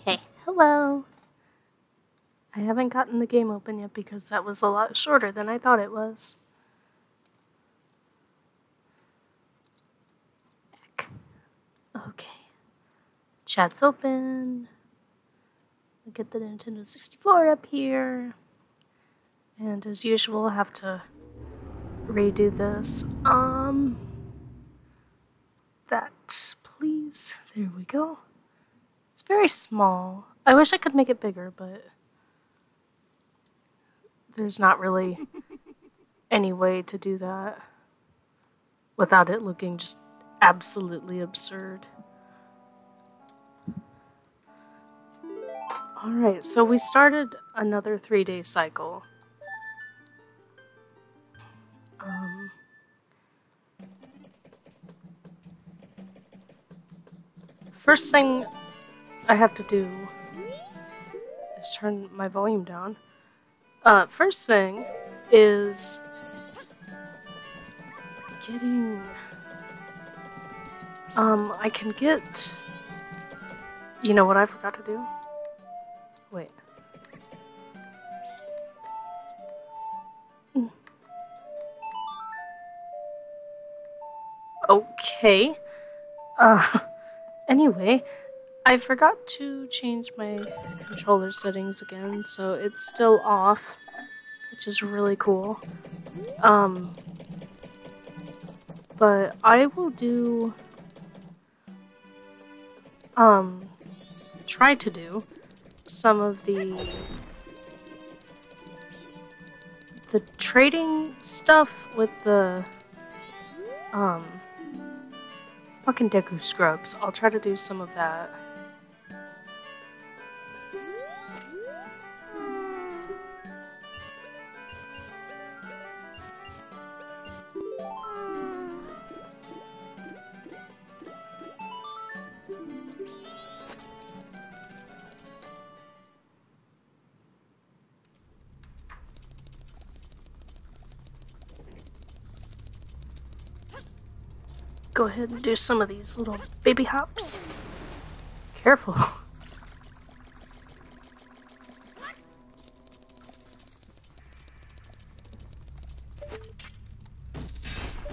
Okay, hello. I haven't gotten the game open yet because that was a lot shorter than I thought it was. Okay. Chat's open. I get the Nintendo 64 up here. And as usual, I have to redo this. Um, that, please. There we go. It's very small. I wish I could make it bigger, but there's not really any way to do that without it looking just absolutely absurd. Alright, so we started another three day cycle. Um, first thing I have to do is turn my volume down. Uh, first thing is getting. Um, I can get. You know what I forgot to do? Wait. Mm. Okay. Uh, anyway, I forgot to change my controller settings again, so it's still off, which is really cool. Um, but I will do, um, try to do some of the the trading stuff with the um fucking Deku scrubs. I'll try to do some of that. Ahead and do some of these little baby hops. Careful.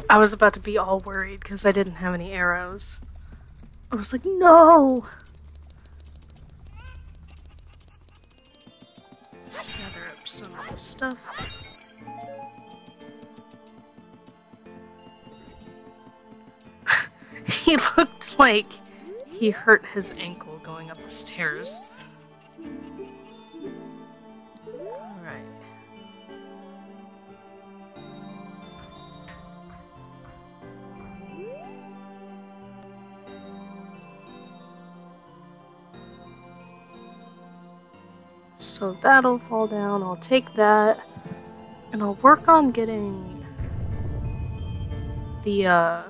I was about to be all worried because I didn't have any arrows. I was like, no! Gather up some of this stuff. He looked like he hurt his ankle going up the stairs. So that'll fall down. I'll take that. And I'll work on getting the, uh,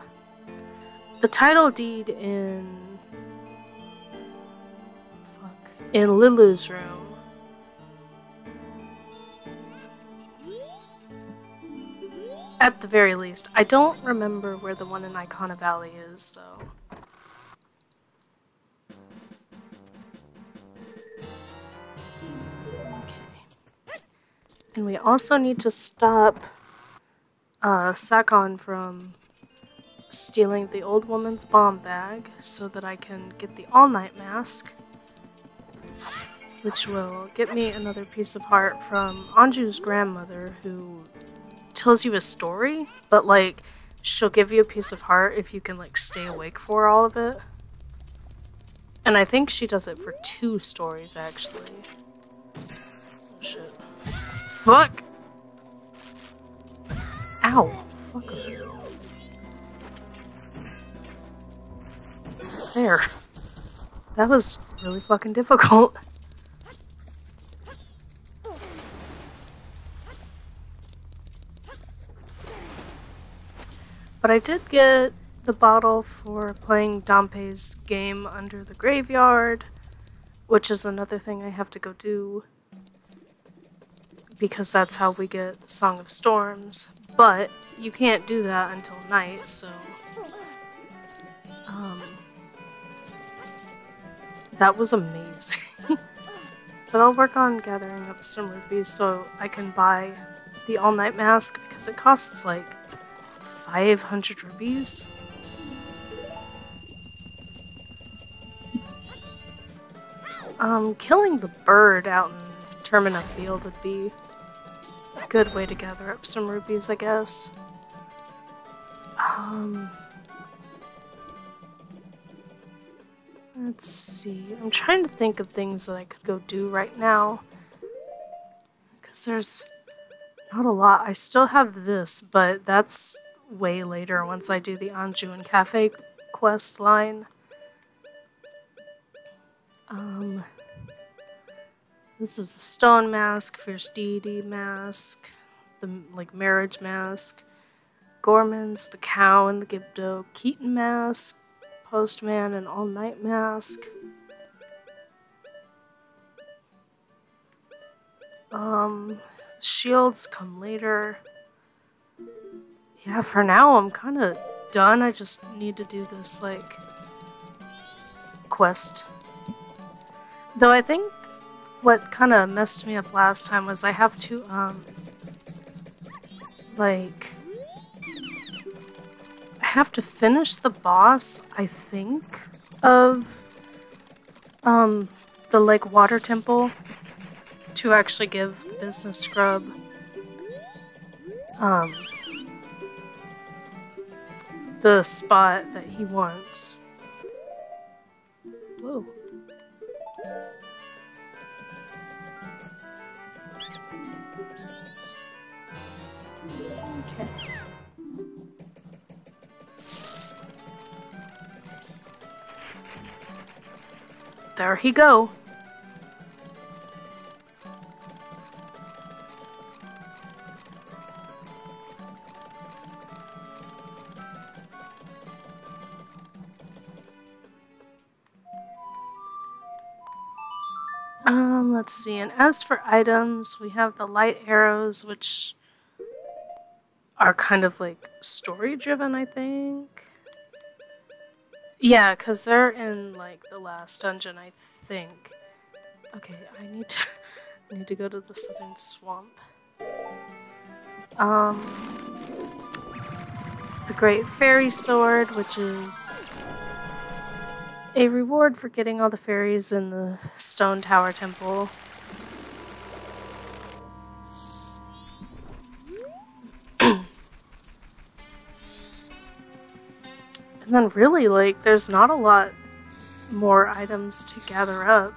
the title deed in fuck in Lulu's room. At the very least, I don't remember where the one in Ikana Valley is, though. And we also need to stop uh, Sakon from stealing the old woman's bomb bag so that I can get the all night mask, which will get me another piece of heart from Anju's grandmother, who tells you a story, but like she'll give you a piece of heart if you can like stay awake for all of it. And I think she does it for two stories actually. Oh, shit. Fuck! Ow. There. That was really fucking difficult. But I did get the bottle for playing Dampé's game under the graveyard, which is another thing I have to go do because that's how we get the Song of Storms. But you can't do that until night, so that was amazing. but I'll work on gathering up some rupees so I can buy the all night mask because it costs like 500 rupees. Um, killing the bird out in Termina Field would be a good way to gather up some rupees, I guess. Um, let's see. I'm trying to think of things that I could go do right now. Because there's not a lot. I still have this, but that's way later once I do the Anju and Kafei quest line. Um, this is the stone mask, fierce deity mask, the like marriage mask, Gorman's, the cow and the Gibdo, Keaton mask, postman and all night mask. Um, shields come later. Yeah, for now I'm kind of done. I just need to do this, like, quest. Though I think what kind of messed me up last time was I have to, um, like, have to finish the boss, I think, of, um, the Lake Water Temple to actually give the business scrub, um, the spot that he wants. There he go. Um, let's see. And as for items, we have the light arrows, which are kind of like story driven, I think. Yeah, because they're in like the last dungeon, I think. Okay, I need to I need to go to the southern swamp. Um the Great Fairy Sword, which is a reward for getting all the fairies in the Stone Tower Temple. Then really, like, there's not a lot more items to gather up.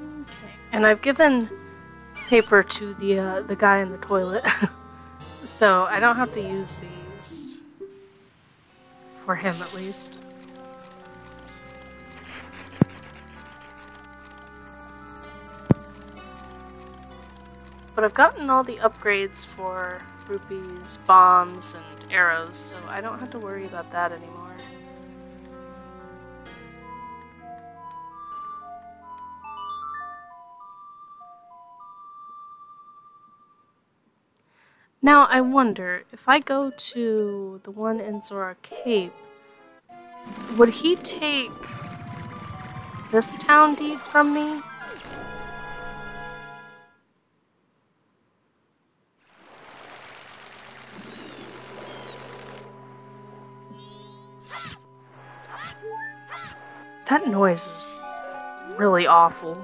Okay, and I've given paper to the uh, the guy in the toilet, so I don't have to use these for him at least. But I've gotten all the upgrades for rupees, bombs, and arrows, so I don't have to worry about that anymore. Now, I wonder, if I go to the one in Zora Cape, would he take this town deed from me? That noise is really awful.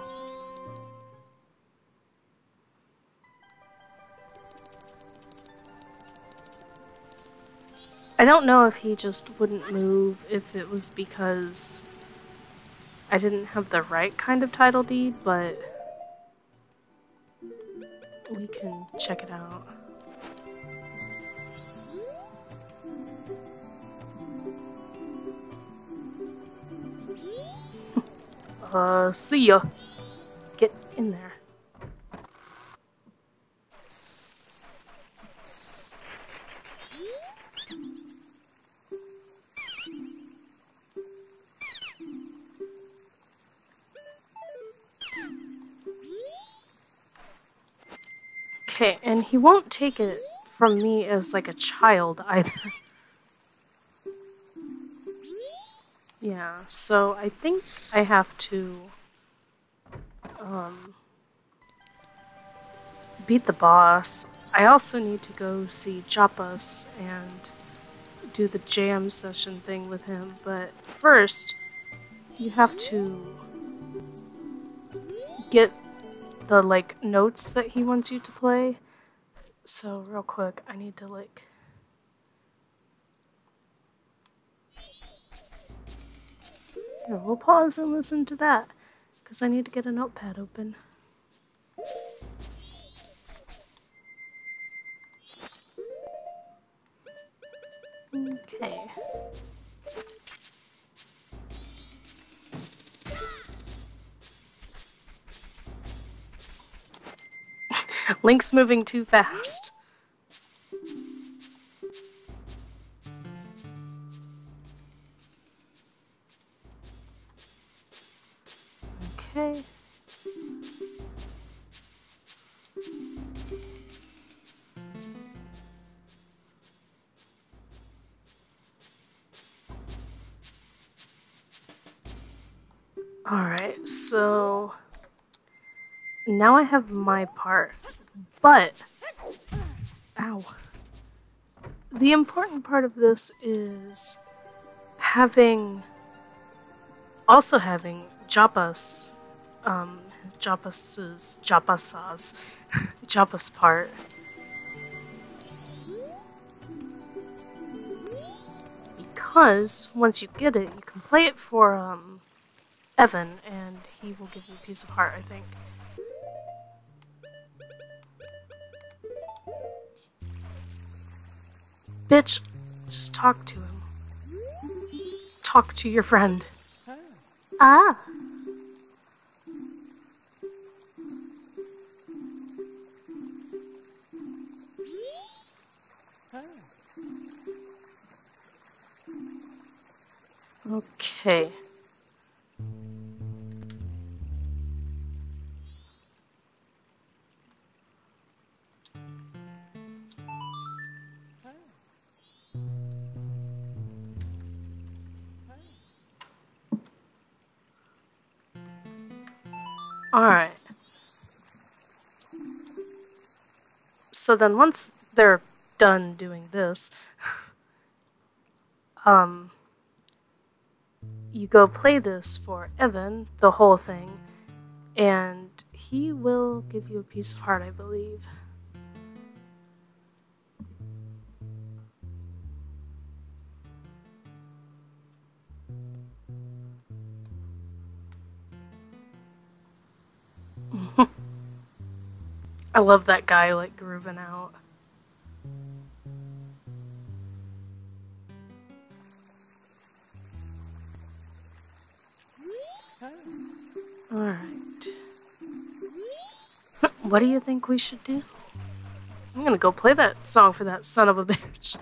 I don't know if he just wouldn't move if it was because I didn't have the right kind of title deed, but we can check it out. Uh, see ya. Get in there. Okay, and he won't take it from me as like a child either. yeah, so I think I have to um, beat the boss. I also need to go see Japas and do the jam session thing with him, but first you have to get the like notes that he wants you to play. So real quick, I need to like Here, we'll pause and listen to that because I need to get a notepad open. Okay. Link's moving too fast. Okay. Alright, so now I have my part, but ow. The important part of this is having also having Japas um Japas's Japas's Japas part. Because once you get it, you can play it for um Evan, and he will give you a piece of heart, I think. Bitch, just talk to him. Talk to your friend. Ah. Okay. Alright. So then once they're done doing this, um, you go play this for Evan, the whole thing, and he will give you a piece of heart, I believe. I love that guy like grooving out. Alright. what do you think we should do? I'm gonna go play that song for that son of a bitch.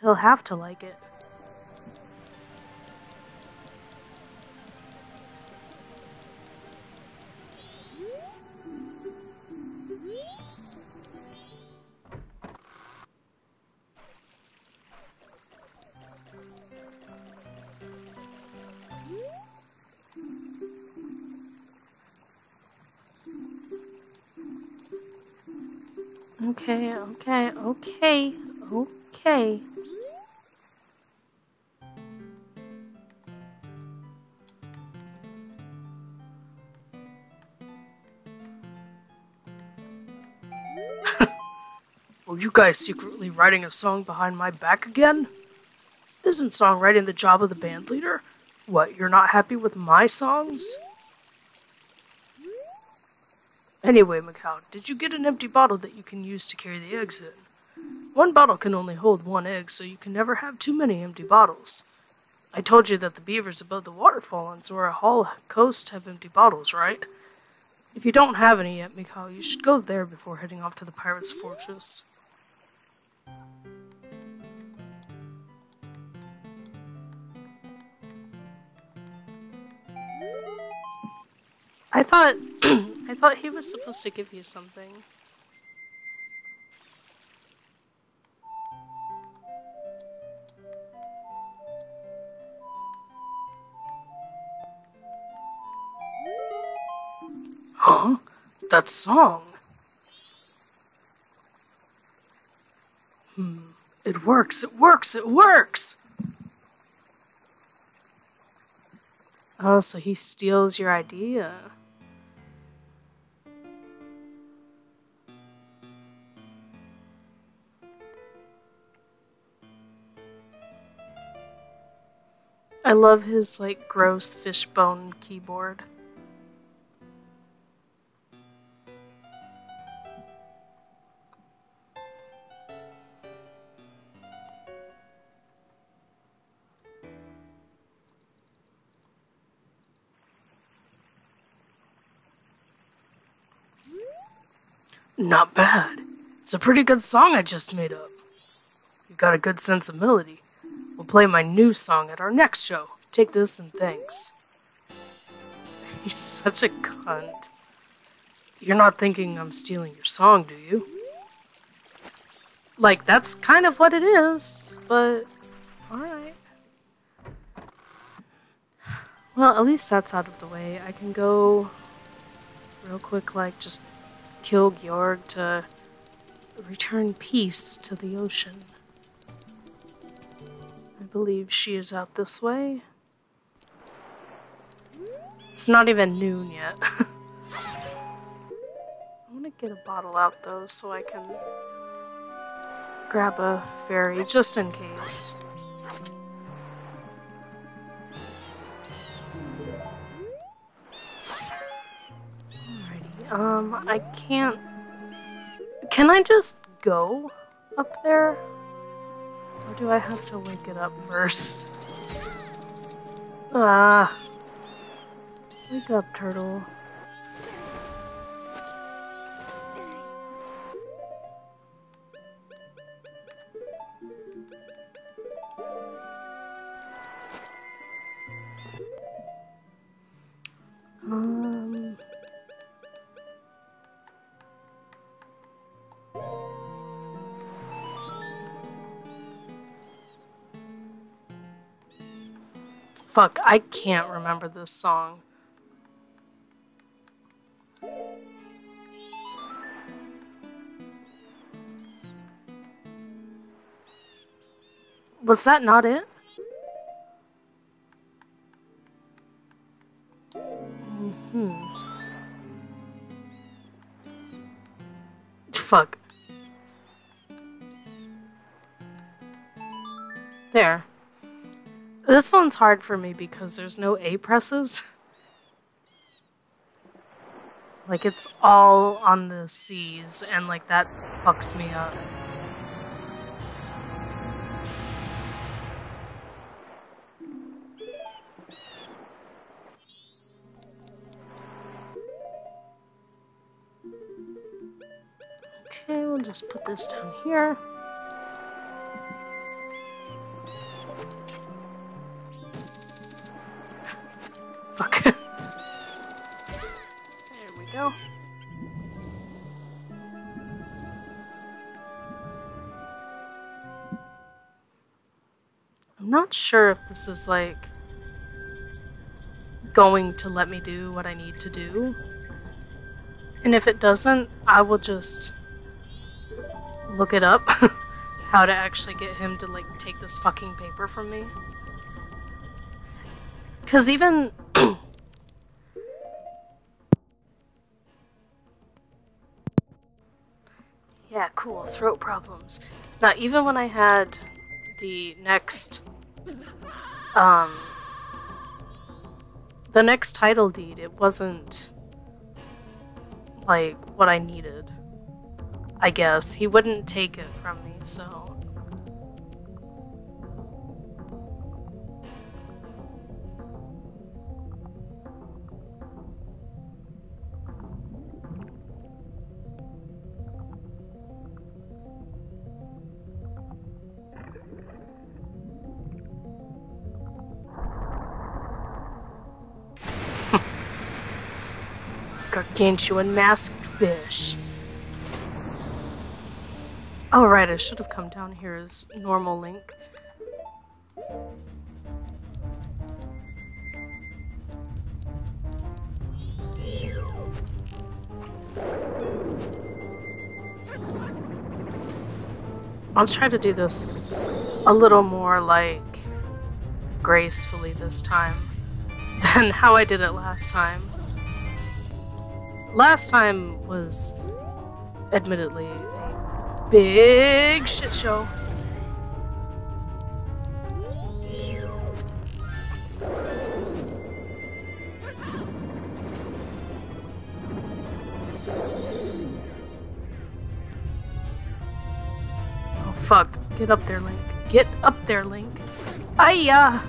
He'll have to like it. Okay, okay, okay, okay. Were you guys secretly writing a song behind my back again? Isn't songwriting the job of the band leader? What, you're not happy with my songs? Anyway, Mikau, did you get an empty bottle that you can use to carry the eggs in? One bottle can only hold one egg, so you can never have too many empty bottles. I told you that the beavers above the waterfall on Zora Hall coast have empty bottles, right? If you don't have any yet, Mikau, you should go there before heading off to the pirate's fortress. I thought I thought he was supposed to give you something. Huh? That song? Hmm. It works, it works, it works! Oh, so he steals your idea. I love his like gross fishbone keyboard. Not bad. It's a pretty good song I just made up. You got a good sense of melody. We'll play my new song at our next show. Take this and thanks. He's such a cunt. You're not thinking I'm stealing your song, do you? Like, that's kind of what it is, but alright. Well, at least that's out of the way. I can go real quick, like, just kill Gyorg to return peace to the ocean. I believe she is out this way. It's not even noon yet. I want to get a bottle out though so I can grab a ferry just in case. Um, I can't. Can I just go up there? Or do I have to wake it up first? Ah. Wake up, turtle. Fuck, I can't remember this song. Was that not it? hmm Fuck. There. This one's hard for me because there's no A presses. Like, it's all on the C's, and like that fucks me up. Okay, we'll just put this down here. Sure if this is like going to let me do what I need to do. And if it doesn't, I will just look it up how to actually get him to like take this fucking paper from me. Cause even Yeah, cool, throat problems. Now even when I had the next um the next title deed, it wasn't like what I needed. I guess. He wouldn't take it from me, so. Can't you unmask fish? Alright, I should have come down here as normal Link. I'll try to do this a little more like gracefully this time than how I did it last time. Last time was admittedly a big shit show. Oh fuck. Get up there, Link. Get up there, Link. Aya!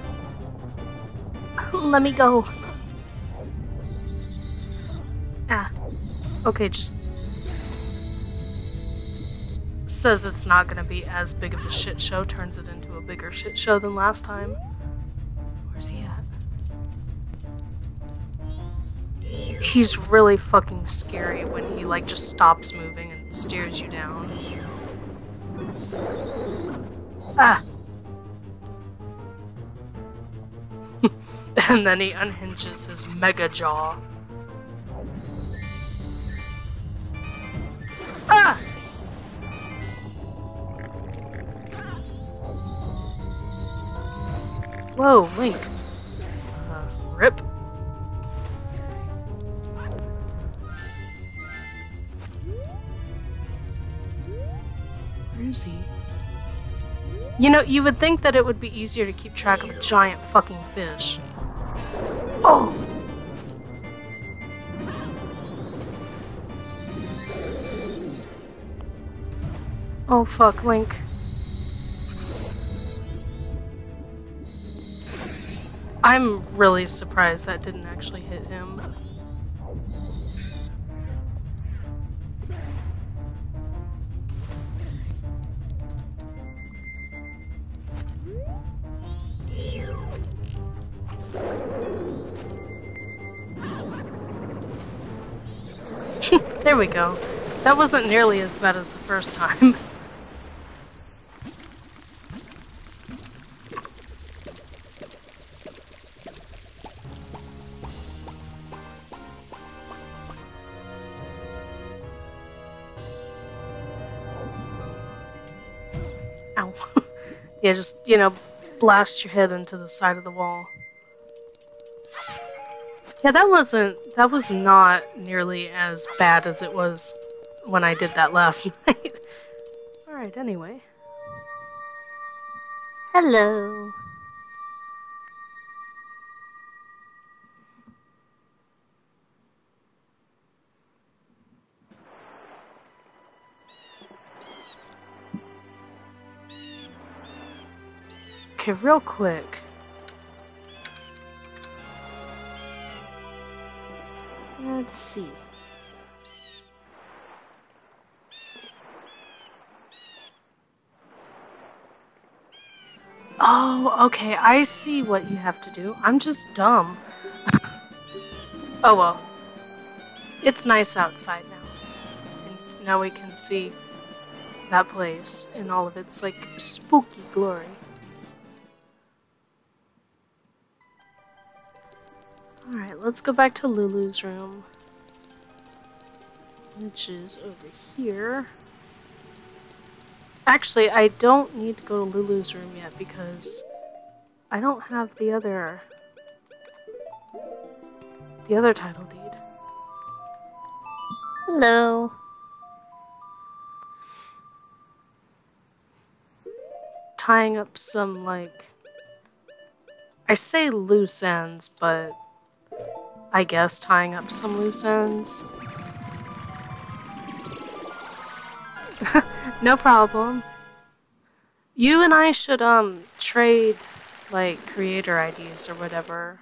Let me go. Okay, just says it's not gonna be as big of a shit show, turns it into a bigger shit show than last time. Where's he at? He's really fucking scary when he like just stops moving and stares you down. Ah! and then he unhinges his mega jaw. Whoa, Link. Uh, rip. Where is he? You know, you would think that it would be easier to keep track of a giant fucking fish. Oh! Oh fuck, Link. I'm really surprised that didn't actually hit him. there we go. That wasn't nearly as bad as the first time. yeah, just, you know, blast your head into the side of the wall. Yeah, that wasn't, that was not nearly as bad as it was when I did that last night. Alright, anyway. Hello. Okay, real quick. Let's see. Oh, okay, I see what you have to do. I'm just dumb. oh well. It's nice outside now. And now we can see that place in all of its, like, spooky glory. Alright, let's go back to Lulu's room. Which is over here. Actually, I don't need to go to Lulu's room yet because I don't have the other... the other title deed. Hello. Tying up some, like... I say loose ends, but I guess tying up some loose ends. no problem. You and I should um trade like creator IDs or whatever.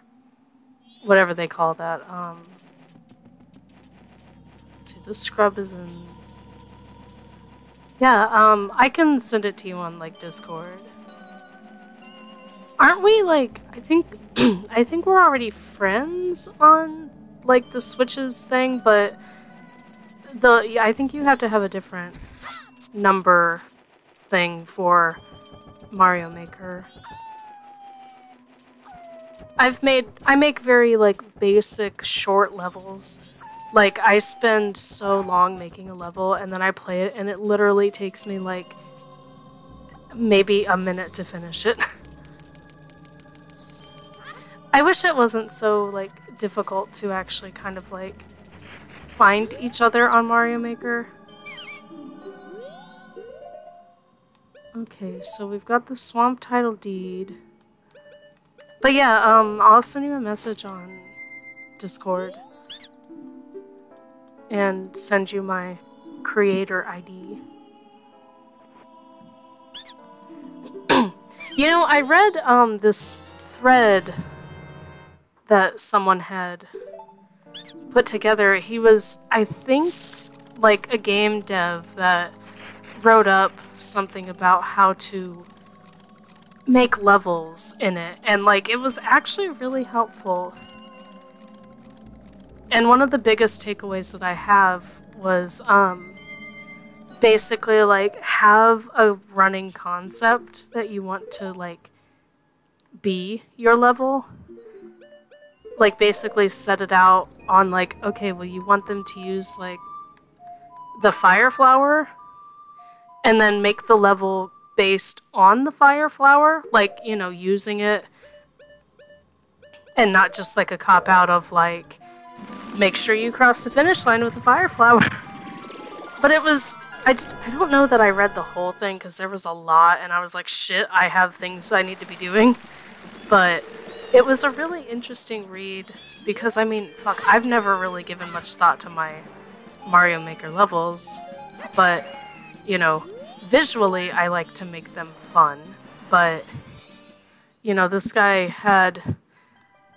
Whatever they call that. Um Let's see, this scrub is in Yeah, um I can send it to you on like Discord. Aren't we like I think I think we're already friends on like the switches thing, but the I think you have to have a different number thing for Mario Maker. I've made I make very like basic short levels. Like I spend so long making a level and then I play it and it literally takes me like maybe a minute to finish it. I wish it wasn't so like difficult to actually kind of like find each other on Mario Maker. Okay, so we've got the swamp title deed. But yeah, um, I'll send you a message on Discord and send you my creator ID. you know, I read um, this thread that someone had put together. He was, I think, like a game dev that wrote up something about how to make levels in it and like it was actually really helpful and one of the biggest takeaways that i have was um basically like have a running concept that you want to like be your level like basically set it out on like okay well you want them to use like the fire flower and then make the level based on the fire flower like you know using it and not just like a cop out of like make sure you cross the finish line with the fire flower. But it was I, I don't know that i read the whole thing because there was a lot and i was like shit i have things i need to be doing. But it was a really interesting read because I mean, fuck, I've never really given much thought to my Mario Maker levels, but you know, visually I like to make them fun. But you know, this guy had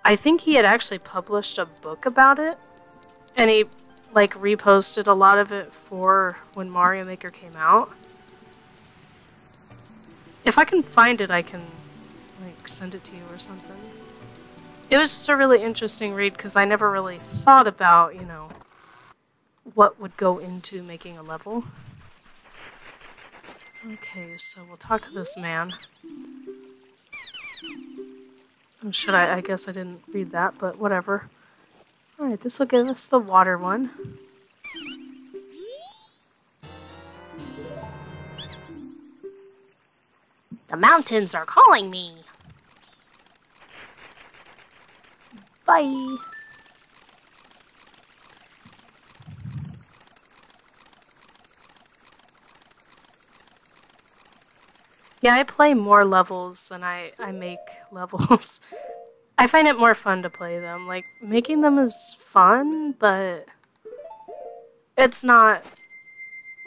I think he had actually published a book about it and he like reposted a lot of it for when Mario Maker came out. If I can find it, I can like send it to you or something it was just a really interesting read because I never really thought about, you know, what would go into making a level. Okay, so we'll talk to this man. Should I? I guess I didn't read that, but whatever. Alright, this will give us the water one. The mountains are calling me. Bye. Yeah, I play more levels than I, I make levels. I find it more fun to play them. Like, making them is fun, but it's not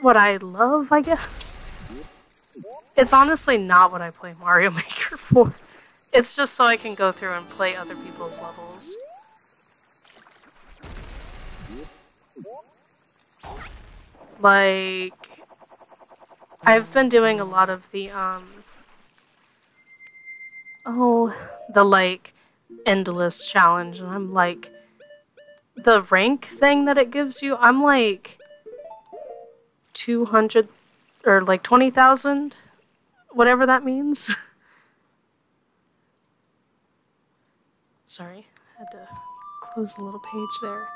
what I love, I guess. It's honestly not what I play Mario Maker for. It's just so I can go through and play other people's levels. Like, I've been doing a lot of the, um, oh, the, like, endless challenge, and I'm like, the rank thing that it gives you, I'm like 200, or like 20,000, whatever that means. Sorry, I had to close the little page there.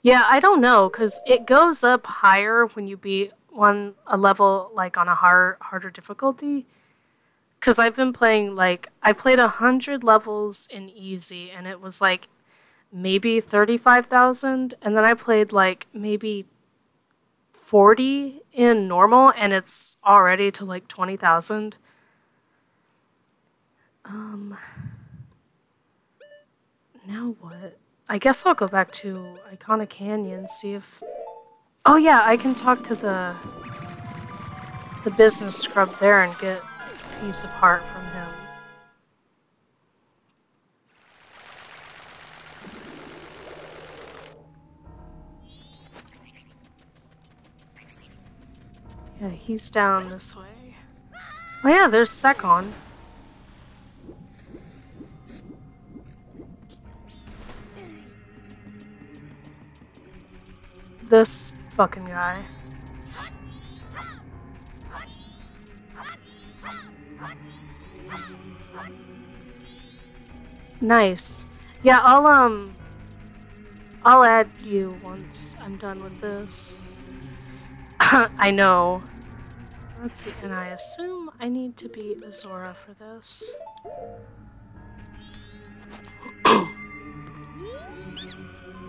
Yeah, I don't know, because it goes up higher when you beat one a level like on a hard harder difficulty. Because I've been playing like I played a hundred levels in easy, and it was like maybe thirty five thousand, and then I played like maybe forty in normal, and it's already to like twenty thousand. Um, now what? I guess I'll go back to Ikana Canyon, see if... Oh yeah, I can talk to the the business scrub there and get a piece of heart from him. Yeah, he's down this way. Oh yeah, there's Sakon. This fucking guy. Nice. Yeah, I'll, um... I'll add you once I'm done with this. I know. Let's see, and I assume I need to be a Zora for this.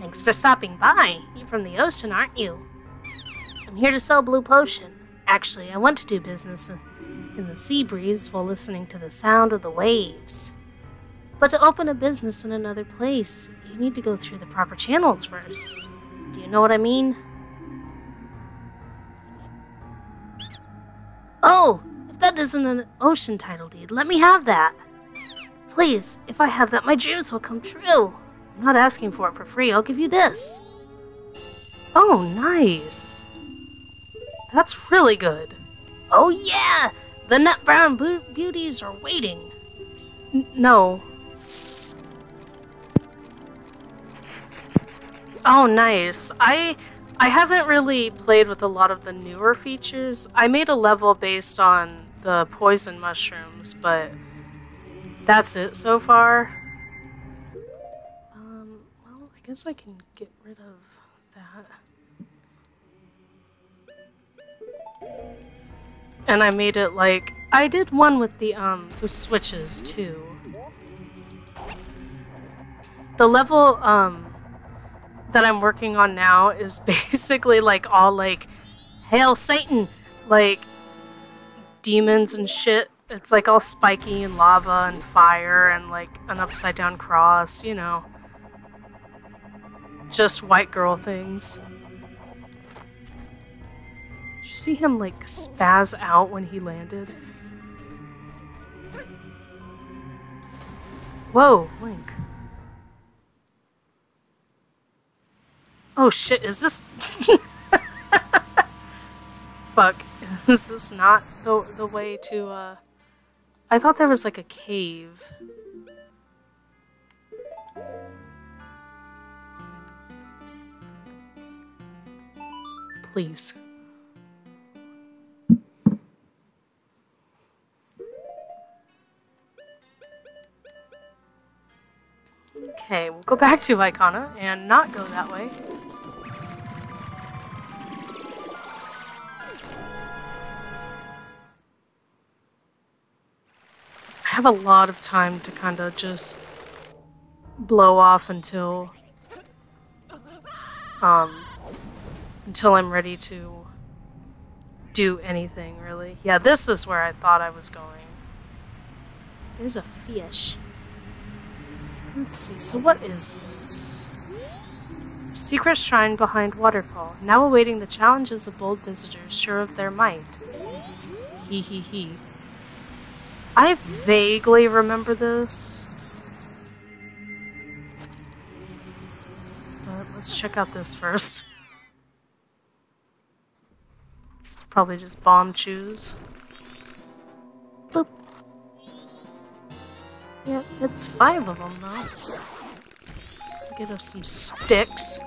Thanks for stopping by. You're from the ocean, aren't you? I'm here to sell Blue Potion. Actually, I want to do business in the sea breeze while listening to the sound of the waves. But to open a business in another place, you need to go through the proper channels first. Do you know what I mean? Oh, if that isn't an ocean title deed, let me have that. Please, if I have that, my dreams will come true. I'm not asking for it for free, I'll give you this. Oh, nice. That's really good. Oh, yeah! The nut brown beauties are waiting. N no. Oh, nice. I I haven't really played with a lot of the newer features. I made a level based on the poison mushrooms, but that's it so far. Guess I can get rid of that. And I made it like I did one with the um the switches too. The level um that I'm working on now is basically like all like hail Satan like demons and shit. It's like all spiky and lava and fire and like an upside down cross, you know. Just white girl things. Did you see him like spaz out when he landed? Whoa, Link. Oh shit, is this... Fuck. Is this not the, the way to, uh... I thought there was like a cave. Please. Okay, we'll go back to Ikana and not go that way. I have a lot of time to kind of just blow off until um until I'm ready to do anything really. Yeah, this is where I thought I was going. There's a fish. Let's see, so what is this? Secret shrine behind waterfall, now awaiting the challenges of bold visitors, sure of their might. He he he. I vaguely remember this. But let's check out this first. It's probably just Bombchus. Yeah, it's five of them though. Get us some sticks.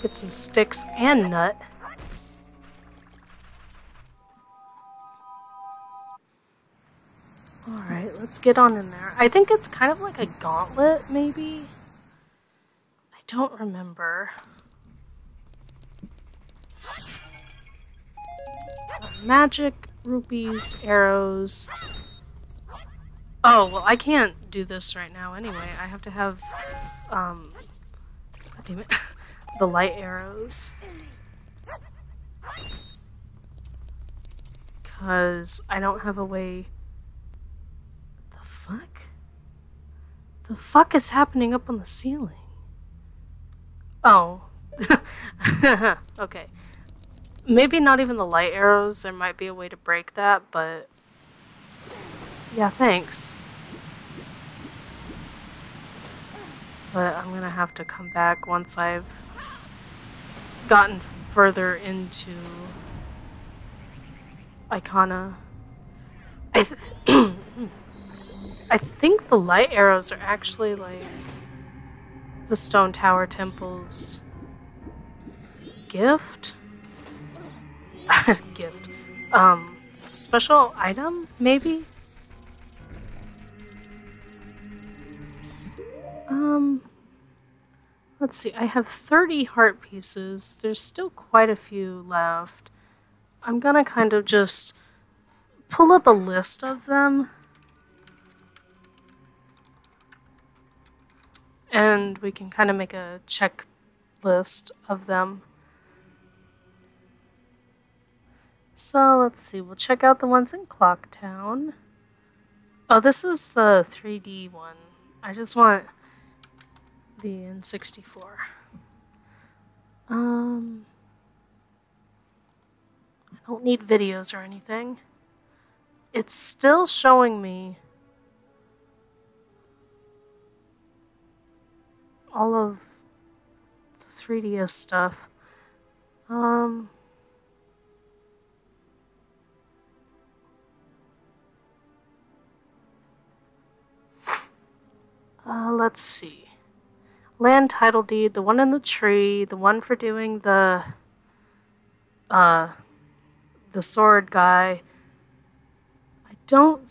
Get some sticks and nut. Alright, let's get on in there. I think it's kind of like a gauntlet, maybe? Don't remember. magic, rupees, arrows. Oh, well, I can't do this right now anyway. I have to have, um, God damn it, the light arrows. Because I don't have a way... The fuck? The fuck is happening up on the ceiling? Oh. okay. Maybe not even the light arrows. There might be a way to break that, but... Yeah, thanks. But I'm gonna have to come back once I've gotten further into Ikana. I, th I think the light arrows are actually like the Stone Tower Temple's gift. gift. Um, special item, maybe? Um, Let's see, I have 30 heart pieces. There's still quite a few left. I'm gonna kind of just pull up a list of them. And we can kind of make a checklist of them. So let's see, we'll check out the ones in Clocktown. Oh, this is the 3D one. I just want the N64. Um, I don't need videos or anything. It's still showing me all of the 3DS stuff. Um, uh, let's see land title deed, the one in the tree, the one for doing the uh the sword guy. I don't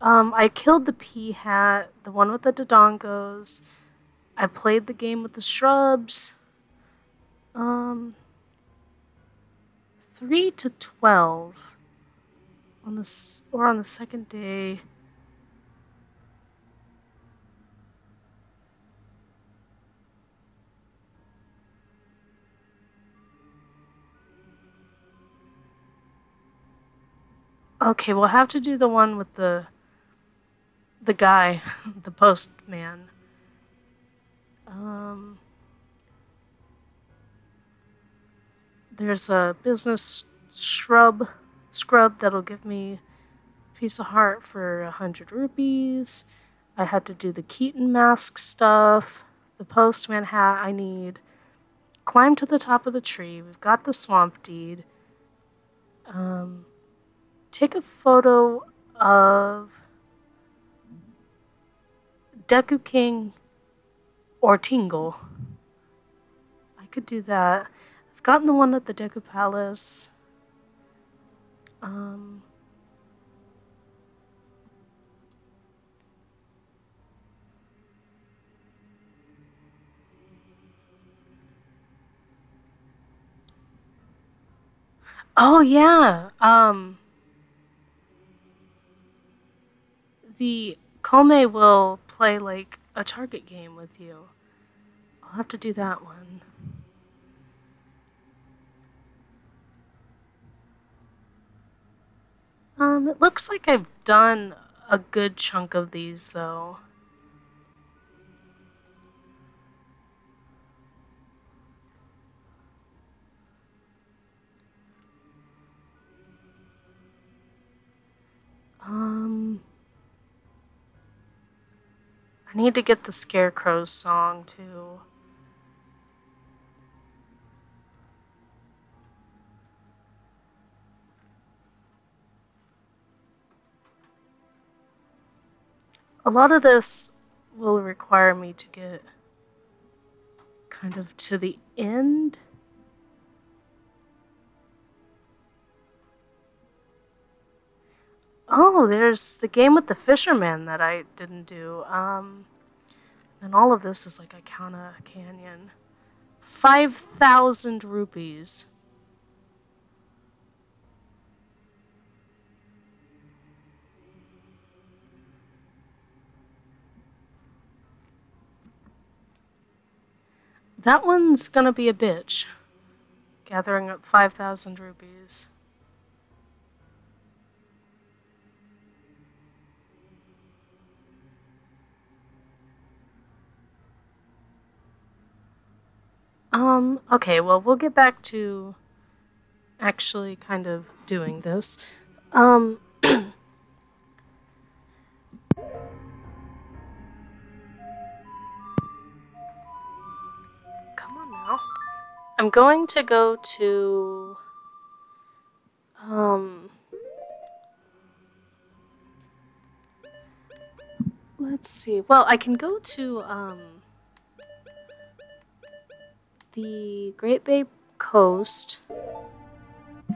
um I killed the Peahat, the one with the Dodongos. I played the game with the shrubs. Um 3 to 12 on the or on the second day. Okay, we'll have to do the one with the the guy, the postman. Um, there's a business shrub scrub that'll give me piece of heart for a hundred rupees. I had to do the Keaton mask stuff, the postman hat I need. Climb to the top of the tree. We've got the swamp deed. Um, take a photo of Deku King or Tingle. I could do that. I've gotten the one at the Deku Palace. Um, oh yeah. Um the Koume will play like a target game with you. I'll have to do that one. Um, it looks like I've done a good chunk of these though. Um... I need to get the Scarecrow's song too. A lot of this will require me to get kind of to the end. Oh, there's the game with the fisherman that I didn't do. Um, and all of this is like Ikana Canyon. 5,000 rupees. That one's gonna be a bitch. Gathering up 5,000 rupees. Um, okay, well, we'll get back to actually kind of doing this. Um, I'm going to go to, um, let's see. Well, I can go to, um, the Great Bay Coast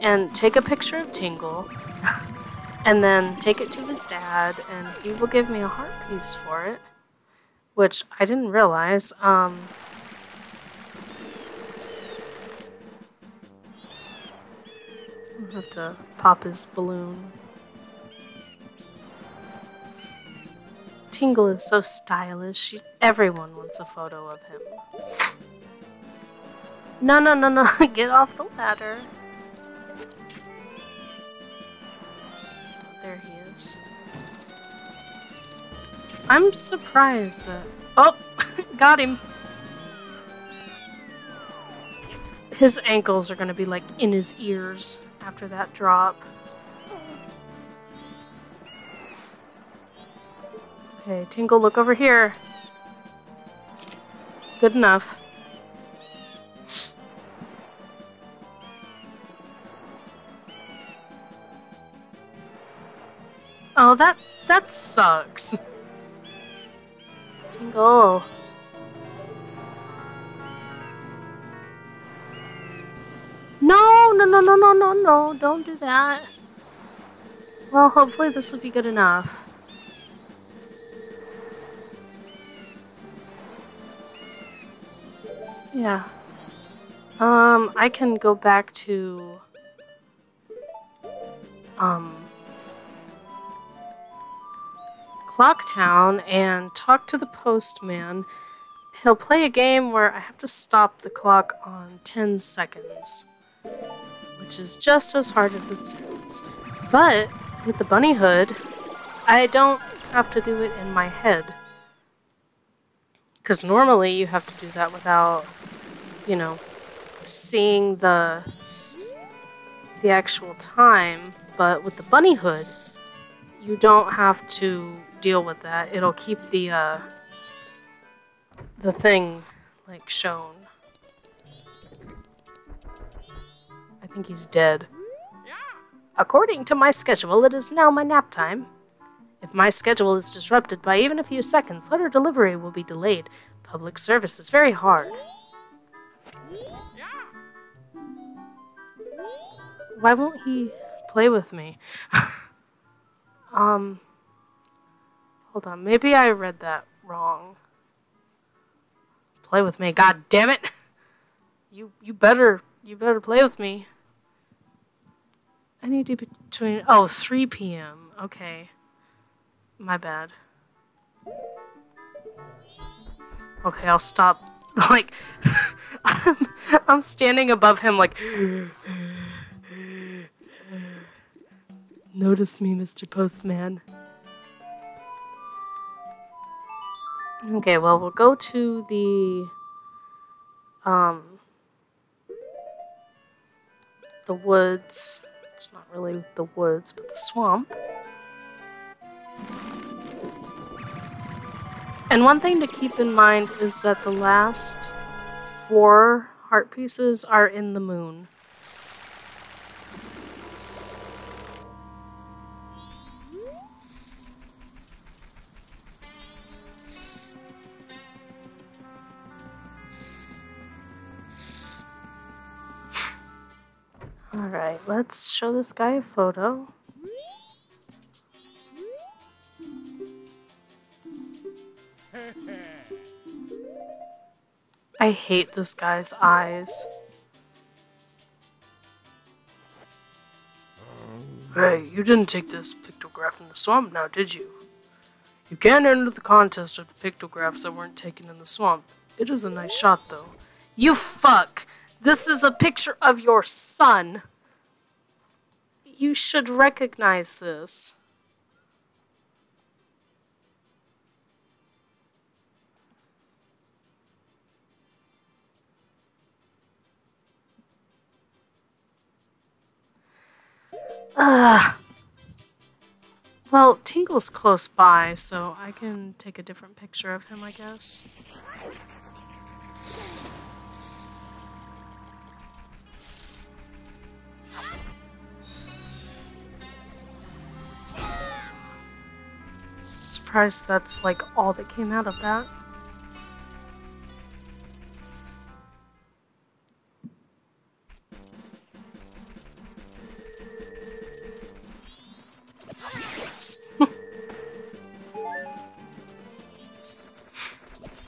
and take a picture of Tingle and then take it to his dad and he will give me a heart piece for it, which I didn't realize. Um, have to pop his balloon. Tingle is so stylish. Everyone wants a photo of him. No, no, no, no. Get off the ladder. There he is. I'm surprised that... Oh! got him! His ankles are gonna be like in his ears after that drop. Okay, Tingle, look over here. Good enough. Oh, that that sucks. Tingle. No, no, no, no, no, no, no, don't do that. Well, hopefully this will be good enough. Yeah. Um, I can go back to... Um... Clocktown and talk to the postman. He'll play a game where I have to stop the clock on 10 seconds. Which is just as hard as it sounds. But, with the bunny hood, I don't have to do it in my head. Because normally you have to do that without, you know, seeing the the actual time. But with the bunny hood, you don't have to deal with that. It'll keep the uh, the thing like shown. Think he's dead. According to my schedule, it is now my nap time. If my schedule is disrupted by even a few seconds, letter delivery will be delayed. Public service is very hard. Why won't he play with me? um, hold on. Maybe I read that wrong. Play with me. God damn it! You you better you better play with me. I need to be between oh 3 p.m. Okay. My bad. Okay, I'll stop. Like, I'm, I'm standing above him, like. Notice me, Mr. Postman. Okay, well, we'll go to the. Um. The woods. It's not really the woods, but the swamp. And one thing to keep in mind is that the last four heart pieces are in the moon. Alright, let's show this guy a photo. I hate this guy's eyes. Hey, you didn't take this pictograph in the swamp now, did you? You can't enter the contest of pictographs that weren't taken in the swamp. It is a nice shot, though. You fuck! This is a picture of your son! You should recognize this. Ah. Well, Tingle's close by, so I can take a different picture of him, I guess. Surprised that's like all that came out of that.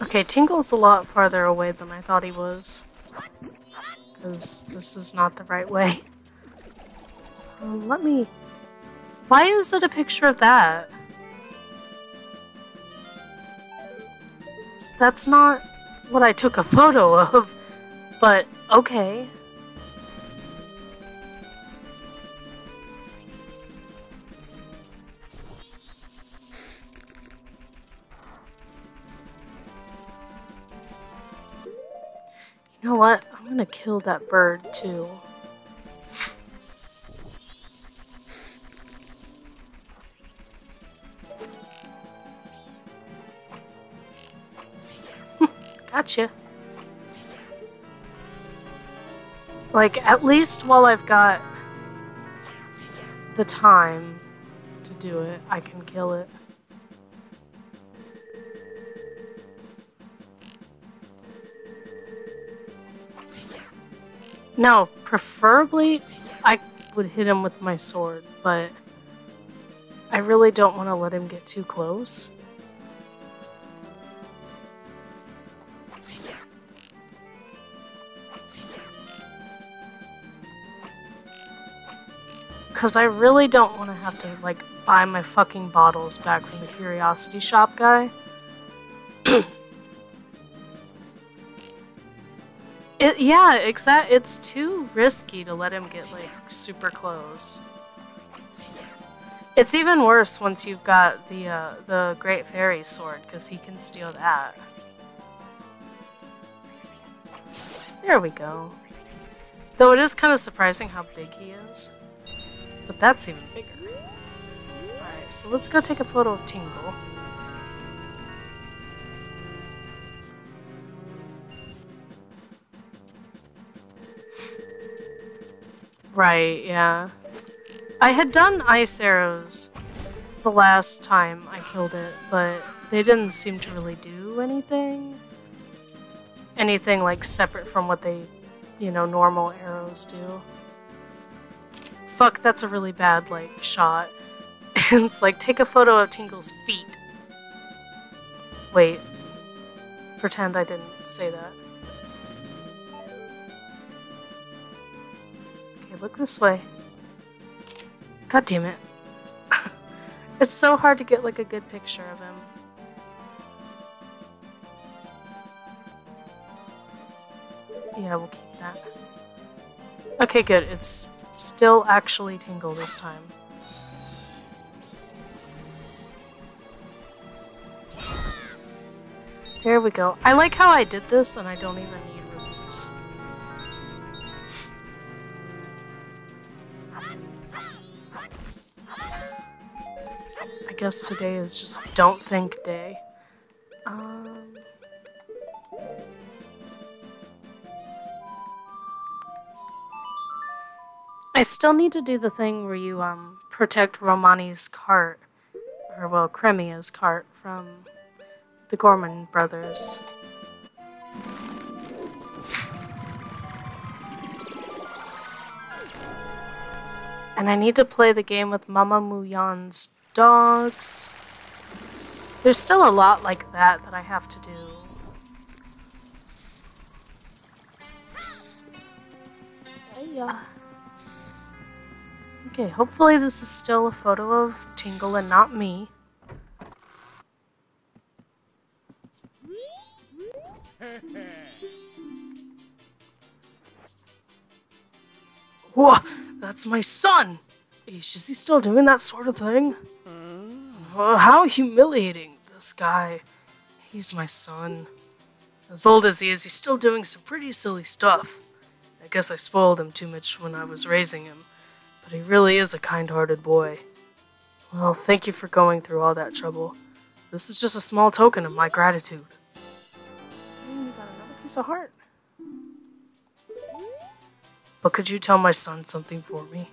Okay, Tingle's a lot farther away than I thought he was. Because this is not the right way. Um, let me. Why is it a picture of that? That's not what I took a photo of, but okay. You know what? I'm gonna kill that bird too. Gotcha. Like, at least while I've got the time to do it, I can kill it. No, preferably I would hit him with my sword, but I really don't want to let him get too close. Because I really don't want to have to, like, buy my fucking bottles back from the Curiosity Shop guy. it, yeah, exact. It's too risky to let him get, like, super close. It's even worse once you've got the, uh, the Great Fairy Sword, because he can steal that. There we go. Though it is kind of surprising how big he is. But that's even bigger. Alright, so let's go take a photo of Tingle. Right, yeah. I had done ice arrows the last time I killed it, but they didn't seem to really do anything. Anything like separate from what they, you know, normal arrows do fuck, that's a really bad, like, shot. And it's like, take a photo of Tingle's feet. Wait. Pretend I didn't say that. Okay, look this way. God damn it. it's so hard to get, like, a good picture of him. Yeah, we'll keep that. Okay, good. It's still actually tingle this time. There we go. I like how I did this and I don't even need reviews. I guess today is just don't think day. I still need to do the thing where you um protect Romani's cart, or well, Cremia's cart from the Gorman brothers. And I need to play the game with Mamamu Yan's dogs. There's still a lot like that that I have to do. Yeah. Okay, hopefully this is still a photo of Tingle and not me. Whoa, that's my son! Is he still doing that sort of thing? How humiliating, this guy. He's my son. As old as he is, he's still doing some pretty silly stuff. I guess I spoiled him too much when I was raising him. But he really is a kind-hearted boy. Well, thank you for going through all that trouble. This is just a small token of my gratitude. And you got another piece of heart. But could you tell my son something for me?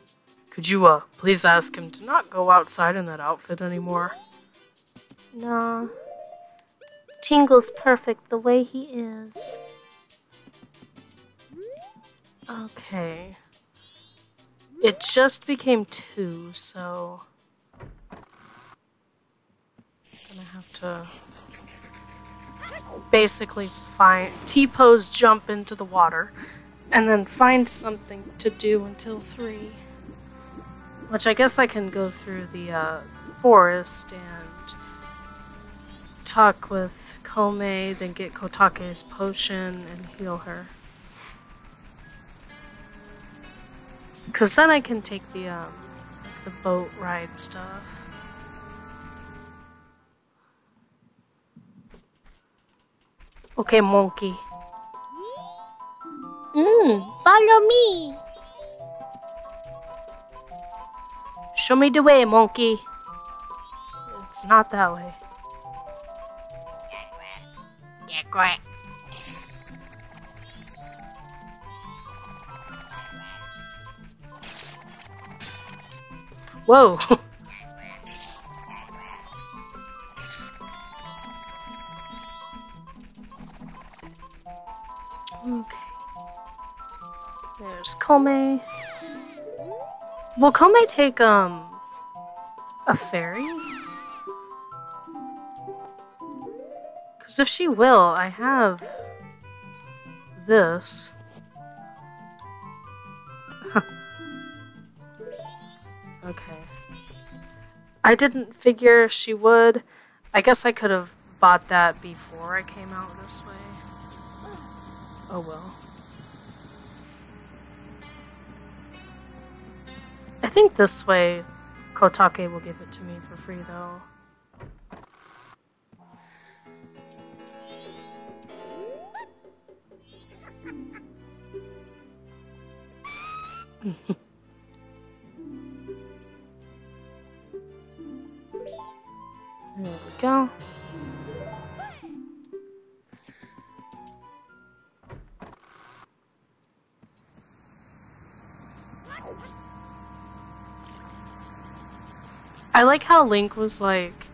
Could you, uh, please ask him to not go outside in that outfit anymore? No. Tingle's perfect the way he is. Okay. It just became two, so... I'm Gonna have to basically find T-pose jump into the water and then find something to do until three. Which I guess I can go through the uh, forest and talk with Koume, then get Kotake's potion and heal her. Cause then I can take the um, the boat ride stuff. Okay, monkey. Mmm, follow me. Show me the way, monkey. It's not that way. Yeah, great. Whoa! okay. There's Koume. Will Koume take, um, a ferry? Because if she will, I have this. Okay. I didn't figure she would. I guess I could have bought that before I came out this way. Oh well. I think this way Kotake will give it to me for free though. there we go. I like how Link was like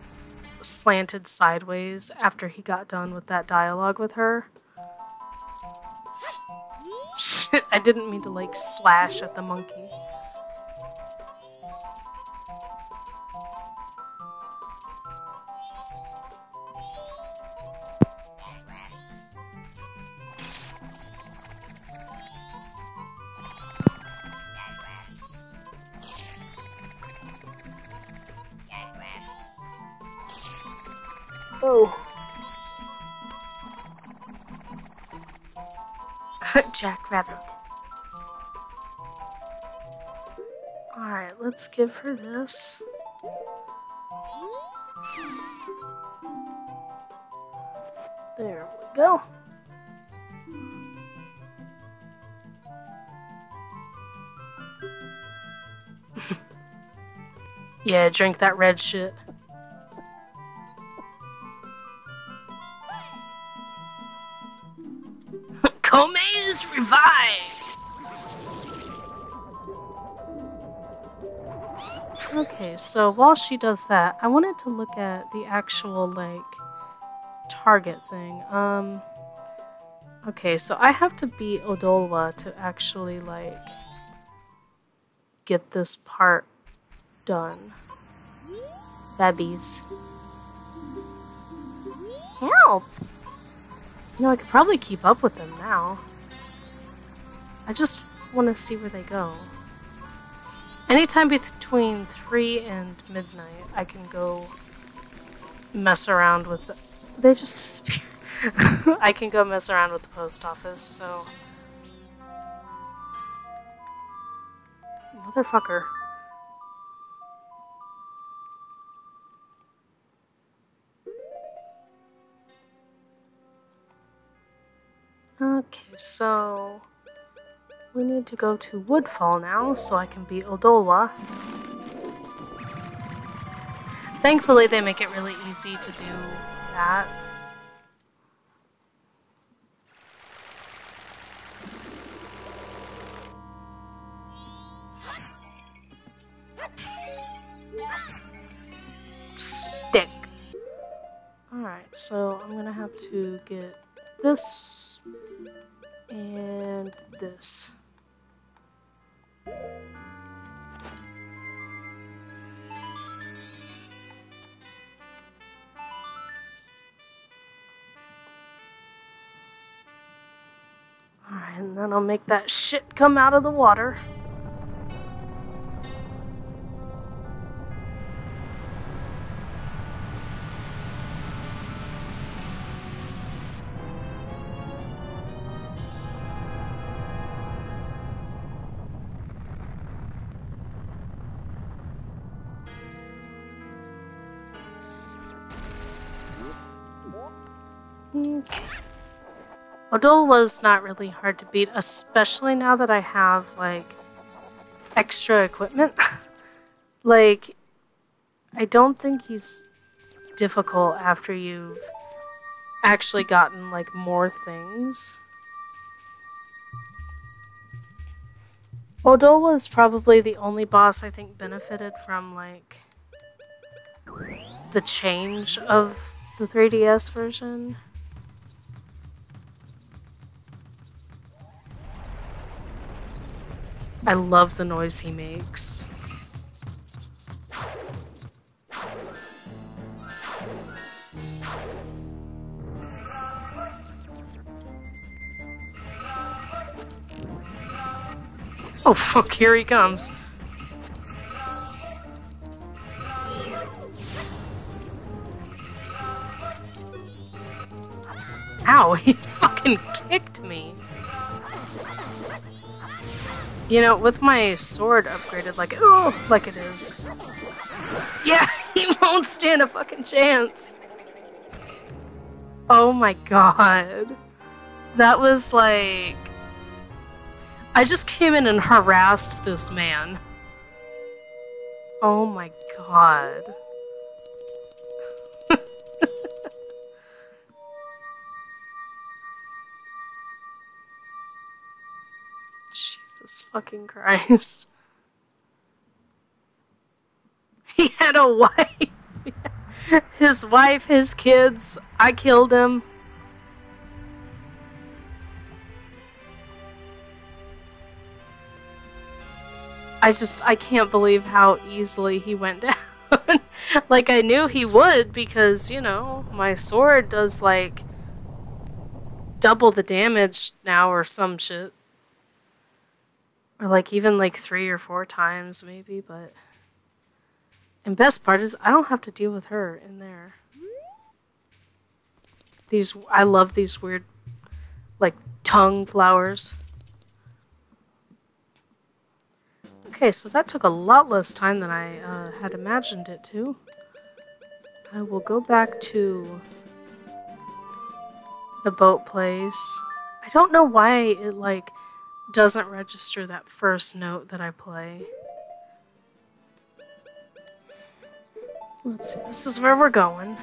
slanted sideways after he got done with that dialogue with her. Shit, I didn't mean to like slash at the monkey. Give her this. There we go. yeah, drink that red shit. Koume is revived! Okay, so while she does that, I wanted to look at the actual, like, target thing. Um, okay, so I have to beat Odolwa to actually, like, get this part done. Babbies. Help! You know, I could probably keep up with them now. I just want to see where they go. Anytime between 3 and midnight, I can go mess around with the... They just disappear. I can go mess around with the post office, so... Motherfucker. Okay, so we need to go to Woodfall now so I can beat Odolwa. Thankfully, they make it really easy to do that. Stick. Alright, so I'm gonna have to get this and this. Alright, and then I'll make that shit come out of the water. Odolwa's not really hard to beat, especially now that I have, like, extra equipment. like, I don't think he's difficult after you've actually gotten, like, more things. Odolwa's probably the only boss I think benefited from, like, the change of the 3DS version. I love the noise he makes. Oh fuck, here he comes. Ow, he fucking kicked me. You know, with my sword upgraded like oh like it is. Yeah, he won't stand a fucking chance. Oh my god. That was like I just came in and harassed this man. Oh my god. Fucking Christ. He had a wife. his wife, his kids. I killed him. I just, I can't believe how easily he went down. like, I knew he would because, you know, my sword does, like, double the damage now or some shit. Or like even like three or four times maybe, but and best part is I don't have to deal with her in there. These I love these weird like tongue flowers. Okay, so that took a lot less time than I uh, had imagined it to. I will go back to the boat place. I don't know why it like doesn't register that first note that I play. Let's see, this is where we're going.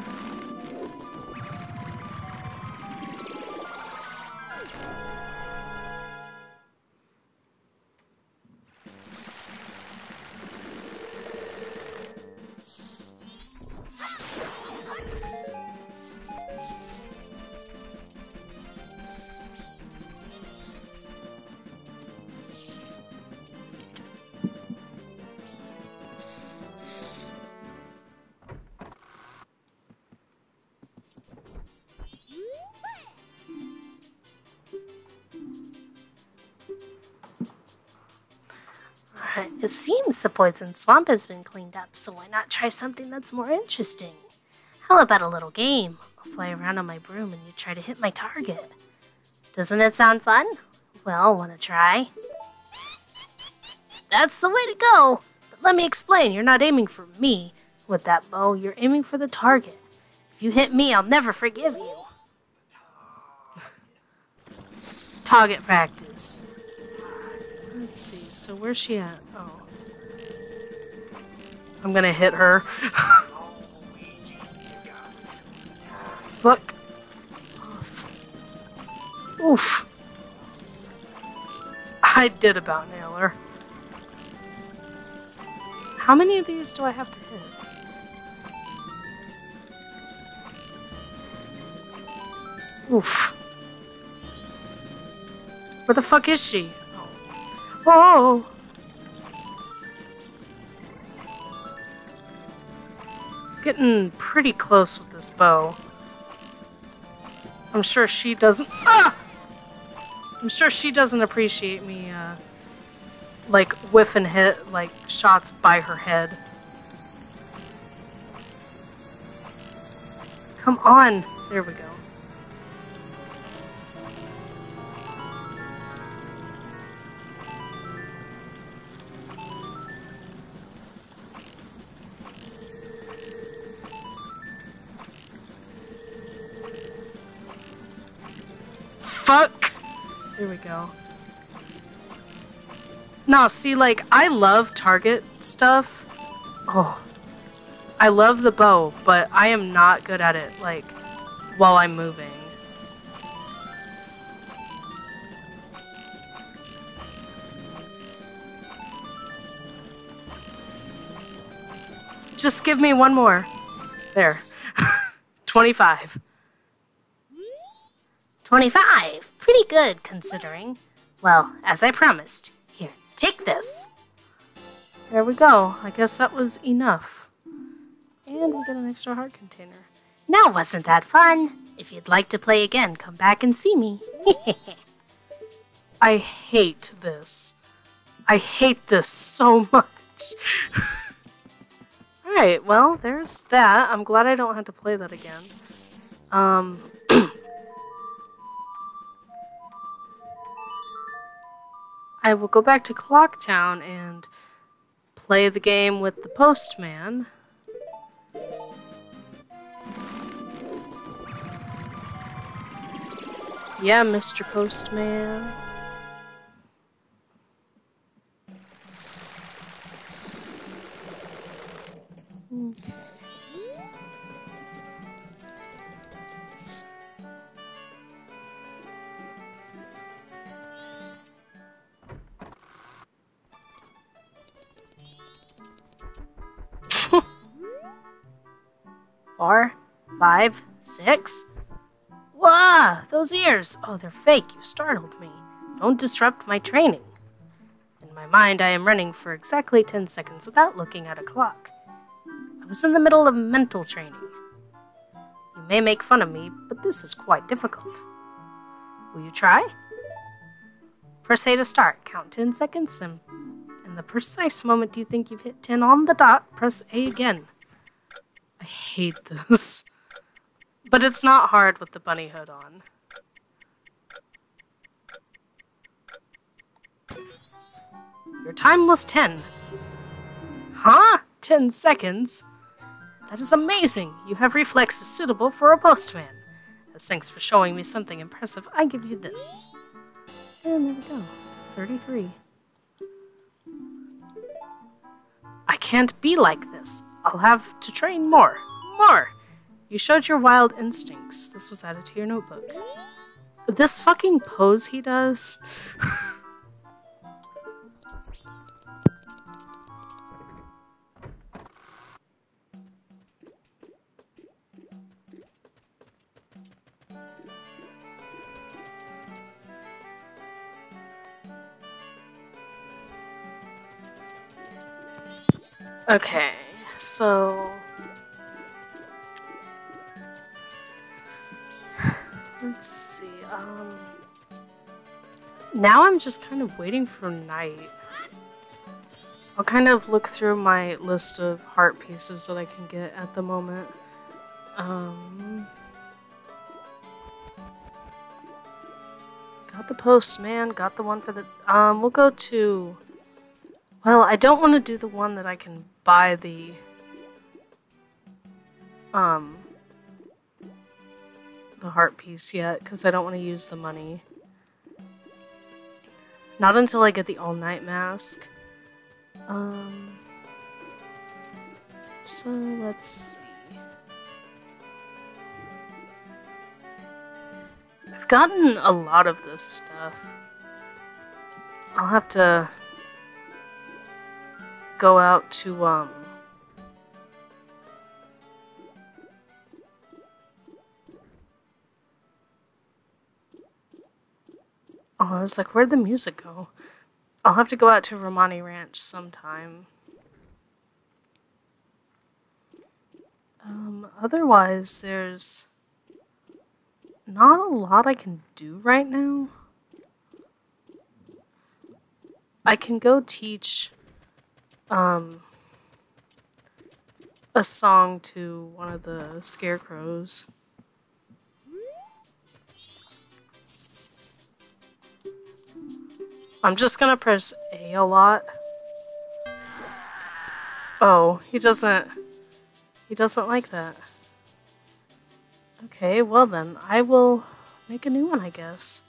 It seems the poison swamp has been cleaned up, so why not try something that's more interesting? How about a little game? I'll fly around on my broom and you try to hit my target. Doesn't it sound fun? Well, wanna try? That's the way to go! But let me explain, you're not aiming for me with that bow, you're aiming for the target. If you hit me, I'll never forgive you. target practice. Let's see, so where's she at? Oh. I'm gonna hit her. Fuck off. Oof. I did about nail her. How many of these do I have to hit? Oof. Where the fuck is she? Oh. Getting pretty close with this bow. I'm sure she doesn't. Ah! I'm sure she doesn't appreciate me, uh, like, whiff and hit, like, shots by her head. Come on! There we go. Fuck? Here we go. No, see, like, I love target stuff. Oh. I love the bow, but I am not good at it, like, while I'm moving. Just give me one more. There. 25. 25? Pretty good, considering. Well, as I promised. Here, take this. There we go. I guess that was enough. And we got an extra heart container. Now, wasn't that fun? If you'd like to play again, come back and see me. I hate this. I hate this so much. Alright, well, there's that. I'm glad I don't have to play that again. Um... I will go back to Clocktown and play the game with the postman. Yeah, Mr. Postman. Four, five, six. Wah! Those ears! Oh, they're fake. You startled me. Don't disrupt my training. In my mind, I am running for exactly 10 seconds without looking at a clock. I was in the middle of mental training. You may make fun of me, but this is quite difficult. Will you try? Press A to start. Count 10 seconds, and in the precise moment you think you've hit 10 on the dot, press A again. I hate this. But it's not hard with the bunny hood on. Your time was 10. Huh? 10 seconds? That is amazing. You have reflexes suitable for a postman. As thanks for showing me something impressive, I give you this. And there we go. 33. I can't be like this. I'll have to train more. More! You showed your wild instincts. This was added to your notebook. This fucking pose he does. okay, so Let's see. Um, now I'm just kind of waiting for night. I'll kind of look through my list of heart pieces that I can get at the moment. Um, got the postman, got the one for the... Um, we'll go to... Well, I don't want to do the one that I can buy the... Um, the heart piece yet because I don't want to use the money. Not until I get the all-night mask. Um, so let's see. I've gotten a lot of this stuff. I'll have to go out to, um, Oh, I was like, where'd the music go? I'll have to go out to Romani Ranch sometime. Um, otherwise, there's not a lot I can do right now. I can go teach um, a song to one of the scarecrows. I'm just gonna press A a lot. Oh, he doesn't... He doesn't like that. Okay, well then, I will make a new one, I guess.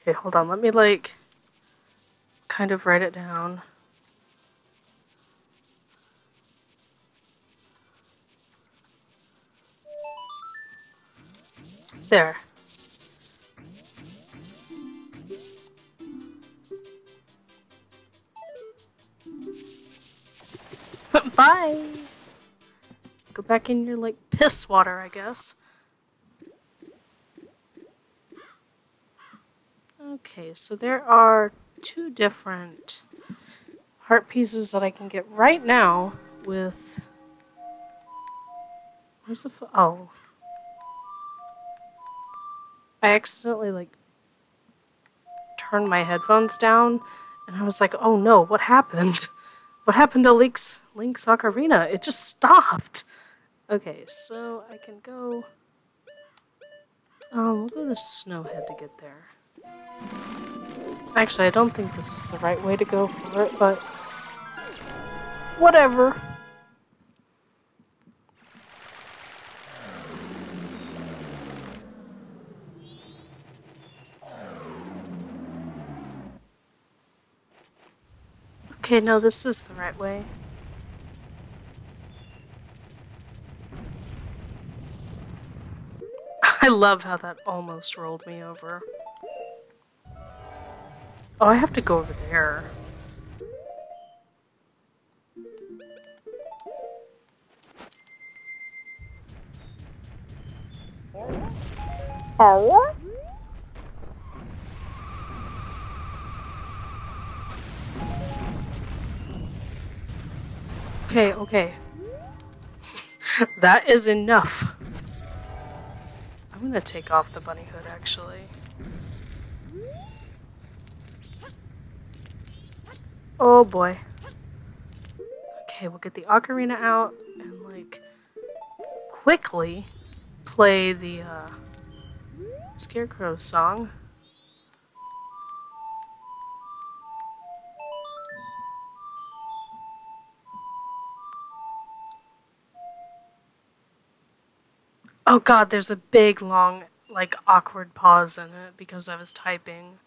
Okay, hold on, let me like kind of write it down. There. Bye! Go back in your, like, piss water, I guess. Okay, so there are two different heart pieces that I can get right now with... Where's the... Oh. I accidentally, like, turned my headphones down, and I was like, oh no, what happened? What happened to Link's, Link's Ocarina? It just stopped. Okay, so I can go... Um, we'll go to Snowhead to get there. Actually, I don't think this is the right way to go for it, but... Whatever. Okay, no, this is the right way. I love how that almost rolled me over. Oh, I have to go over there. Oh. Okay, okay. that is enough. I'm gonna take off the bunny hood, actually. Oh boy. Okay, we'll get the ocarina out and, like, quickly play the, uh, Scarecrow song. Oh god, there's a big, long, like, awkward pause in it because I was typing.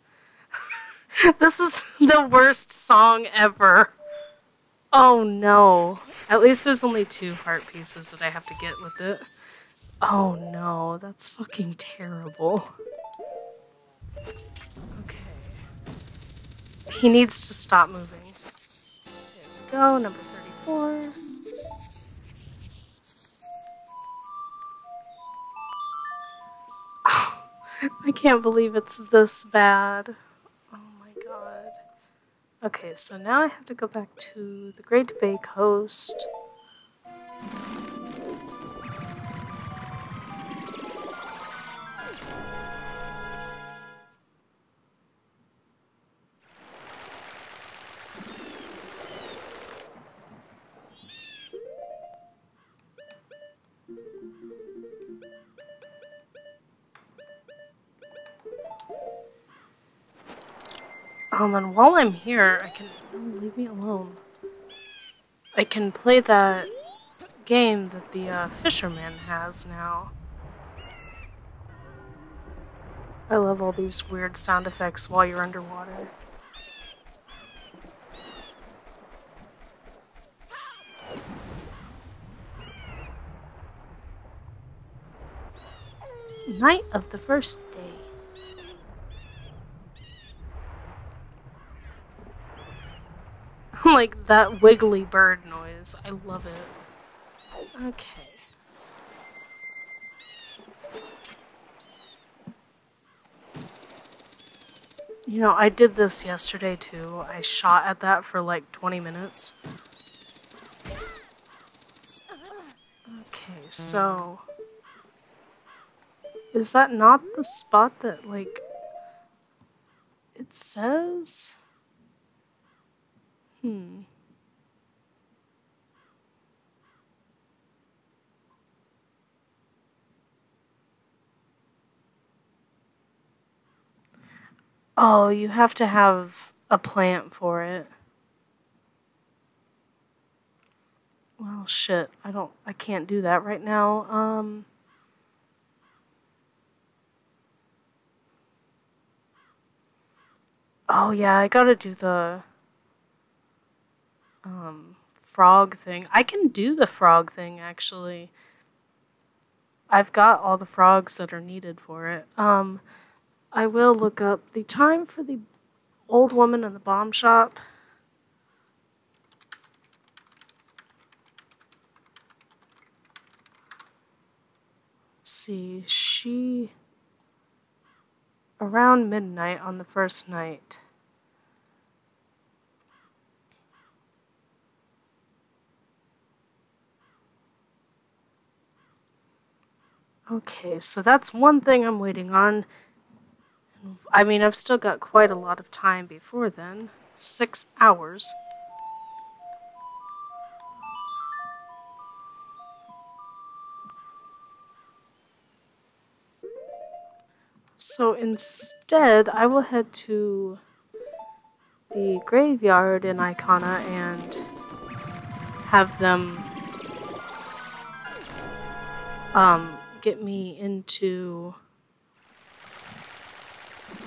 this is the worst song ever. Oh no. At least there's only two heart pieces that I have to get with it. Oh no, that's fucking terrible. Okay. He needs to stop moving. There we go, number 34. I can't believe it's this bad. Oh my god. Okay, so now I have to go back to the Great Bay Coast. And while I'm here, I can... Oh, leave me alone. I can play that game that the uh, fisherman has now. I love all these weird sound effects while you're underwater. Night of the first day. Like that wiggly bird noise. I love it. Okay. You know, I did this yesterday too. I shot at that for like 20 minutes. Okay, so... Is that not the spot that, like... It says... Hmm. Oh, you have to have a plant for it. Well, shit. I don't I can't do that right now. Um Oh yeah, I gotta do the um, frog thing. I can do the frog thing actually. I've got all the frogs that are needed for it. Um, I will look up the time for the old woman in the bomb shop. Let's see, she around midnight on the first night. Okay, so that's one thing I'm waiting on. I mean, I've still got quite a lot of time before then. Six hours. So instead, I will head to the graveyard in Ikana and have them um, get me into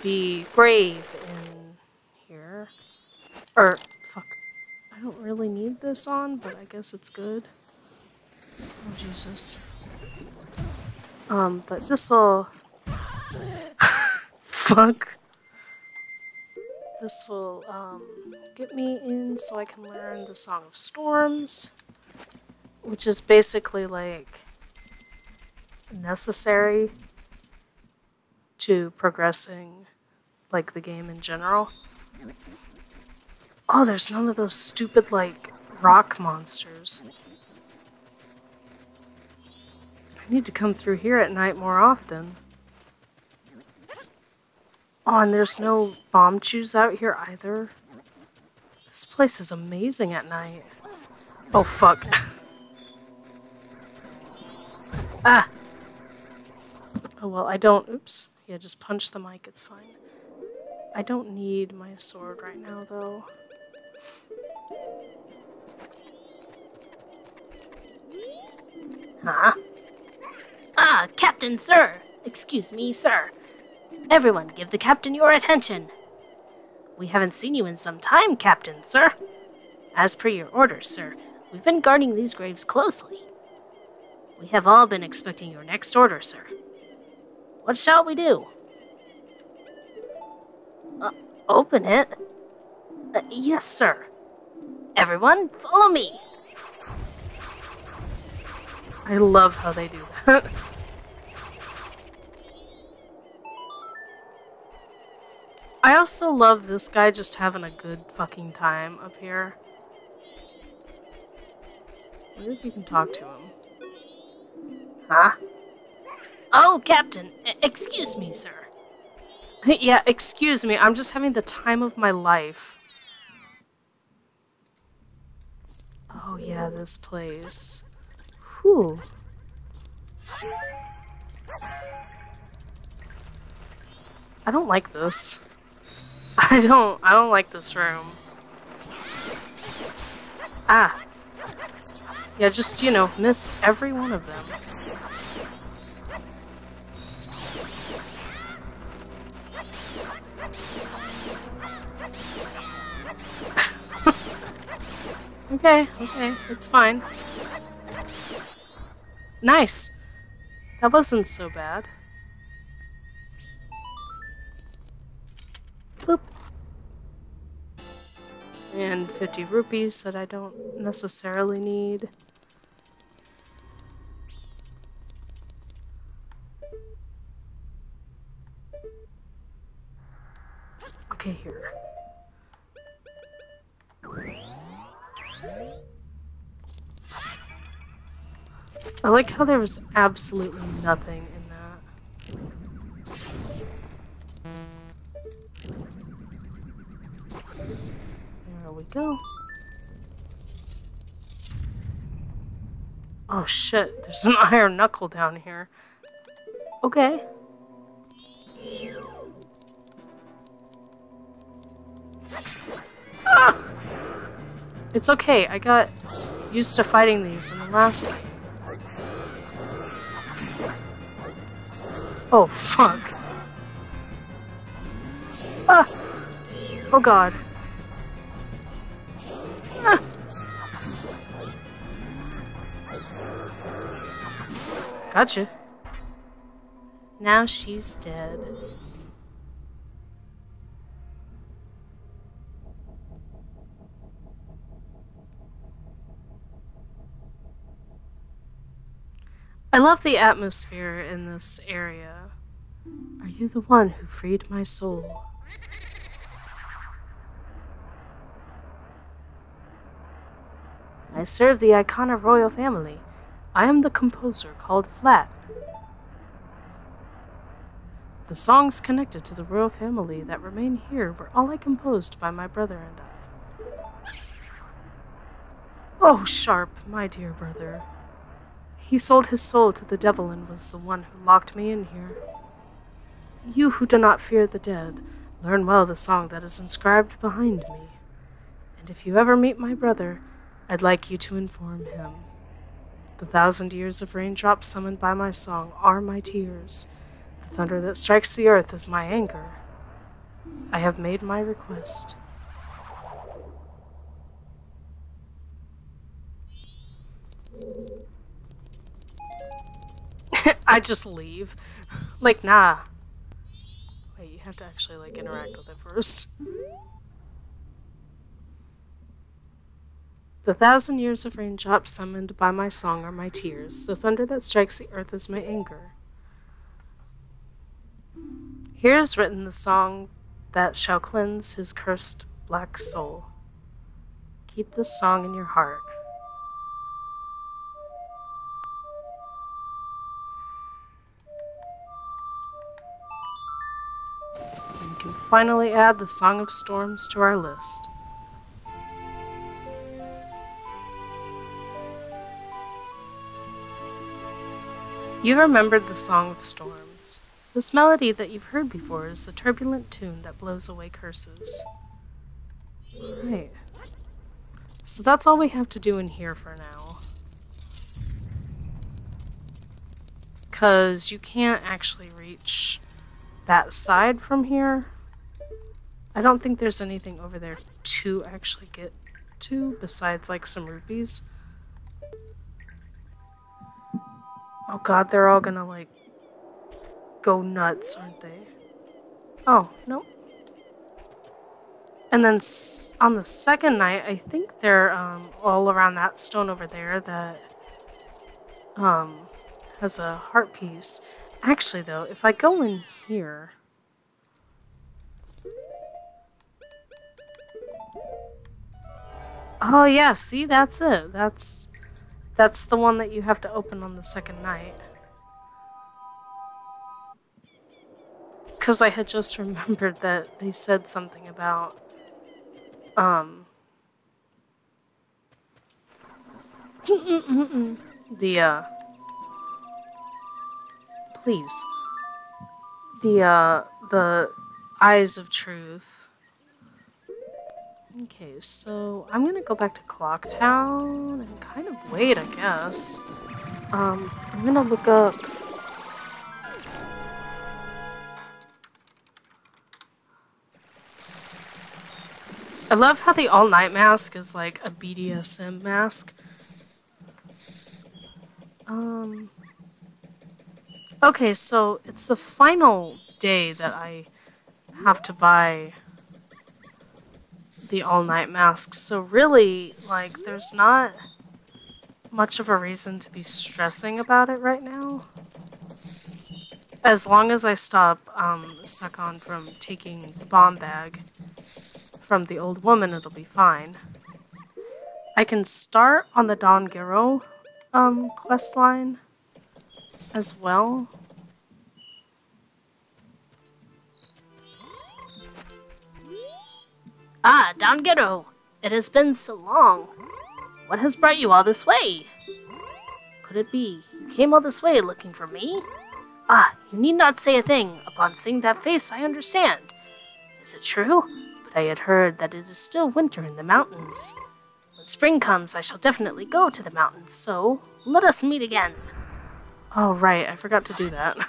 the grave in here. Or, fuck. I don't really need this on, but I guess it's good. Oh, Jesus. Um, but this'll... fuck. This will, um, get me in so I can learn the Song of Storms, which is basically like necessary to progressing like the game in general. Oh, there's none of those stupid like rock monsters. I need to come through here at night more often. Oh, and there's no Bombchus out here either. This place is amazing at night. Oh, fuck. ah! Oh, well, I don't... Oops. Yeah, just punch the mic, it's fine. I don't need my sword right now, though. Huh? Ah, Captain, sir! Excuse me, sir. Everyone, give the captain your attention. We haven't seen you in some time, Captain, sir. As per your orders, sir, we've been guarding these graves closely. We have all been expecting your next order, sir. What shall we do? Uh, open it? Uh, yes, sir. Everyone, follow me. I love how they do that. I also love this guy just having a good fucking time up here. What if you can talk to him. Huh? Oh, Captain, excuse me, sir. yeah, excuse me, I'm just having the time of my life. Oh yeah, this place. Whew. I don't like this. I don't, I don't like this room. Ah. Yeah, just, you know, miss every one of them. Okay, okay, it's fine. Nice. That wasn't so bad. Boop. And 50 rupees that I don't necessarily need. Okay, here. I like how there was absolutely nothing in that. There we go. Oh shit, there's an iron knuckle down here. Okay. Ah! It's okay, I got used to fighting these in the last game. Oh, fuck. Ah! Oh god. Ah. Gotcha. Now she's dead. I love the atmosphere in this area. Are you the one who freed my soul? I serve the Ikana royal family. I am the composer called Flat. The songs connected to the royal family that remain here were all I composed by my brother and I. Oh, Sharp, my dear brother. He sold his soul to the devil and was the one who locked me in here. You who do not fear the dead, learn well the song that is inscribed behind me. And if you ever meet my brother, I'd like you to inform him. The thousand years of raindrops summoned by my song are my tears. The thunder that strikes the earth is my anger. I have made my request. I just leave. Like, nah. Have to actually, like, interact with it first. The thousand years of raindrops summoned by my song are my tears. The thunder that strikes the earth is my anger. Here is written the song that shall cleanse his cursed black soul. Keep this song in your heart. Finally add the Song of Storms to our list. You remembered the Song of Storms. This melody that you've heard before is the turbulent tune that blows away curses. Right. So that's all we have to do in here for now. Because you can't actually reach that side from here. I don't think there's anything over there to actually get to besides like some rupees. Oh god, they're all gonna like go nuts, aren't they? Oh, no. And then on the second night, I think they're um, all around that stone over there that um, has a heart piece. Actually, though, if I go in here... Oh yeah, see, that's it. That's that's the one that you have to open on the second night. Because I had just remembered that they said something about, um, the, uh, please, the, uh, the eyes of truth Okay, so I'm gonna go back to Clocktown and kind of wait, I guess. Um, I'm gonna look up... I love how the all-night mask is like a BDSM mask. Um... Okay, so it's the final day that I have to buy the all night masks. So, really, like, there's not much of a reason to be stressing about it right now. As long as I stop um, Sakon from taking the bomb bag from the old woman, it'll be fine. I can start on the Don Gero um, quest line as well. Ah, Don Gero! It has been so long. What has brought you all this way? Could it be you came all this way looking for me? Ah, you need not say a thing. Upon seeing that face, I understand. Is it true? But I had heard that it is still winter in the mountains. When spring comes, I shall definitely go to the mountains, so let us meet again. Oh, right, I forgot to do that.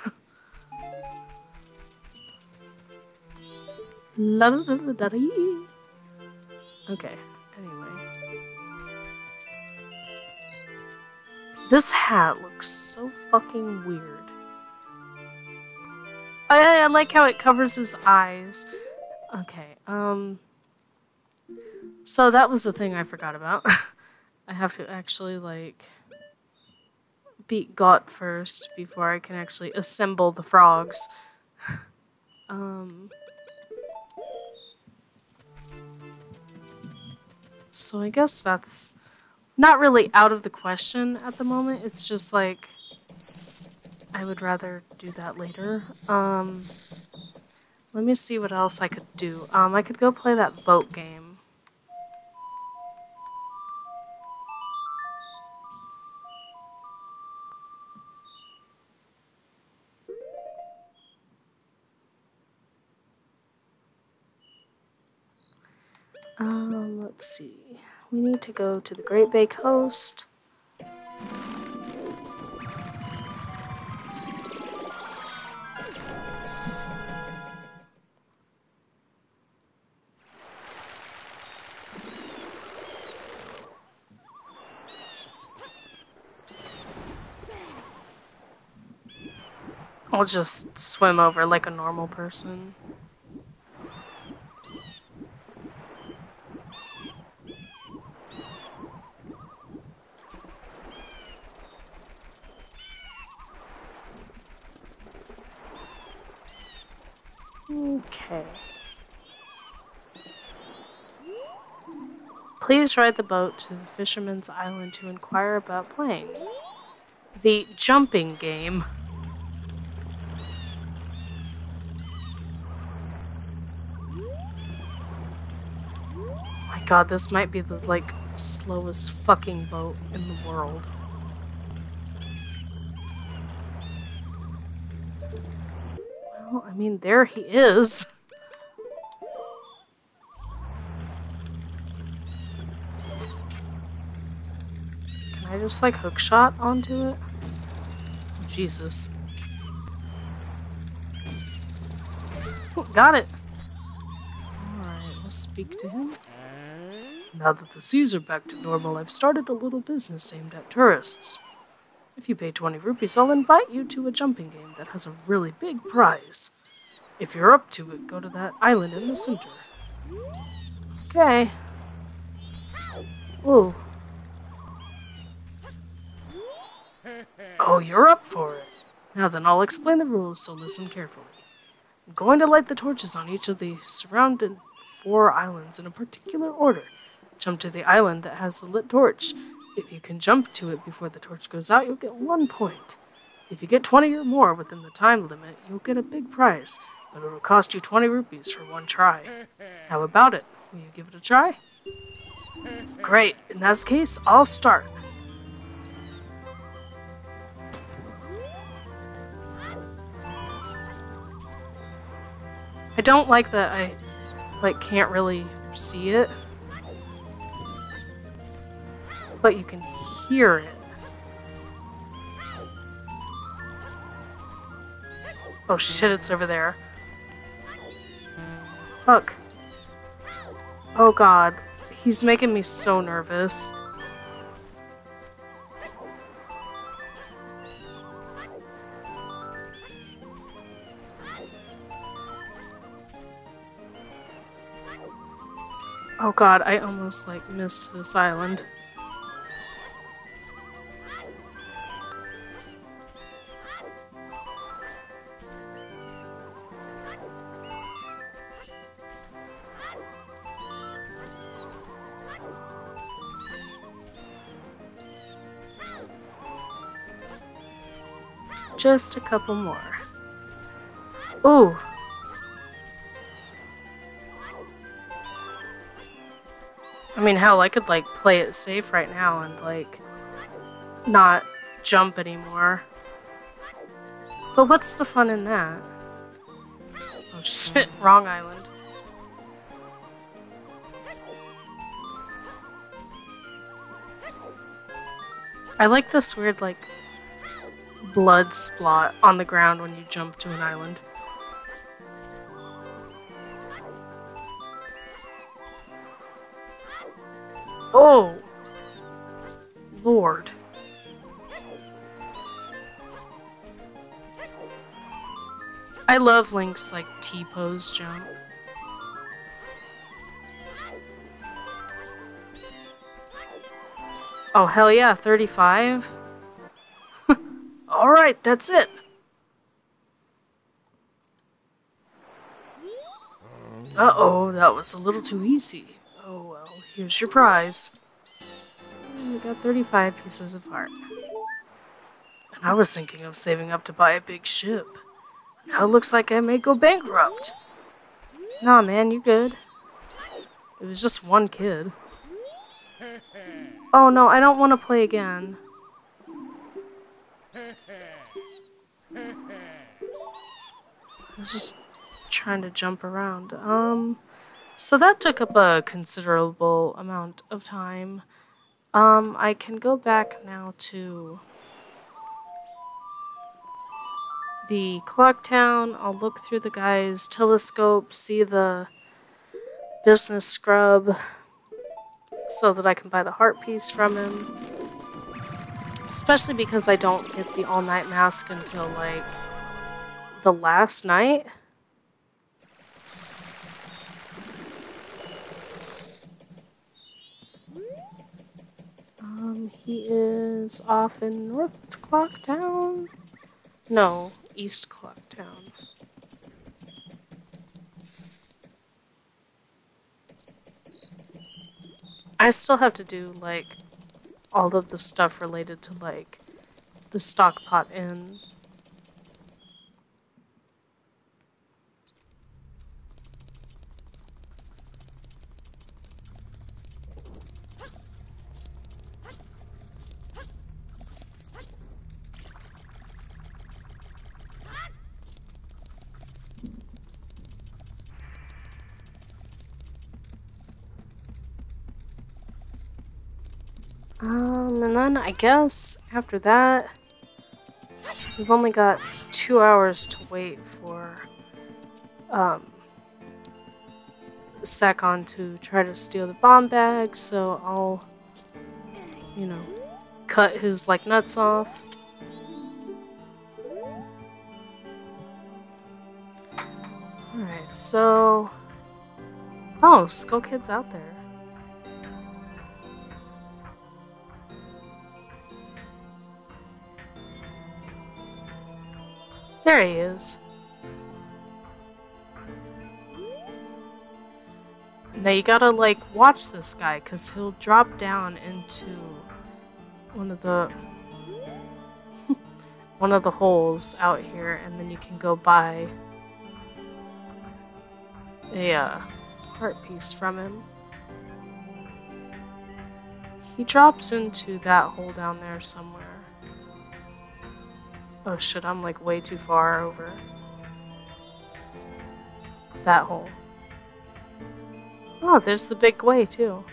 La -da -da -da -da okay, anyway. This hat looks so fucking weird. I, I like how it covers his eyes. Okay, um... So that was the thing I forgot about. I have to actually, like, beat Goht first before I can actually assemble the frogs. um... So I guess that's not really out of the question at the moment. It's just like I would rather do that later. Um, let me see what else I could do. Um, I could go play that boat game. Let's see. We need to go to the Great Bay Coast. I'll just swim over like a normal person. Okay. Ride the boat to the Fisherman's Island to inquire about playing the jumping game. My god, this might be the, like, slowest fucking boat in the world. Well, I mean, there he is. Just, like, hookshot onto it? Jesus. got it! Alright, let's speak to him. Now that the seas are back to normal, I've started a little business aimed at tourists. If you pay 20 rupees, I'll invite you to a jumping game that has a really big prize. If you're up to it, go to that island in the center. Okay. Ooh. Oh, you're up for it. Now then, I'll explain the rules, so listen carefully. I'm going to light the torches on each of the surrounding four islands in a particular order. Jump to the island that has the lit torch. If you can jump to it before the torch goes out, you'll get one point. If you get 20 or more within the time limit, you'll get a big prize, but it'll cost you 20 rupees for one try. How about it? Will you give it a try? Great. In that case, I'll start. I don't like that I like can't really see it. But you can hear it. Oh shit, it's over there. Fuck. Oh god. He's making me so nervous. Oh god, I almost like missed this island. Just a couple more. Ooh. I mean, hell, I could, like, play it safe right now and, like, not jump anymore. But what's the fun in that? Oh shit, wrong island. I like this weird, like, blood splot on the ground when you jump to an island. Oh! Lord. I love Link's like T-pose jump. Oh hell yeah, 35? Alright, that's it. Uh-oh, that was a little too easy. Here's your prize. You got 35 pieces of heart. And I was thinking of saving up to buy a big ship. Now it looks like I may go bankrupt. Nah, man, you good. It was just one kid. Oh no, I don't want to play again. I was just trying to jump around. Um, so that took up a considerable amount of time. Um, I can go back now to the clock town. I'll look through the guy's telescope, see the business scrub, so that I can buy the heart piece from him. Especially because I don't get the all night mask until like the last night. He is off in North Clocktown. No, East Clocktown. I still have to do, like, all of the stuff related to, like, the Stockpot Inn. Um, and then I guess after that, we've only got two hours to wait for, um, Sakon to try to steal the bomb bag, so I'll, you know, cut his, like, nuts off. Alright, so... Oh, Skull Kid's out there. There he is. Now you gotta like watch this guy because he'll drop down into one of the one of the holes out here and then you can go buy a uh, heart piece from him. He drops into that hole down there somewhere. Oh shit, I'm like way too far over that hole. Oh, there's the big way too.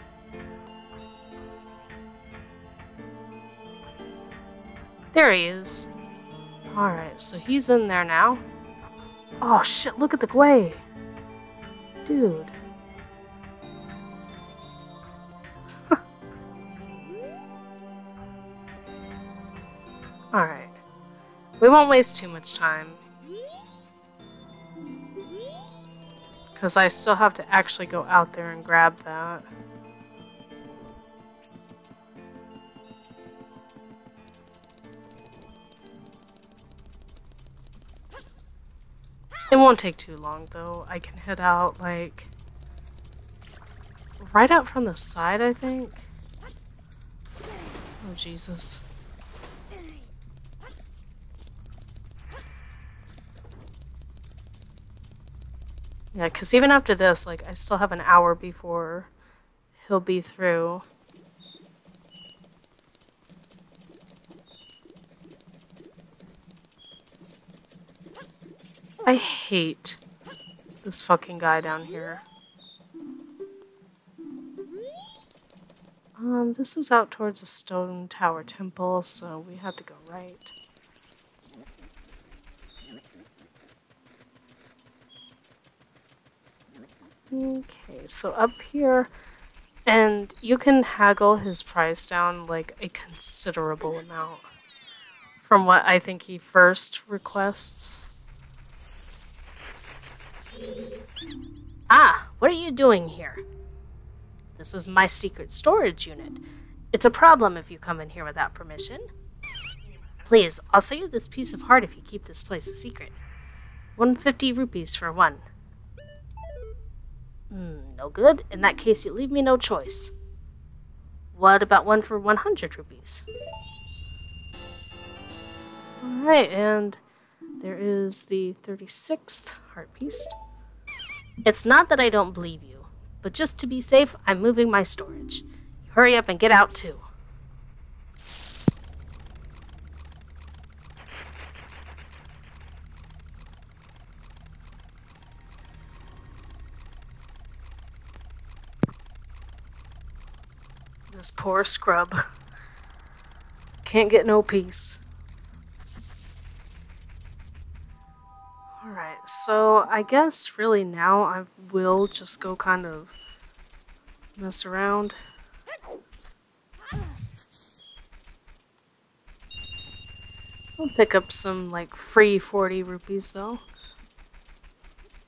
There he is. Alright, so he's in there now. Oh shit, look at the Gwei. Dude. Alright. We won't waste too much time. Because I still have to actually go out there and grab that. It won't take too long though. I can head out like right out from the side, I think. Oh Jesus. Yeah, because even after this, like, I still have an hour before he'll be through. I hate this fucking guy down here. Um, this is out towards the Stone Tower Temple, so we have to go right. Okay, so up here, And you can haggle his price down like a considerable amount from what I think he first requests. Ah, what are you doing here? This is my secret storage unit. It's a problem if you come in here without permission. Please, I'll sell you this piece of heart if you keep this place a secret. 150 rupees for one. Mm, no good. In that case, you leave me no choice. What about one for 100 rupees? Alright, and there is the 36th heart piece. It's not that I don't believe you, but just to be safe, I'm moving my storage. You hurry up and get out too. This poor scrub. Can't get no peace. Alright, so I guess really now I will just go kind of mess around. I'll pick up some like free 40 rupees though.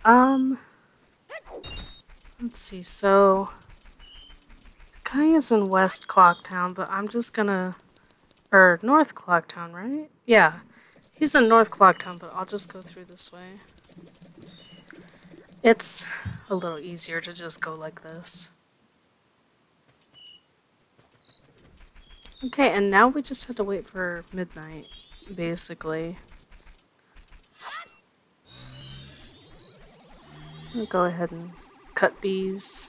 Um, let's see, so guy is in West Clocktown, but I'm just gonna, or North Clocktown, right? Yeah, he's in North Clocktown, but I'll just go through this way. It's a little easier to just go like this. Okay, and now we just have to wait for midnight, basically. Go ahead and cut these.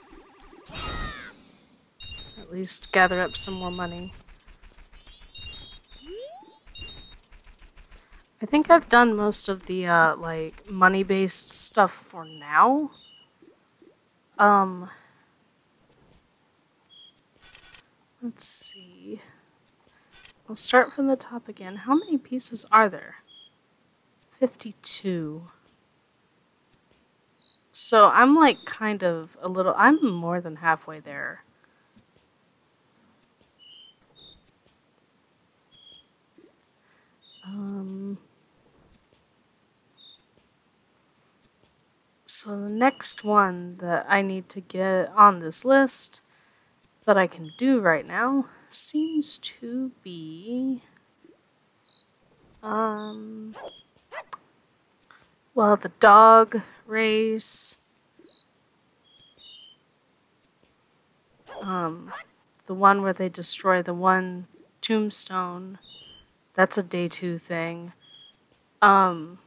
At least gather up some more money. I think I've done most of the, uh, like, money-based stuff for now. Um... Let's see. I'll start from the top again. How many pieces are there? 52. So I'm like kind of a little, I'm more than halfway there. Um, so the next one that I need to get on this list that I can do right now seems to be um well the dog race. Um the one where they destroy the one tombstone that's a day 2 thing um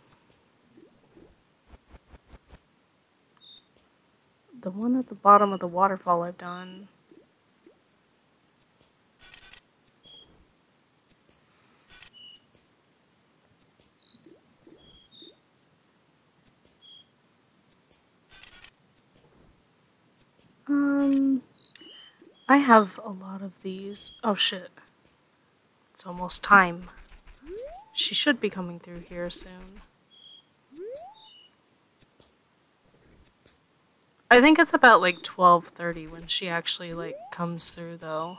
the one at the bottom of the waterfall I've done Um, I have a lot of these. Oh shit. It's almost time. She should be coming through here soon. I think it's about like 12:30 when she actually like comes through though.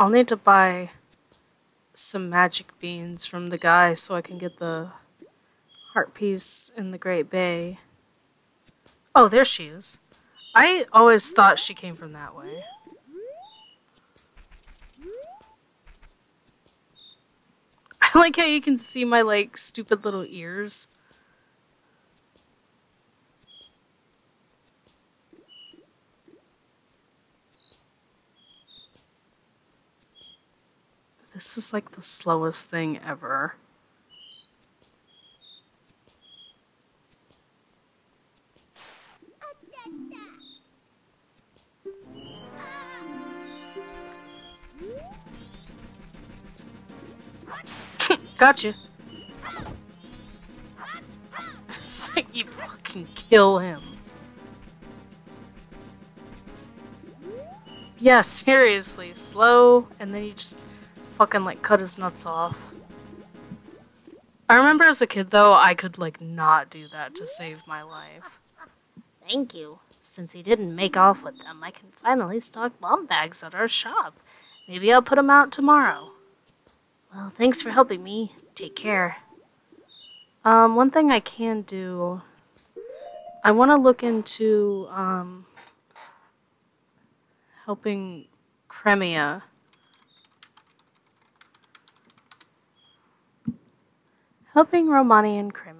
I'll need to buy some magic beans from the guy so I can get the piece in the Great Bay. Oh, there she is. I always thought she came from that way. I like how you can see my, like, stupid little ears. This is like the slowest thing ever. Gotcha. It's like you fucking kill him. Yeah, seriously, slow, and then you just fucking like cut his nuts off. I remember as a kid, though, I could, like, not do that to save my life. Thank you. Since he didn't make off with them, I can finally stock bomb bags at our shop. Maybe I'll put them out tomorrow. Well, thanks for helping me. Take care. Um, one thing I can do, I want to look into, um, helping Cremia. Helping Romani and Cremia.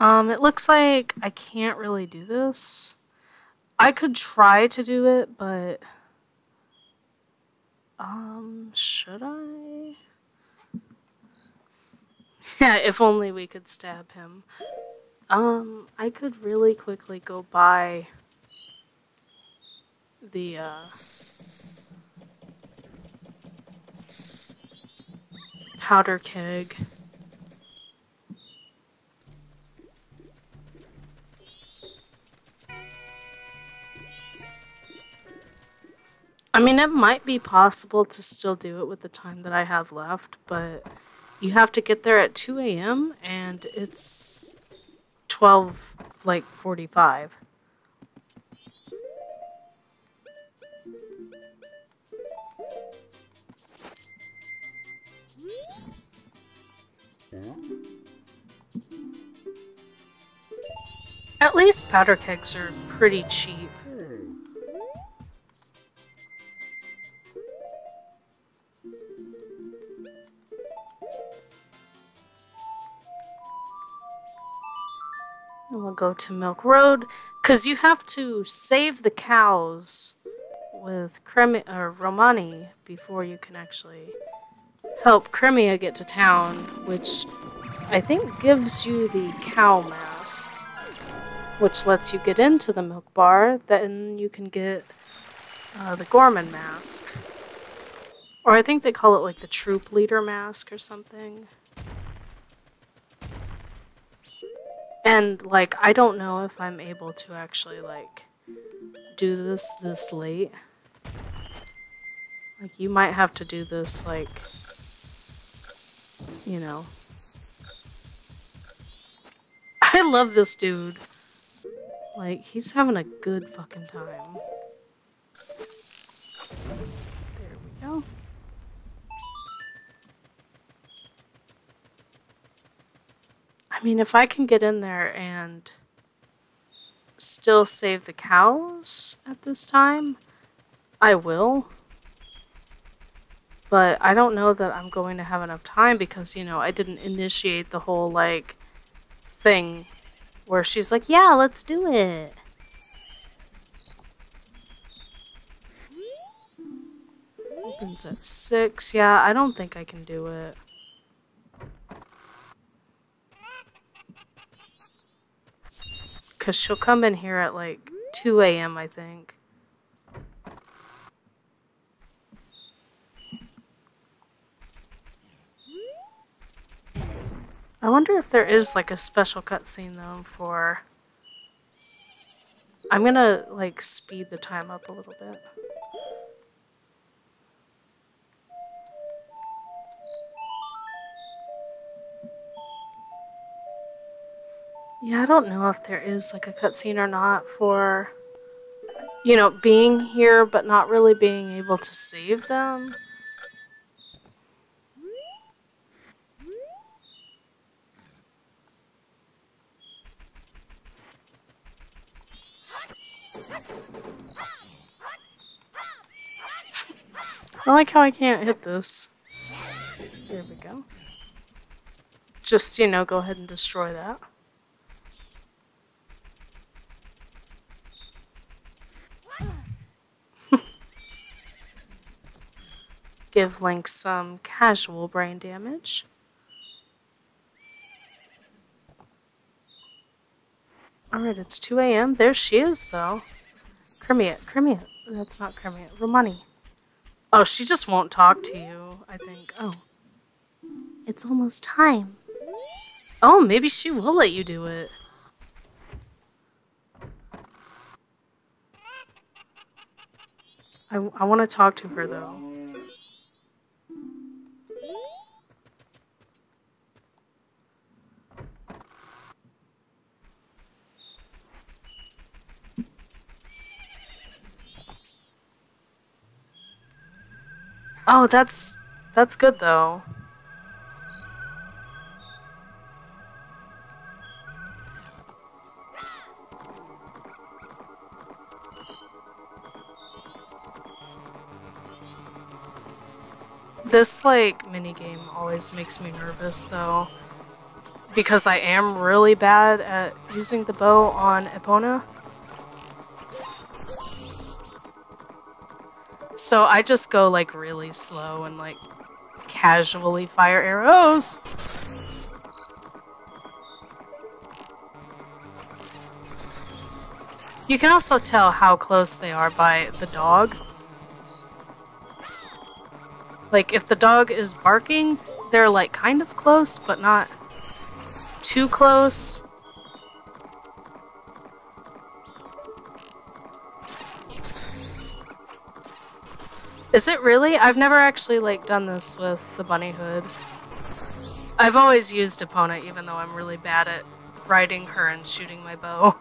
Um, it looks like I can't really do this. I could try to do it, but um, should I? Yeah, if only we could stab him. Um, I could really quickly go buy the, uh, powder keg. I mean, it might be possible to still do it with the time that I have left, but you have to get there at 2 a.m. and it's 12, like 45. At least powder kegs are pretty cheap. Go to Milk Road because you have to save the cows with Cremi or Romani before you can actually help Cremia get to town, which I think gives you the cow mask, which lets you get into the milk bar. Then you can get uh, the Gorman mask. Or I think they call it like the troop leader mask or something. And like I don't know if I'm able to actually like do this this late. Like you might have to do this like you know. I love this dude. Like he's having a good fucking time. There we go. Mean, if I can get in there and still save the cows at this time, I will. But I don't know that I'm going to have enough time because, you know, I didn't initiate the whole, like, thing where she's like, yeah, let's do it. Opens at 6. Yeah, I don't think I can do it. Because she'll come in here at like 2 a.m., I think. I wonder if there is like a special cutscene though for. I'm gonna like speed the time up a little bit. Yeah, I don't know if there is like a cutscene or not for, you know, being here but not really being able to save them. I like how I can't hit this. There we go. Just, you know, go ahead and destroy that. Give Link some casual brain damage. Alright, it's 2 a.m. There she is, though. Cremia, Cremia. That's not Cremia. Romani. Oh, she just won't talk to you, I think. Oh. It's almost time. Oh, maybe she will let you do it. I, I want to talk to her though. Oh, that's that's good though. This like mini game always makes me nervous though because I am really bad at using the bow on Epona. So I just go like really slow and like casually fire arrows. You can also tell how close they are by the dog. Like, if the dog is barking, they're like kind of close, but not too close. Is it really? I've never actually like done this with the bunny hood. I've always used Epona even though I'm really bad at riding her and shooting my bow.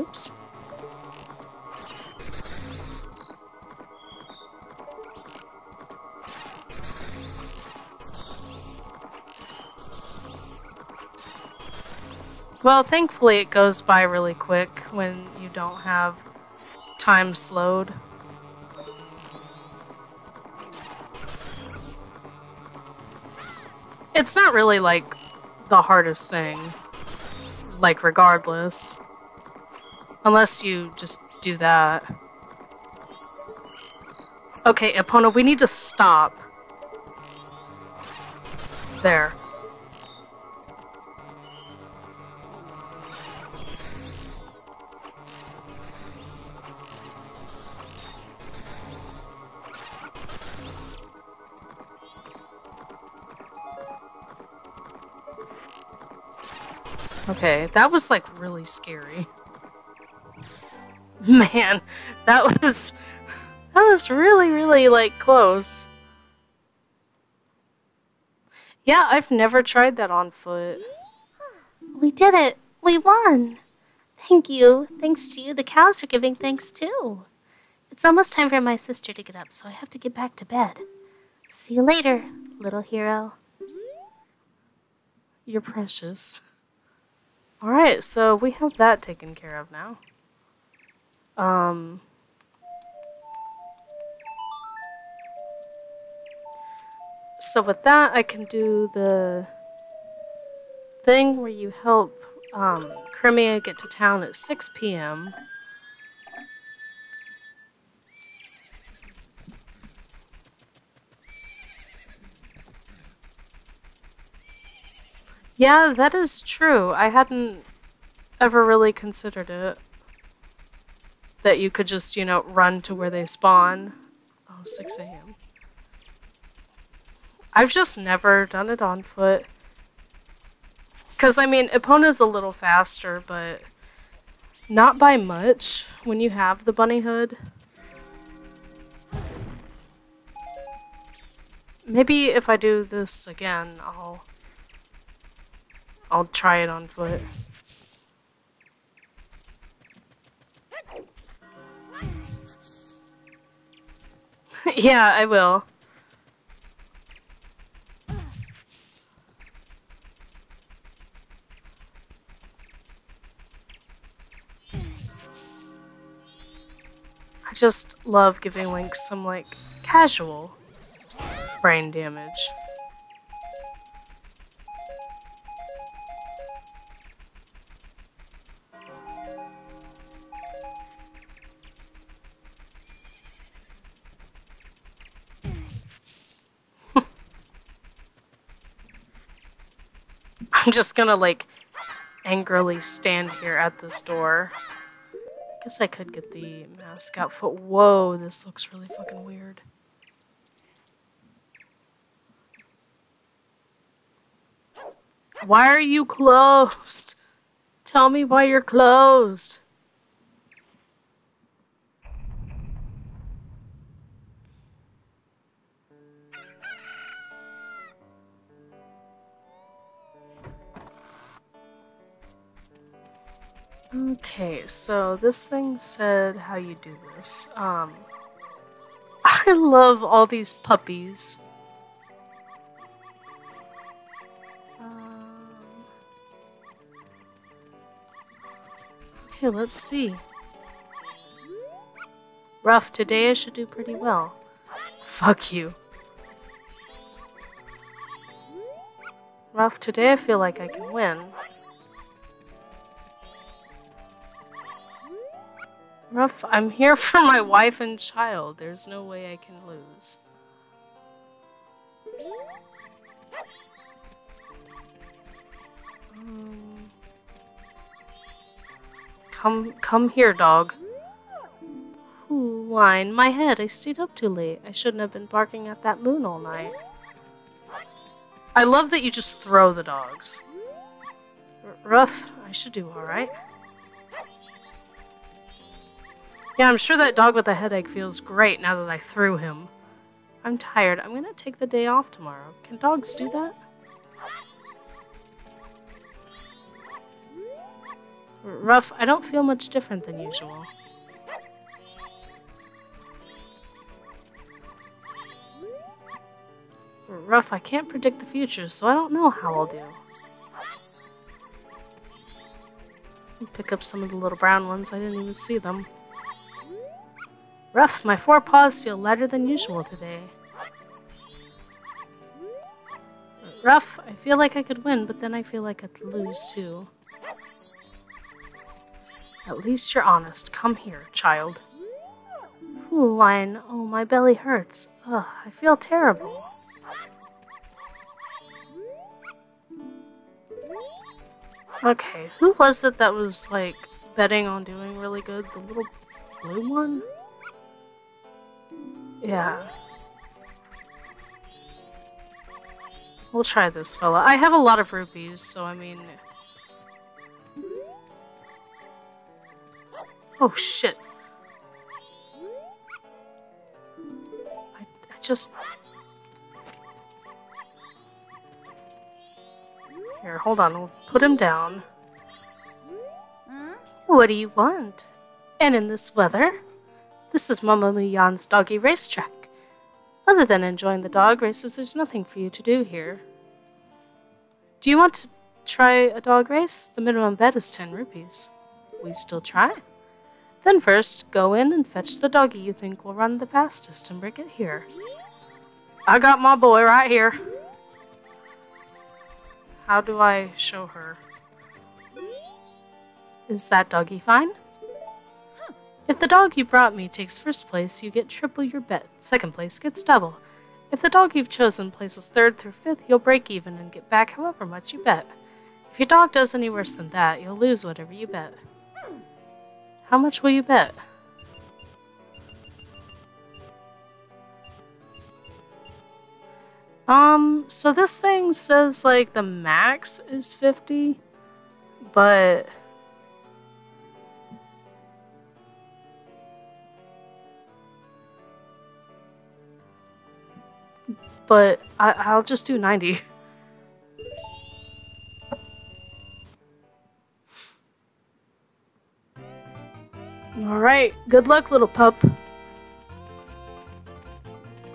Oops. Well, thankfully it goes by really quick when you don't have time slowed. It's not really like the hardest thing, like regardless. Unless you just do that. Okay, Epona, we need to stop. There. Okay, that was like really scary. Man, that was that was really really like close. Yeah, I've never tried that on foot. We did it. We won. Thank you. Thanks to you, the cows are giving thanks too. It's almost time for my sister to get up, so I have to get back to bed. See you later, little hero. You're precious. Alright, so we have that taken care of now. Um... So with that, I can do the thing where you help um, Cremia get to town at 6 p.m. Yeah, that is true. I hadn't ever really considered it. That you could just, you know, run to where they spawn. Oh, 6 a.m. I've just never done it on foot. Because, I mean, Epona's a little faster, but not by much when you have the bunny hood. Maybe if I do this again, I'll I'll try it on foot. yeah, I will. I just love giving Link some, like, casual brain damage. I'm just gonna like angrily stand here at this door. Guess I could get the mask outfit. Whoa, this looks really fucking weird. why are you closed? Tell me why you're closed. Okay, so this thing said how you do this. Um, I love all these puppies. Um, okay, let's see. Rough, today I should do pretty well. Fuck you. Rough, today I feel like I can win. Rough, I'm here for my wife and child. There's no way I can lose. Um, come, come here, dog. Ooh, whine. My head, I stayed up too late. I shouldn't have been barking at that moon all night. I love that you just throw the dogs. R rough, I should do alright. Yeah, I'm sure that dog with the headache feels great now that I threw him. I'm tired. I'm gonna take the day off tomorrow. Can dogs do that? Rough, I don't feel much different than usual. Rough, I can't predict the future, so I don't know how I'll do. Pick up some of the little brown ones, I didn't even see them. Rough, my four paws feel lighter than usual today. Rough, I feel like I could win, but then I feel like I'd lose too. At least you're honest. Come here, child. Ooh, whine. Oh, my belly hurts. Ugh, I feel terrible. Okay, who was it that was, like, betting on doing really good? The little blue one? Yeah. We'll try this fella. I have a lot of rupees, so I mean... Oh, shit. I, I just... Here, hold on. We'll put him down. Hmm? What do you want? And in this weather? This is Mamamu Yan's doggy racetrack. Other than enjoying the dog races, there's nothing for you to do here. Do you want to try a dog race? The minimum bet is 10 rupees. We still try? Then first, go in and fetch the doggy you think will run the fastest and bring it here. I got my boy right here. How do I show her? Is that doggy fine? If the dog you brought me takes first place, you get triple your bet. Second place gets double. If the dog you've chosen places third through fifth, you'll break even and get back however much you bet. If your dog does any worse than that, you'll lose whatever you bet. How much will you bet? Um, so this thing says like the max is 50, but but I, will just do 90. Alright, good luck, little pup.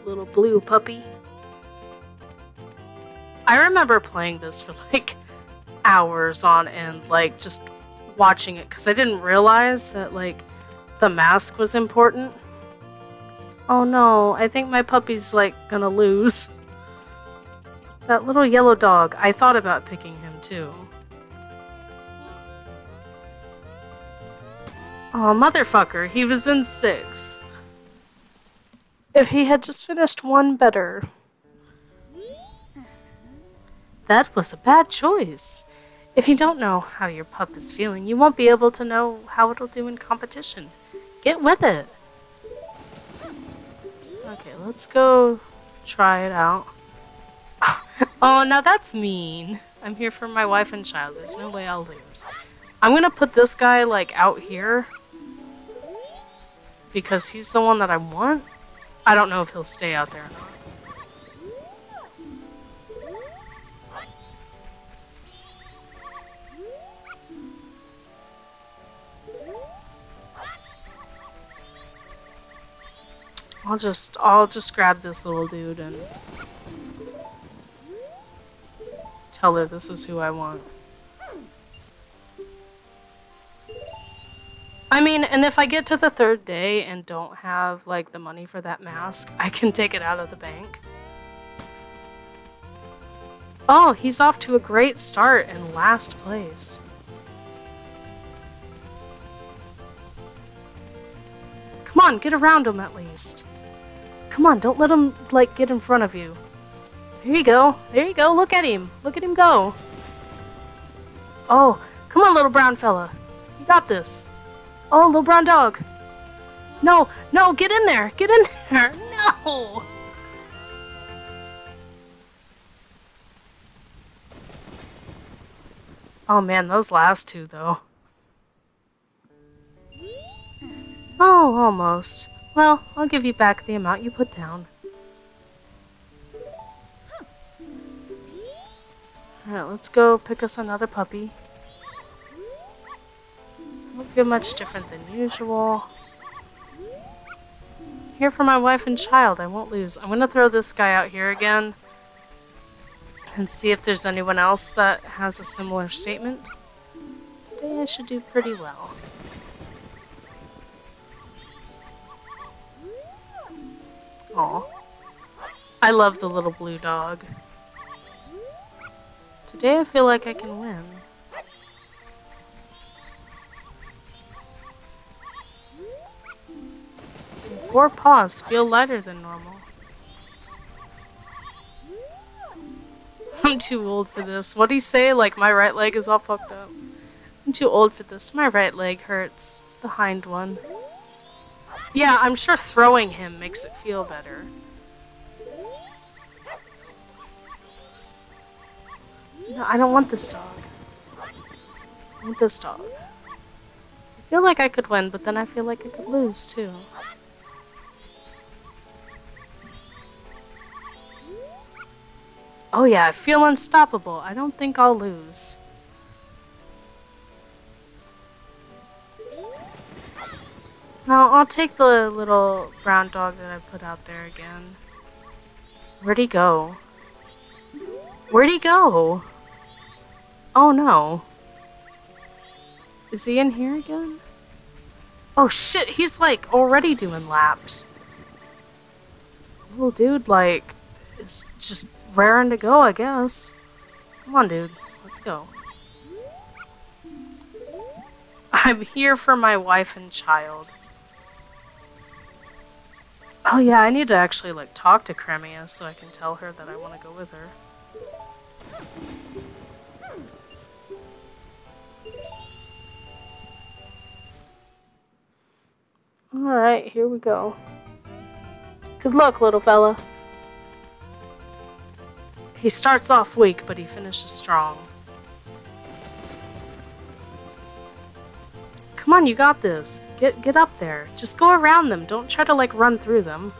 Little blue puppy. I remember playing this for like hours on end, like just watching it, because I didn't realize that like the mask was important. Oh no, I think my puppy's like gonna lose. That little yellow dog, I thought about picking him too. Oh, motherfucker, he was in sixth. If he had just finished one better. That was a bad choice. If you don't know how your pup is feeling, you won't be able to know how it'll do in competition. Get with it. Okay, let's go try it out. oh, now that's mean. I'm here for my wife and child. There's no way I'll lose. I'm gonna put this guy, like, out here. Because he's the one that I want. I don't know if he'll stay out there or not. I'll just, I'll just grab this little dude and tell her this is who I want. I mean, and if I get to the third day and don't have, like, the money for that mask, I can take it out of the bank. Oh, he's off to a great start in last place. Come on, get around him at least. Come on, don't let him, like, get in front of you. There you go. There you go. Look at him. Look at him go. Oh, come on, little brown fella. You got this. Oh, little brown dog. No, no, get in there. Get in there. No. Oh man, those last two, though. Oh, almost. Well, I'll give you back the amount you put down. Alright, let's go pick us another puppy. Don't feel much different than usual. Here for my wife and child, I won't lose. I'm gonna throw this guy out here again and see if there's anyone else that has a similar statement. Today I should do pretty well. Aw. I love the little blue dog. Today I feel like I can win. Four paws feel lighter than normal. I'm too old for this. What'd he say? Like, my right leg is all fucked up. I'm too old for this. My right leg hurts. The hind one. Yeah, I'm sure throwing him makes it feel better. No, I don't want this dog. I want this dog. I feel like I could win, but then I feel like I could lose, too. Oh yeah, I feel unstoppable. I don't think I'll lose. No, I'll take the little brown dog that I put out there again. Where'd he go? Where'd he go? Oh no. Is he in here again? Oh shit, he's like already doing laps. Little dude, like, is just raring to go, I guess. Come on, dude. Let's go. I'm here for my wife and child. Oh yeah, I need to actually like talk to Cremia so I can tell her that I want to go with her. Alright, here we go. Good luck, little fella. He starts off weak, but he finishes strong. Come on, you got this. Get get up there. Just go around them. Don't try to like run through them.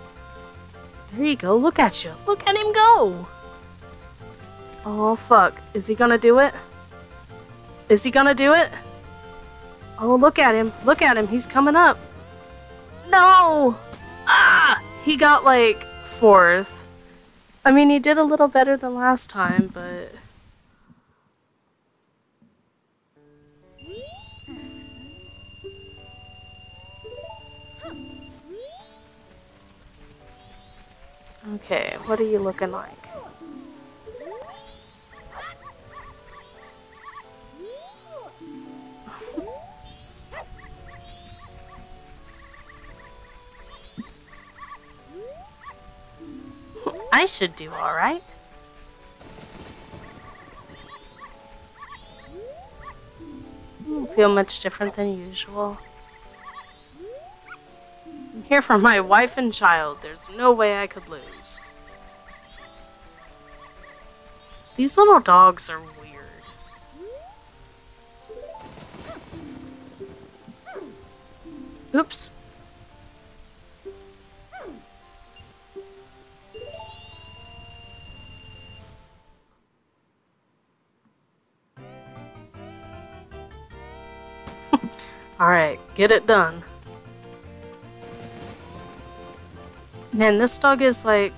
There you go. Look at you. Look at him go. Oh fuck. Is he gonna do it? Is he gonna do it? Oh, look at him. Look at him. He's coming up. No! Ah! He got like fourth. I mean, he did a little better than last time, but. Okay, what are you looking like? I should do alright. Feel much different than usual. Here for my wife and child. There's no way I could lose. These little dogs are weird. Oops. Alright, get it done. Man, this dog is like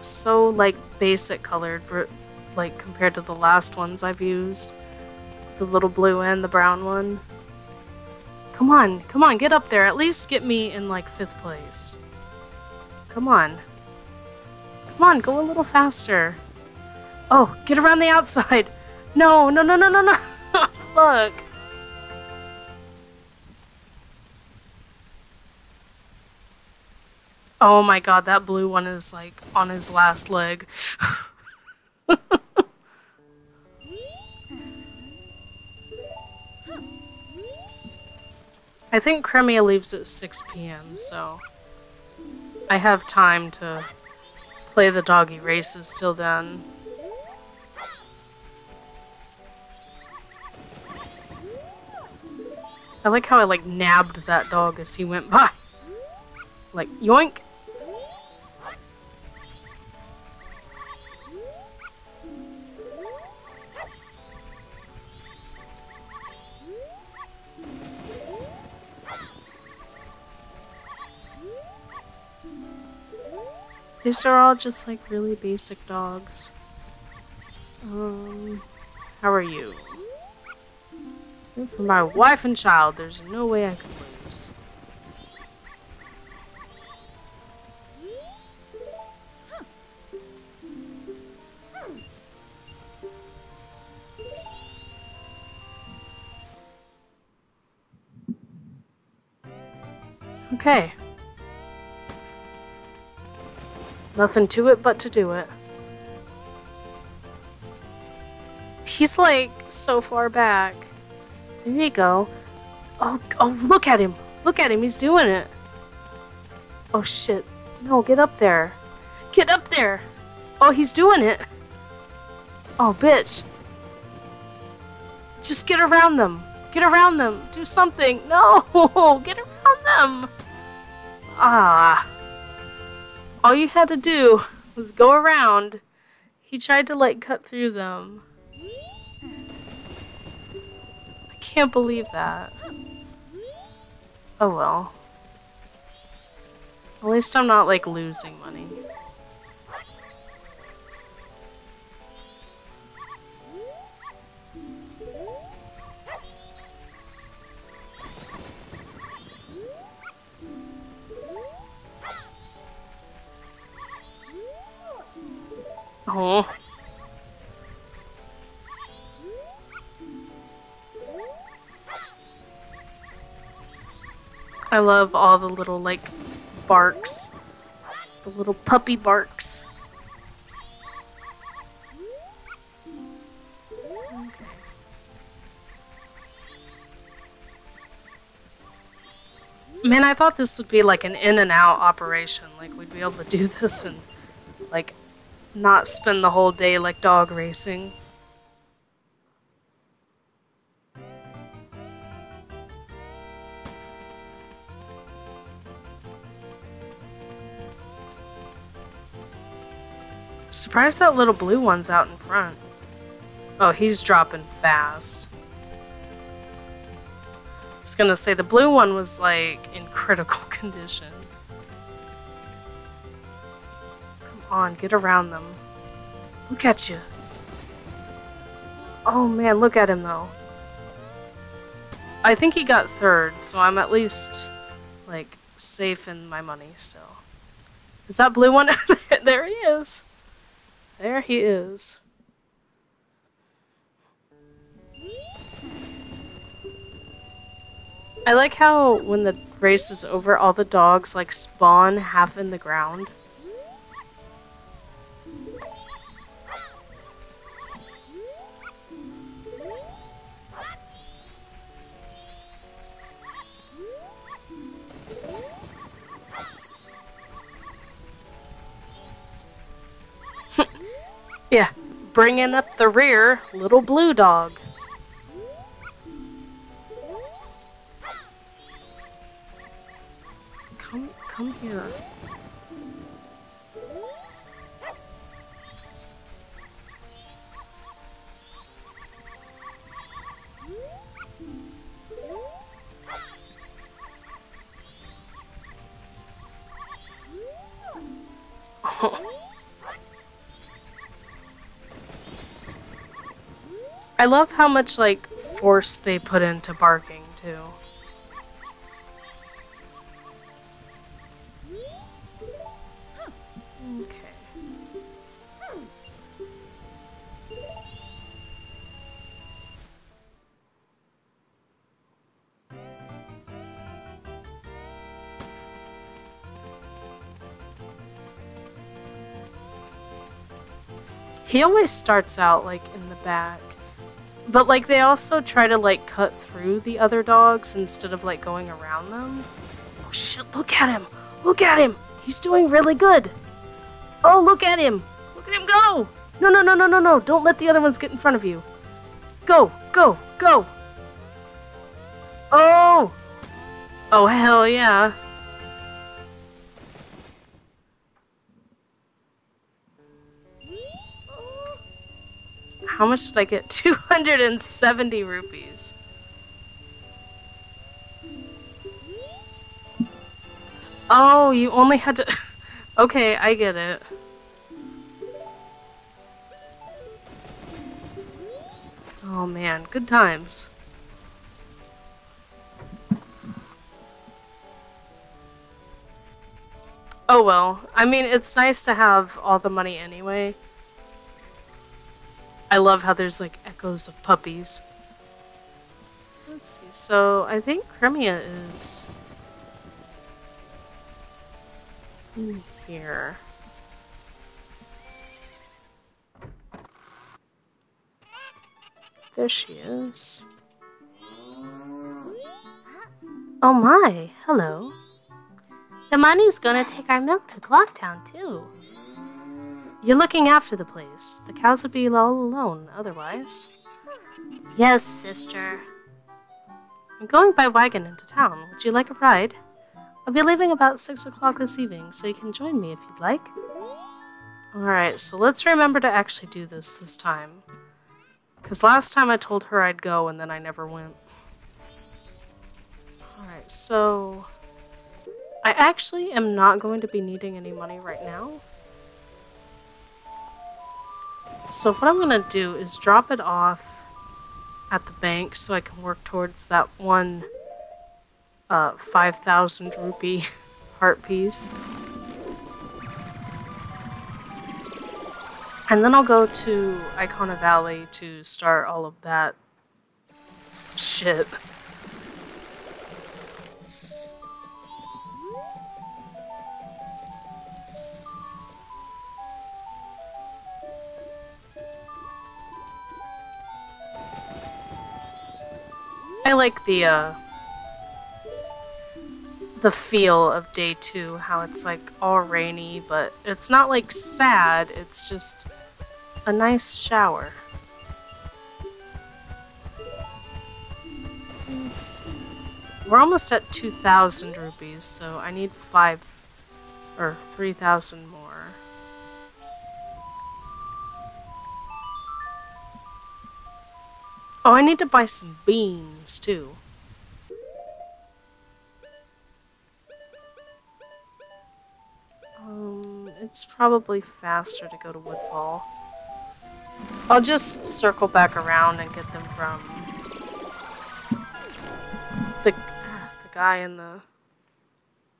so like basic colored like compared to the last ones I've used. The little blue and the brown one. Come on, come on, get up there. At least get me in like fifth place. Come on. Come on, go a little faster. Oh, get around the outside. No, no, no, no, no, no. Fuck. Oh my god, that blue one is like on his last leg. I think Cremia leaves at 6 p.m., so I have time to play the doggy races till then. I like how I like nabbed that dog as he went by. Like, yoink! These are all just like really basic dogs. Um, how are you? For my wife and child, there's no way I could lose. Okay. Nothing to it but to do it. He's like so far back. There you go. Oh, oh, look at him. Look at him. He's doing it. Oh, shit. No, get up there. Get up there. Oh, he's doing it. Oh, bitch. Just get around them. Get around them. Do something. No, get around them. Ah. All you had to do was go around. He tried to like cut through them. I can't believe that. Oh well. At least I'm not like losing money. I love all the little, like, barks. The little puppy barks. Man, I thought this would be like an in and out operation. Like, we'd be able to do this and, like, not spend the whole day like dog racing. Surprised that little blue one's out in front. Oh, he's dropping fast. I was gonna say the blue one was like in critical condition. On, get around them. Look at you. Oh man, look at him though. I think he got third, so I'm at least, like, safe in my money still. Is that blue one? there he is. There he is. I like how when the race is over, all the dogs, like, spawn half in the ground. Yeah, bringing up the rear, little blue dog. come come here. I love how much like force they put into barking too. He always starts out like in the back. But like they also try to like cut through the other dogs instead of like going around them. Oh shit, look at him. Look at him. He's doing really good. Oh, look at him. Look at him go. No, no, no, no, no, no. Don't let the other ones get in front of you. Go, go, go. Oh. Oh, hell yeah. How much did I get? 270 rupees. Oh, you only had to... okay, I get it. Oh man, good times. Oh well, I mean, it's nice to have all the money anyway. I love how there's like echoes of puppies. Let's see, so I think Cremia is in here. There she is. Oh my, hello. The money's gonna take our milk to Clocktown too. You're looking after the place. The cows would be all alone otherwise. Yes, sister. I'm going by wagon into town. Would you like a ride? I'll be leaving about 6 o'clock this evening, so you can join me if you'd like. Alright, so let's remember to actually do this this time. Because last time I told her I'd go and then I never went. Alright, so... I actually am not going to be needing any money right now. So what I'm going to do is drop it off at the bank so I can work towards that one uh, 5,000 rupee heart piece. And then I'll go to Ikana Valley to start all of that shit. I like the uh the feel of day two, how it's like all rainy, but it's not like sad, it's just a nice shower. We're almost at 2,000 rupees, so I need five or 3,000 more. Oh, I need to buy some beans, too. Um, it's probably faster to go to Woodfall. I'll just circle back around and get them from the, the guy in the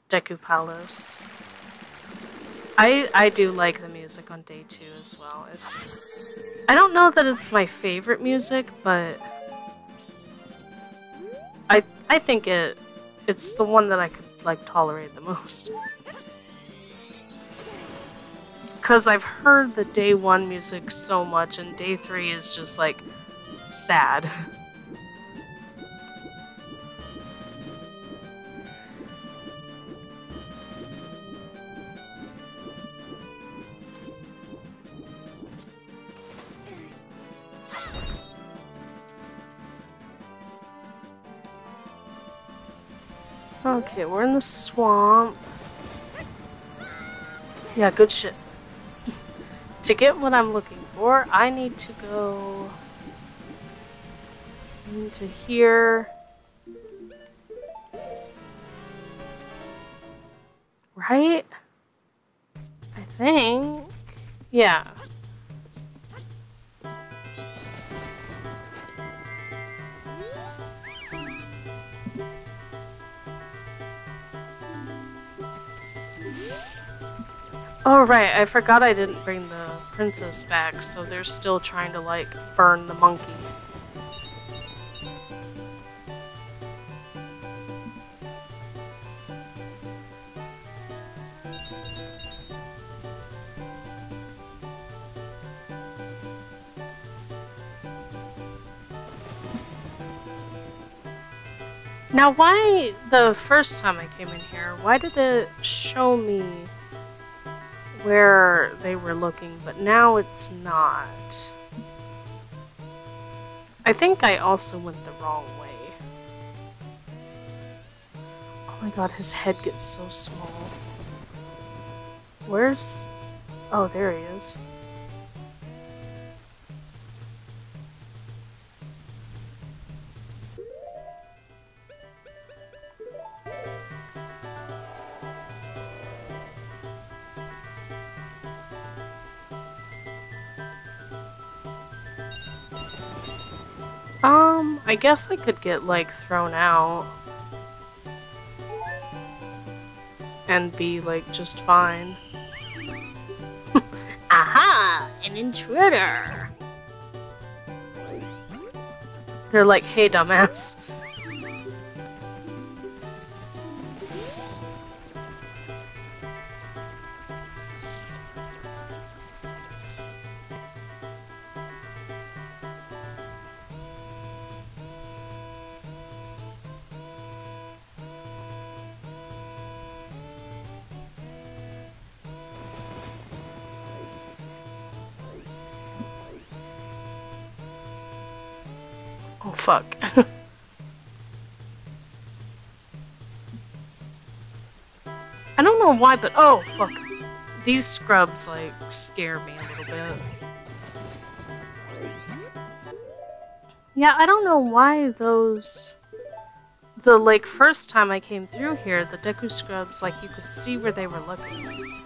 Deku Palace. I I do like the music on day two as well. It's I don't know that it's my favorite music, but I I think it it's the one that I could like tolerate the most. Cause I've heard the day one music so much and day three is just like sad. Okay, we're in the swamp. Yeah, good shit. to get what I'm looking for, I need to go into here. Oh right, I forgot I didn't bring the princess back, so they're still trying to like burn the monkey. Now, why the first time I came in here, why did it show me where they were looking, but now it's not. I think I also went the wrong way. Oh my god, his head gets so small. Where's... Oh, there he is. I guess I could get, like, thrown out. And be, like, just fine. Aha! An intruder! They're like, hey, dumbass. But oh, fuck. These scrubs, like, scare me a little bit. Yeah, I don't know why those... The, like, first time I came through here, the Deku scrubs, like, you could see where they were looking.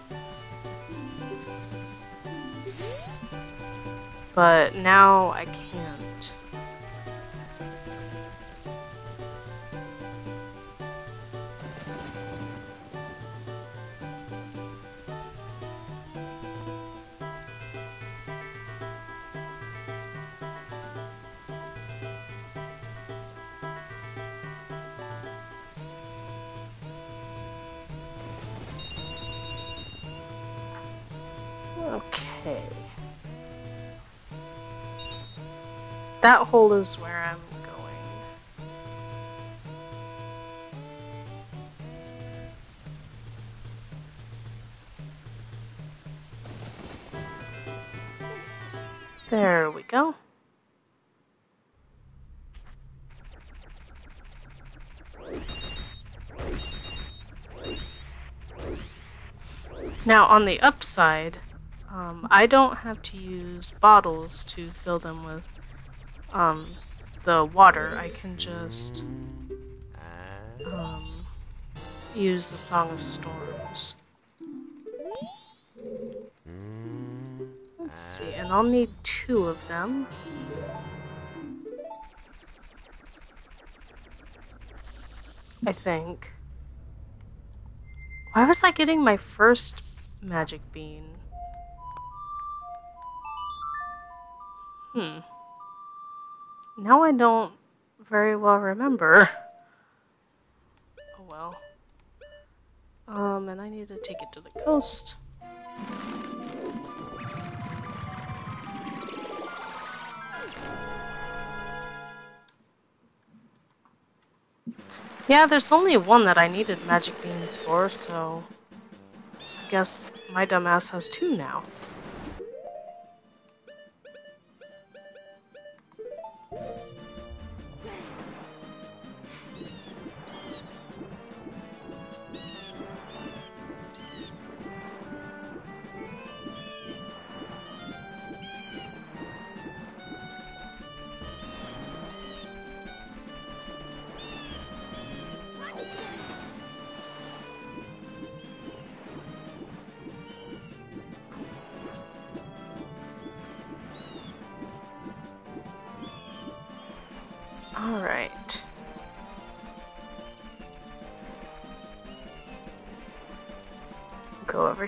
But now I can't. Hole is where I'm going. There we go. Now on the upside, um, I don't have to use bottles to fill them with um, the water. I can just um, use the Song of Storms. Let's see, and I'll need two of them. I think. Why was I getting my first magic bean? Now I don't very well remember. Oh well. Um, and I need to take it to the coast. Yeah, there's only one that I needed magic beans for, so... I guess my dumbass has two now.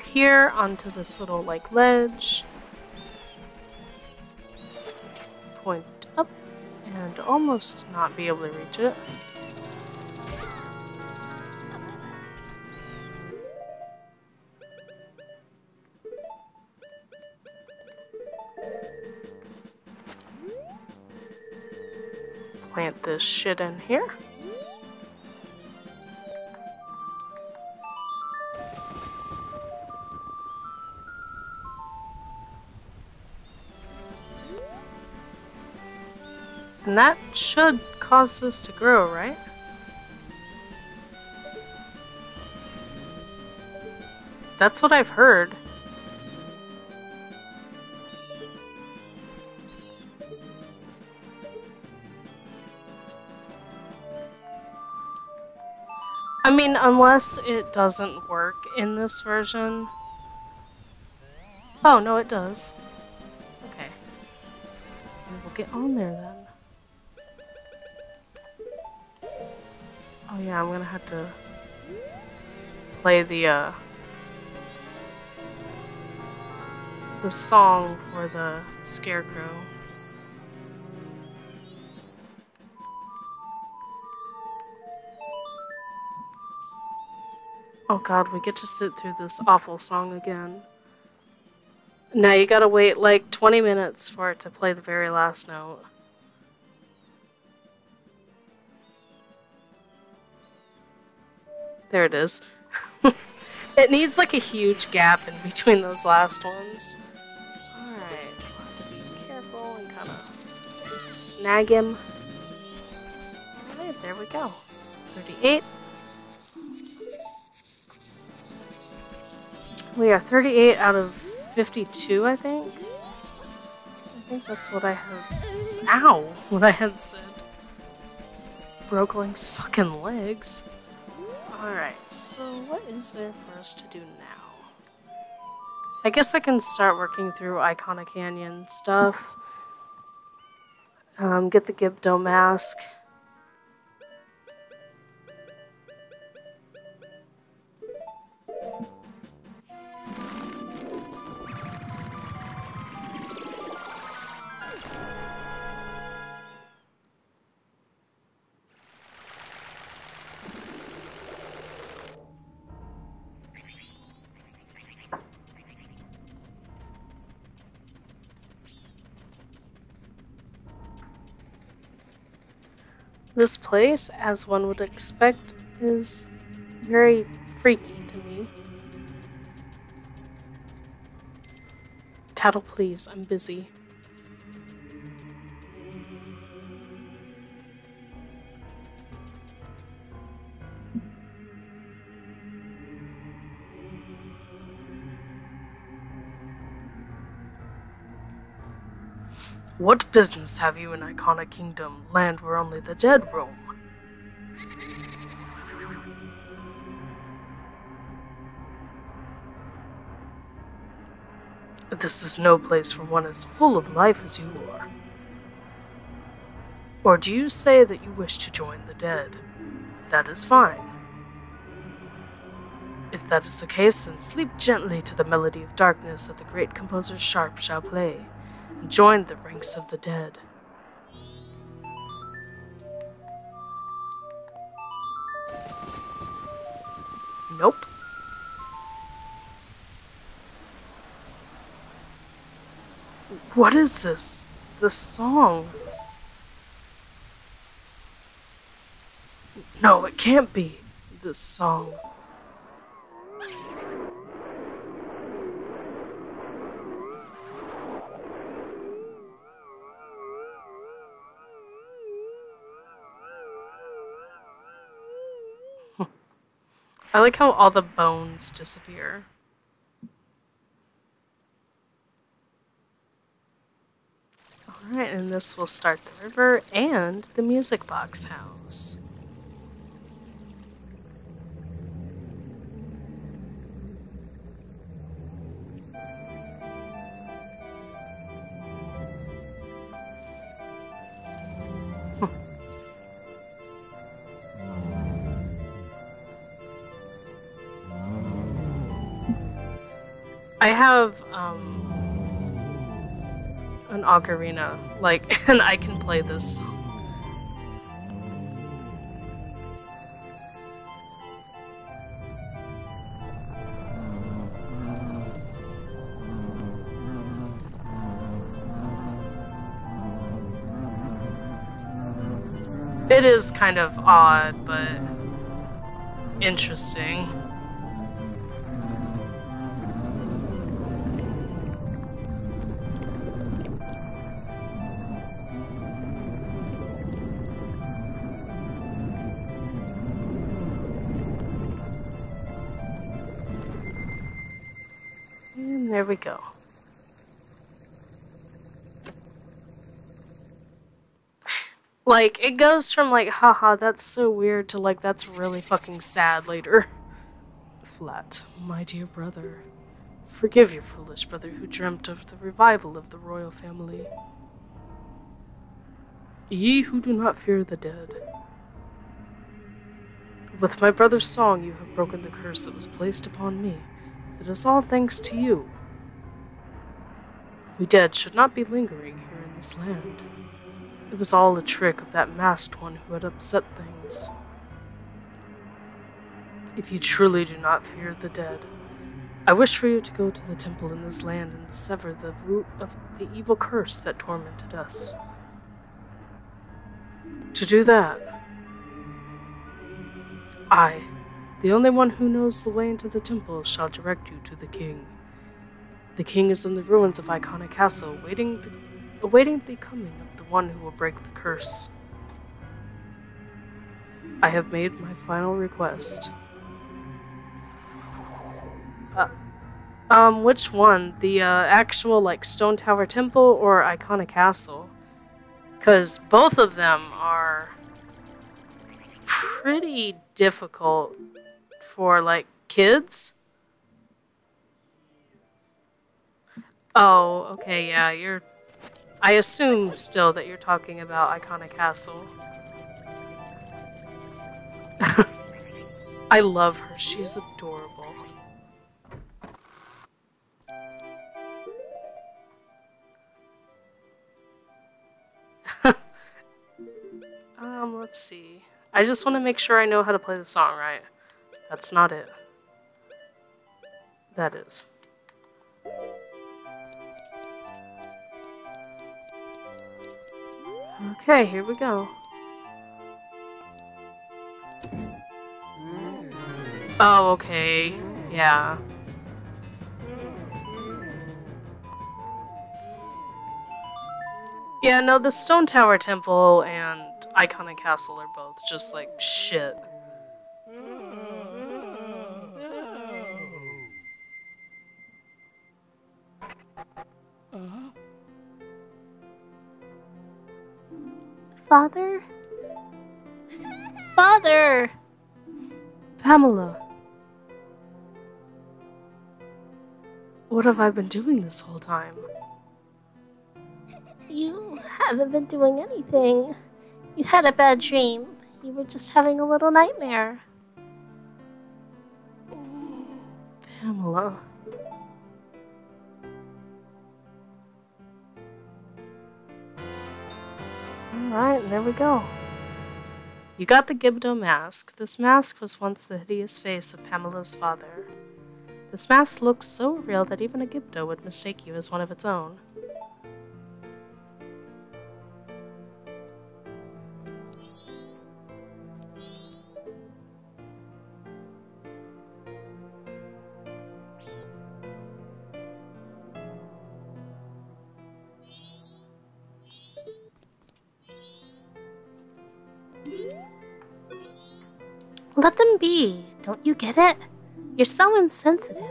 Here onto this little like ledge. Point up and almost not be able to reach it. Plant this shit in here. Should cause this to grow, right? That's what I've heard. I mean, unless it doesn't work in this version. Oh, no, it does. Okay. We'll get on there then. Gonna to play the uh the song for the scarecrow. Oh god, we get to sit through this awful song again. Now you gotta wait like 20 minutes for it to play the very last note. There it is. it needs like a huge gap in between those last ones. Alright, have to be careful and kind of snag him. Alright, there we go. 38. We are 38 out of 52, I think. I think that's what I had. Ow! What I had said. Broke Link's fucking legs. Alright, so what is there for us to do now? I guess I can start working through Ikana Canyon stuff. Um, get the Gibdo mask. This place, as one would expect, is very freaky to me. Tattle, please, I'm busy. What business have you in Ikana Kingdom, land where only the dead roam? This is no place for one as full of life as you are. Or do you say that you wish to join the dead? That is fine. If that is the case, then sleep gently to the melody of darkness that the great composer's Sharp shall play, and join the ranks of the dead. Nope. What is this? This song? No, it can't be this song. I like how all the bones disappear. Alright, and this will start the river and the music box house. I have um, an ocarina, like, and I can play this. It is kind of odd, but interesting. We go. Like, it goes from like, haha, that's so weird to like, that's really fucking sad later. Flat, my dear brother. Forgive your foolish brother who dreamt of the revival of the royal family. Ye who do not fear the dead. With my brother's song, you have broken the curse that was placed upon me. It is all thanks to you. We dead should not be lingering here in this land. It was all a trick of that masked one who had upset things. If you truly do not fear the dead, I wish for you to go to the temple in this land and sever the root of the evil curse that tormented us. To do that, I, the only one who knows the way into the temple, shall direct you to the king. The king is in the ruins of Ikana Castle, waiting the, awaiting the coming of the one who will break the curse. I have made my final request. Uh, um, which one? The uh, actual, like, Stone Tower Temple or Ikana Castle? Because both of them are pretty difficult for, like, kids. Oh, okay, yeah, you're. I assume still that you're talking about Ikana Castle. I love her, she's adorable. um, let's see. I just want to make sure I know how to play the song right. That's not it. That is. Okay, here we go. Oh, okay. Yeah. Yeah, no, the Stone Tower Temple and Ikana Castle are both just like shit. Father? Father! Pamela. What have I been doing this whole time? You haven't been doing anything. You had a bad dream. You were just having a little nightmare. Pamela. Alright, there we go. You got the Gibdo mask. This mask was once the hideous face of Pamela's father. This mask looks so real that even a Gibdo would mistake you as one of its own. Let them be. Don't you get it? You're so insensitive.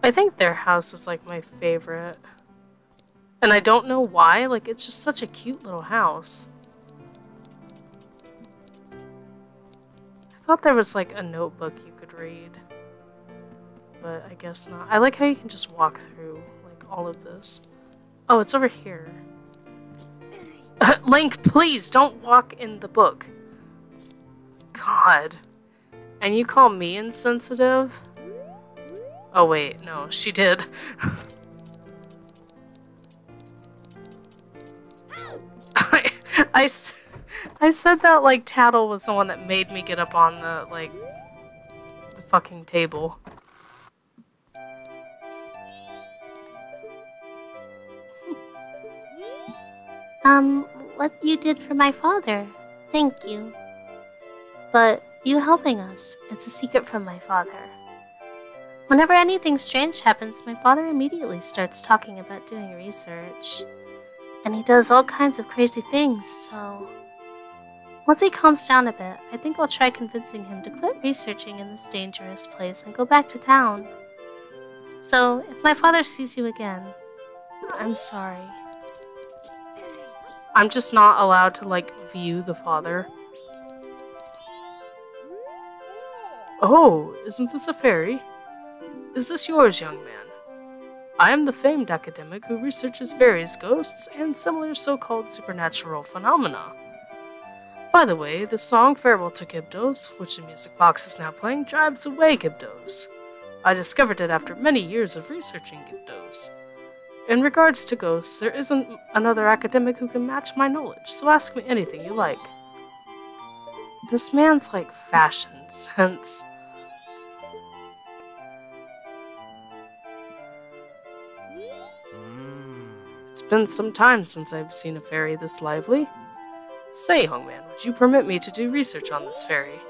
I think their house is like my favorite. And I don't know why, like it's just such a cute little house. I thought there was like a notebook you could read. But I guess not. I like how you can just walk through like all of this. Oh, it's over here. Link, please don't walk in the book. God. And you call me insensitive? Oh, wait, no, she did. I, I, I said that like Tattle was the one that made me get up on the, like, the fucking table. Um, what you did for my father. Thank you. But you helping us, it's a secret from my father. Whenever anything strange happens, my father immediately starts talking about doing research. And he does all kinds of crazy things, so. Once he calms down a bit, I think I'll try convincing him to quit researching in this dangerous place and go back to town. So, if my father sees you again, I'm sorry. I'm just not allowed to, like, view the father. Oh, isn't this a fairy? Is this yours, young man? I am the famed academic who researches fairies, ghosts, and similar so-called supernatural phenomena. By the way, the song Farewell to Gibdos, which the music box is now playing, drives away Gibdos. I discovered it after many years of researching Gibdos. In regards to ghosts, there isn't another academic who can match my knowledge, so ask me anything you like. This man's like fashion sense. It's been some time since I've seen a fairy this lively. Say, Hongman, would you permit me to do research on this fairy?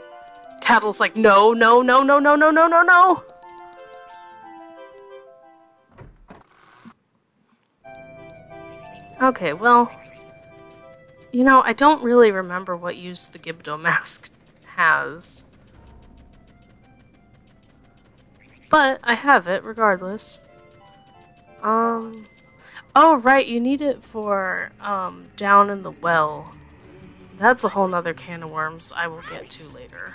Tattle's like, no, no, no, no, no, no, no, no, no! Okay, well, you know, I don't really remember what use the Gibdo mask has. But I have it regardless. Um, oh right, you need it for um, down in the well. That's a whole nother can of worms I will get to later.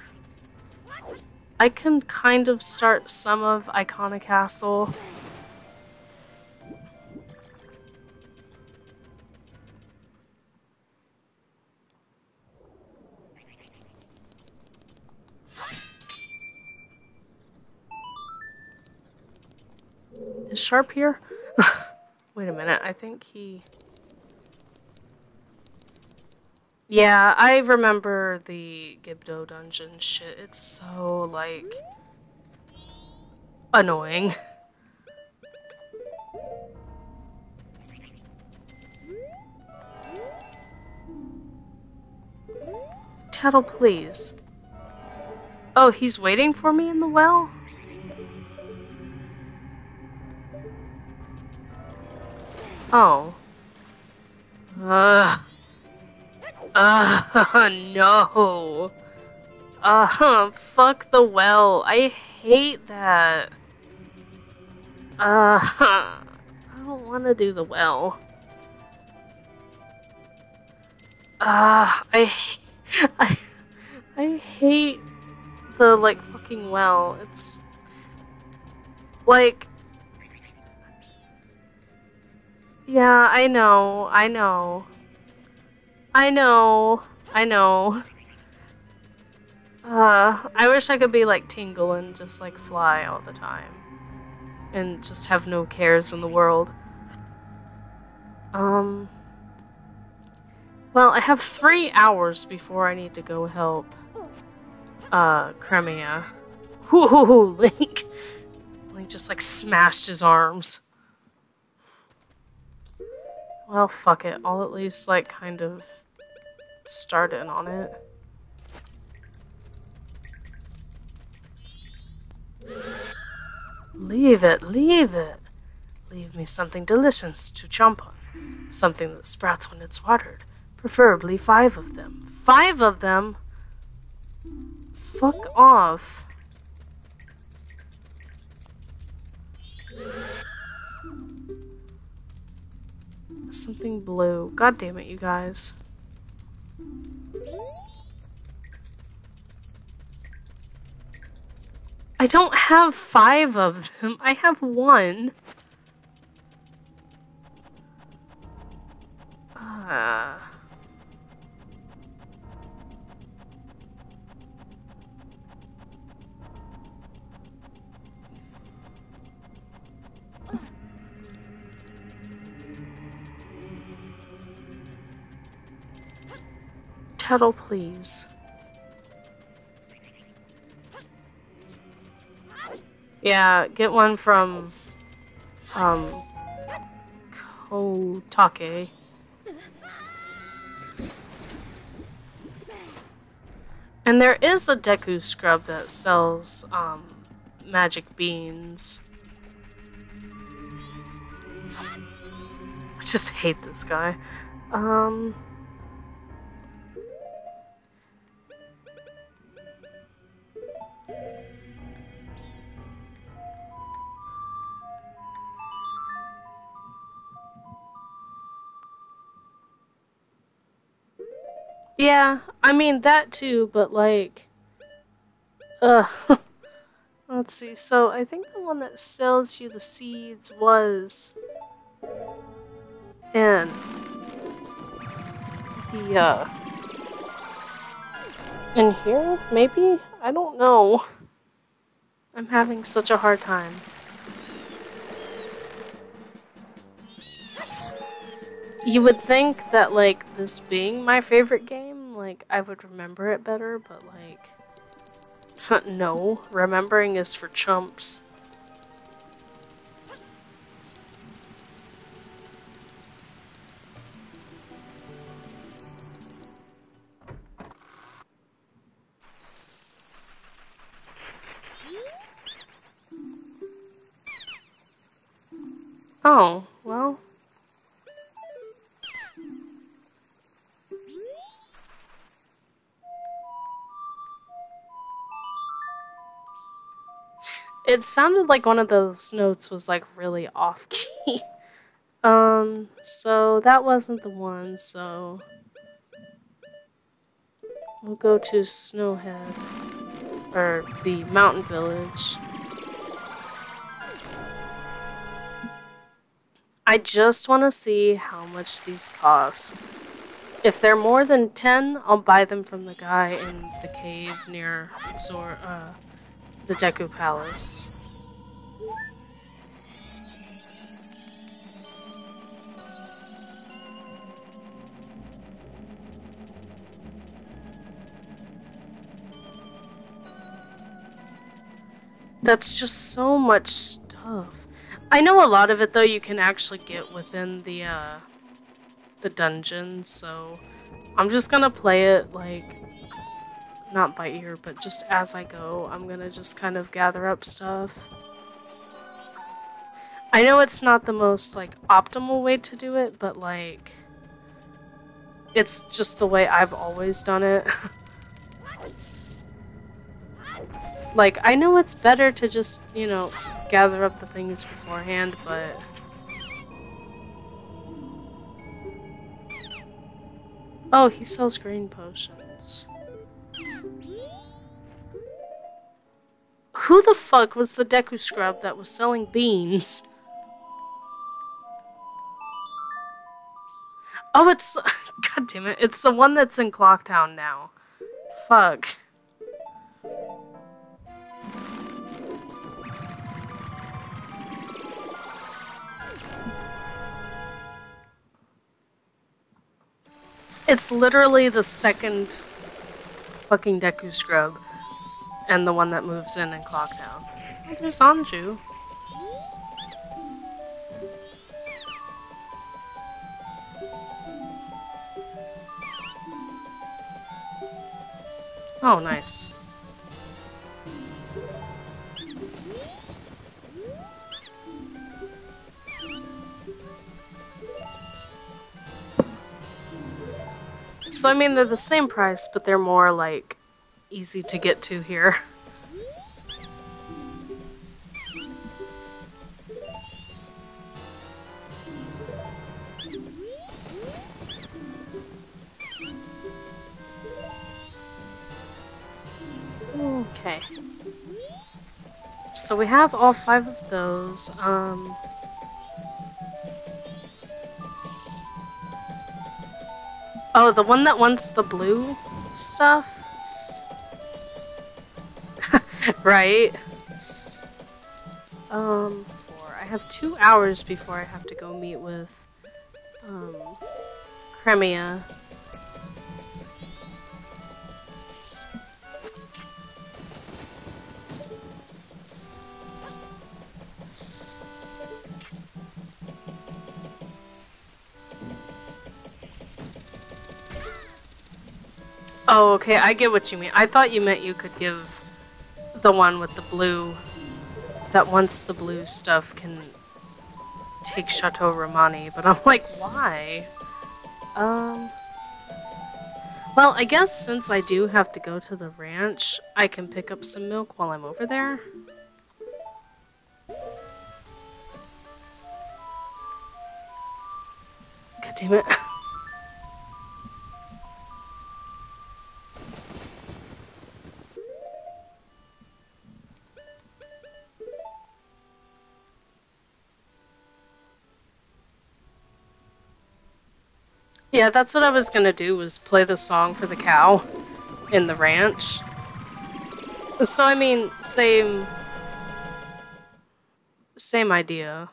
I can kind of start some of Ikana Castle Is Sharp here? Wait a minute, I think he... Yeah, I remember the Gibdo dungeon shit. It's so, like... annoying. Tattle, please. Oh, he's waiting for me in the well? Oh. Ugh. Uh, no. Uh, fuck the well. I hate that. Uh, I don't want to do the well. Uh, I, I, I hate the, like, fucking well. It's, like, Yeah, I know. I know. I know. I know. Uh, I wish I could be like Tingle and just like fly all the time. And just have no cares in the world. Um. Well, I have three hours before I need to go help. Uh, Cremia. Whoo, Link! Link just like smashed his arms. Well, fuck it. I'll at least, like, kind of start in on it. Leave it, leave it. Leave me something delicious to chomp on. Something that sprouts when it's watered. Preferably five of them. Five of them? Fuck off. Something blue. God damn it, you guys. I don't have five of them. I have one. Uh, kettle, please. Yeah, get one from um Kotake. And there is a Deku scrub that sells um, magic beans. I just hate this guy. Um. Yeah, I mean that too, but like, uh, let's see. So I think the one that sells you the seeds was, and the uh, in here maybe I don't know. I'm having such a hard time. You would think that, like, this being my favorite game, I would remember it better, but, like, no. Remembering is for chumps. It sounded like one of those notes was like really off key. um, so that wasn't the one, so we'll go to Snowhead or the mountain village. I just want to see how much these cost. If they're more than 10, I'll buy them from the guy in the cave near Zor uh, the Deku Palace. That's just so much stuff. I know a lot of it though you can actually get within the uh the dungeon, so I'm just gonna play it like not by ear, but just as I go, I'm gonna just kind of gather up stuff. I know it's not the most, like, optimal way to do it, but, like, it's just the way I've always done it. like, I know it's better to just, you know, gather up the things beforehand, but... Oh, he sells green potions. Who the fuck was the Deku Scrub that was selling beans? Oh, it's... God damn it. It's the one that's in Clocktown now. Fuck. It's literally the second fucking Deku Scrub and the one that moves in and Clocktown. Oh, there's Anju. Oh, nice. So, I mean, they're the same price, but they're more, like, easy to get to here. Okay. So we have all five of those. Um, oh, the one that wants the blue stuff? right? Um, four. I have two hours before I have to go meet with, um, Cremia. Oh, okay, I get what you mean. I thought you meant you could give the one with the blue, that once the blue stuff can take Chateau Romani, but I'm like, why? Um, well, I guess since I do have to go to the ranch, I can pick up some milk while I'm over there. God damn it. Yeah, that's what I was gonna do, was play the song for the cow in the ranch. So, I mean, same... Same idea.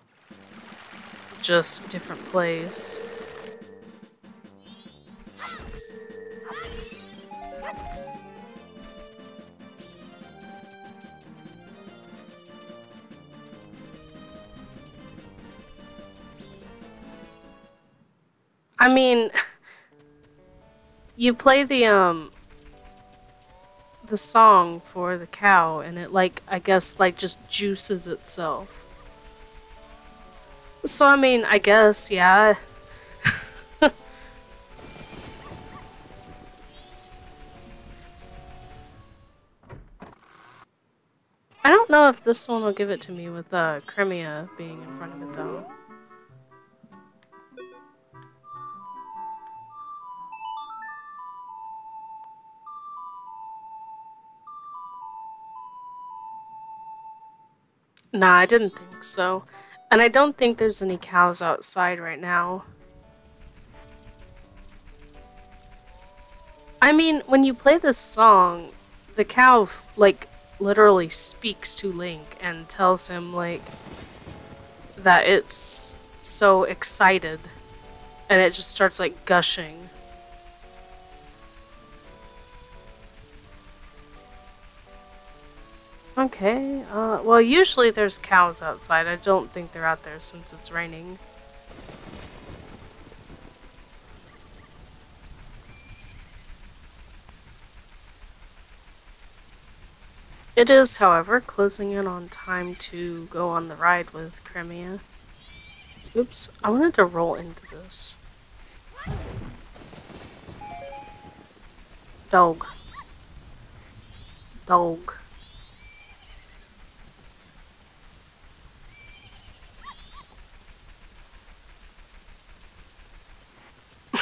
Just different place. I mean, you play the um the song for the cow and it like I guess like just juices itself. So I mean, I guess yeah. I don't know if this one will give it to me with uh, Cremia being in front of it though. Nah, I didn't think so. And I don't think there's any cows outside right now. I mean, when you play this song, the cow, like, literally speaks to Link and tells him, like, that it's so excited. And it just starts, like, gushing. Okay, uh, well usually there's cows outside. I don't think they're out there since it's raining. It is, however, closing in on time to go on the ride with Cremia. Oops, I wanted to roll into this. Dog. Dog.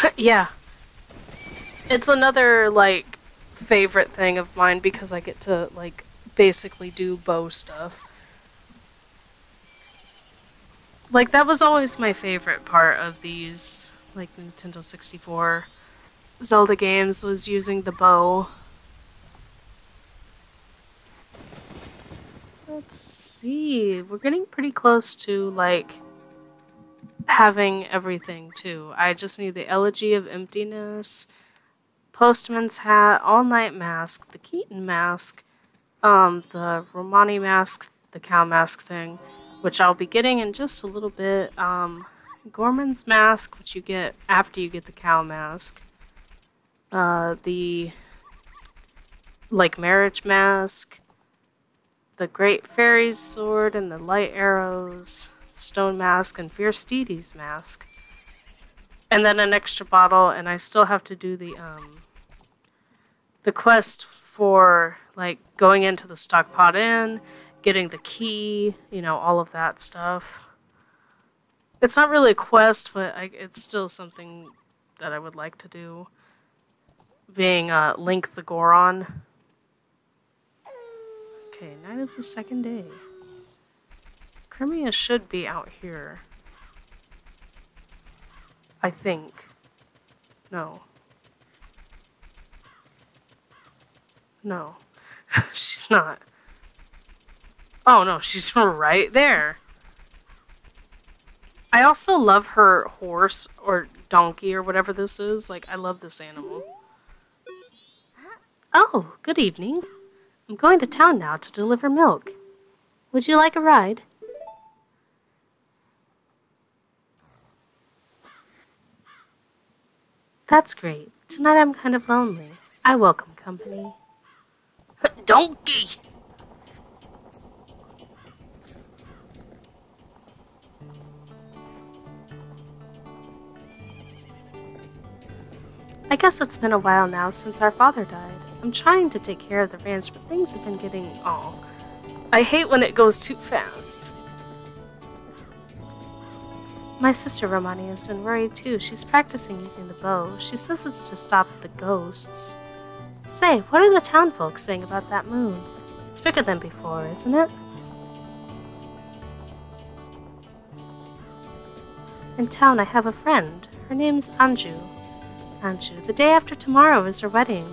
yeah. It's another, like, favorite thing of mine because I get to, like, basically do bow stuff. Like, that was always my favorite part of these, like, Nintendo 64 Zelda games, was using the bow. Let's see, we're getting pretty close to, like, having everything too. I just need the Elegy of Emptiness, Postman's Hat, All Night Mask, the Keaton Mask, um, the Romani Mask, the Cow Mask thing, which I'll be getting in just a little bit. Um, Gorman's Mask, which you get after you get the Cow Mask. Uh, the like marriage mask, the Great Fairy's sword, and the light arrows stone mask and fierce Deity's mask. And then an extra bottle, and I still have to do the um the quest for like going into the Stockpot Inn, getting the key, you know, all of that stuff. It's not really a quest, but I, it's still something that I would like to do. Being uh, Link the Goron. Okay, night of the second day. Cremia should be out here. I think. No. No. she's not. Oh no, she's right there. I also love her horse or donkey or whatever this is. Like, I love this animal. Oh, good evening. I'm going to town now to deliver milk. Would you like a ride? That's great. Tonight I'm kind of lonely. I welcome company. Donkey! I guess it's been a while now since our father died. I'm trying to take care of the ranch, but things have been getting all. I hate when it goes too fast. My sister Romani has been worried too. She's practicing using the bow. She says it's to stop the ghosts. Say, what are the town folks saying about that moon? It's bigger than before, isn't it? In town, I have a friend. Her name's Anju. Anju, the day after tomorrow is her wedding.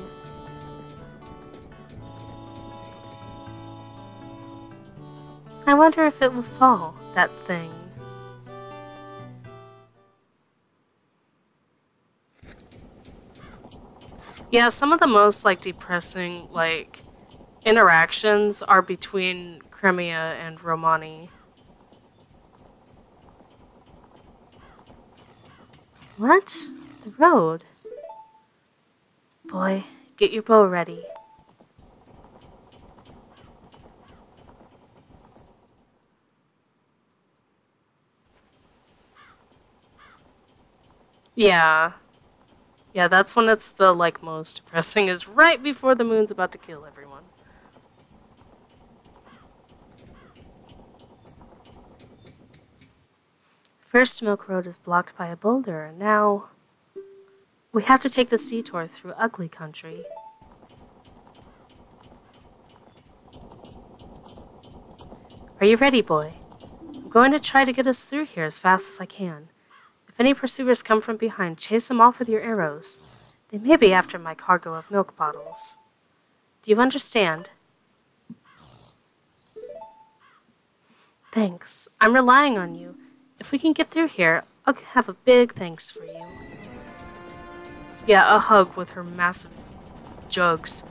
I wonder if it will fall, that thing. Yeah, some of the most like depressing like interactions are between Cremia and Romani. What? The road? Boy, get your bow ready. Yeah. Yeah, that's when it's the like most depressing is right before the moon's about to kill everyone. First Milk Road is blocked by a boulder, and now we have to take the sea tour through ugly country. Are you ready, boy? I'm going to try to get us through here as fast as I can. If any pursuers come from behind, chase them off with your arrows. They may be after my cargo of milk bottles. Do you understand? Thanks. I'm relying on you. If we can get through here, I'll have a big thanks for you. Yeah, a hug with her massive jugs.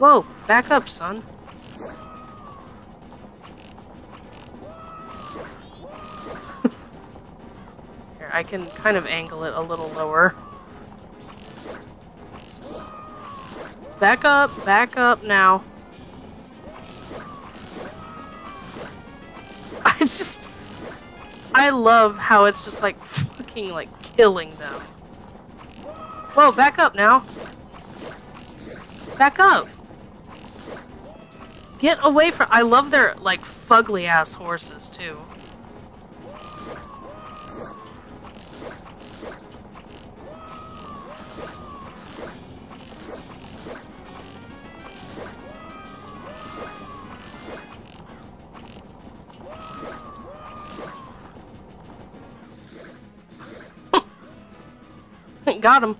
Whoa, back up, son. I can kind of angle it a little lower. Back up, back up now. I just... I love how it's just like fucking like killing them. Whoa, back up now. Back up. Get away from- I love their like fugly ass horses too. Got him.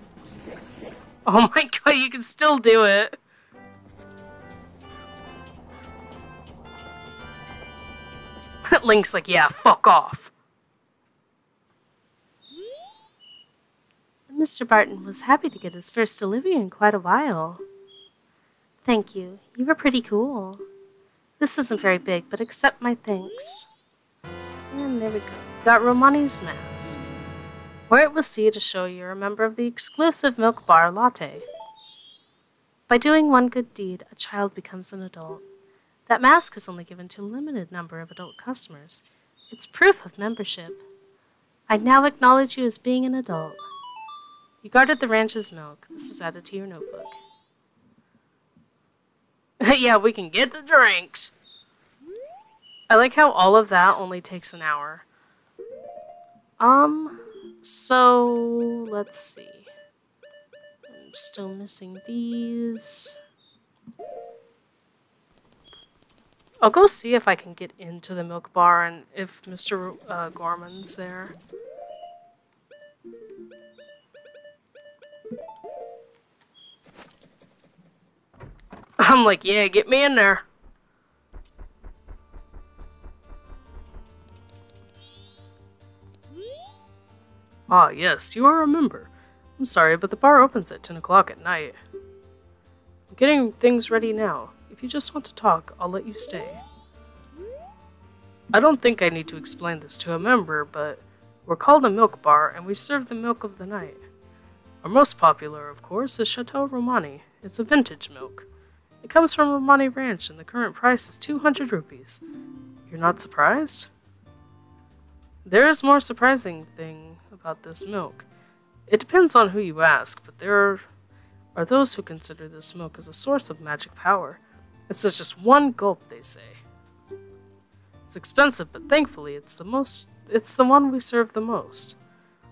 Oh my god, you can still do it. Link's like, yeah, fuck off. Mr. Barton was happy to get his first delivery in quite a while. Thank you. You were pretty cool. This isn't very big, but accept my thanks. And there we go. Got Romani's mask. Where it will see to show you're a member of the exclusive Milk Bar Latte. By doing one good deed, a child becomes an adult. That mask is only given to a limited number of adult customers. It's proof of membership. I now acknowledge you as being an adult. You guarded the ranch's milk. This is added to your notebook. yeah, we can get the drinks. I like how all of that only takes an hour. Um, so let's see. I'm still missing these. I'll go see if I can get into the milk bar and if Mr. Uh, Gorman's there. I'm like, yeah, get me in there. Ah, yes, you are a member. I'm sorry, but the bar opens at 10 o'clock at night. I'm getting things ready now. If you just want to talk, I'll let you stay. I don't think I need to explain this to a member, but we're called a milk bar and we serve the milk of the night. Our most popular, of course, is Chateau Romani. It's a vintage milk. It comes from Romani Ranch, and the current price is 200 rupees. You're not surprised? There is more surprising thing about this milk. It depends on who you ask, but there are those who consider this milk as a source of magic power. It says just one gulp, they say. It's expensive, but thankfully it's the most it's the one we serve the most.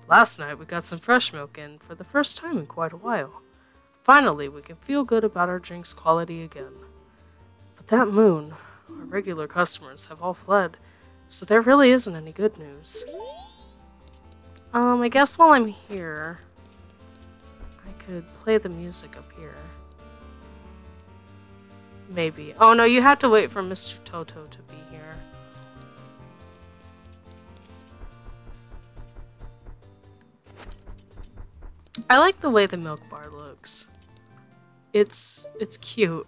Last night we got some fresh milk in for the first time in quite a while. Finally, we can feel good about our drink's quality again. But that moon, our regular customers have all fled, so there really isn't any good news. Um, I guess while I'm here, I could play the music up here. Maybe. Oh no, you have to wait for Mr. Toto to be here. I like the way the milk bar looks. It's it's cute.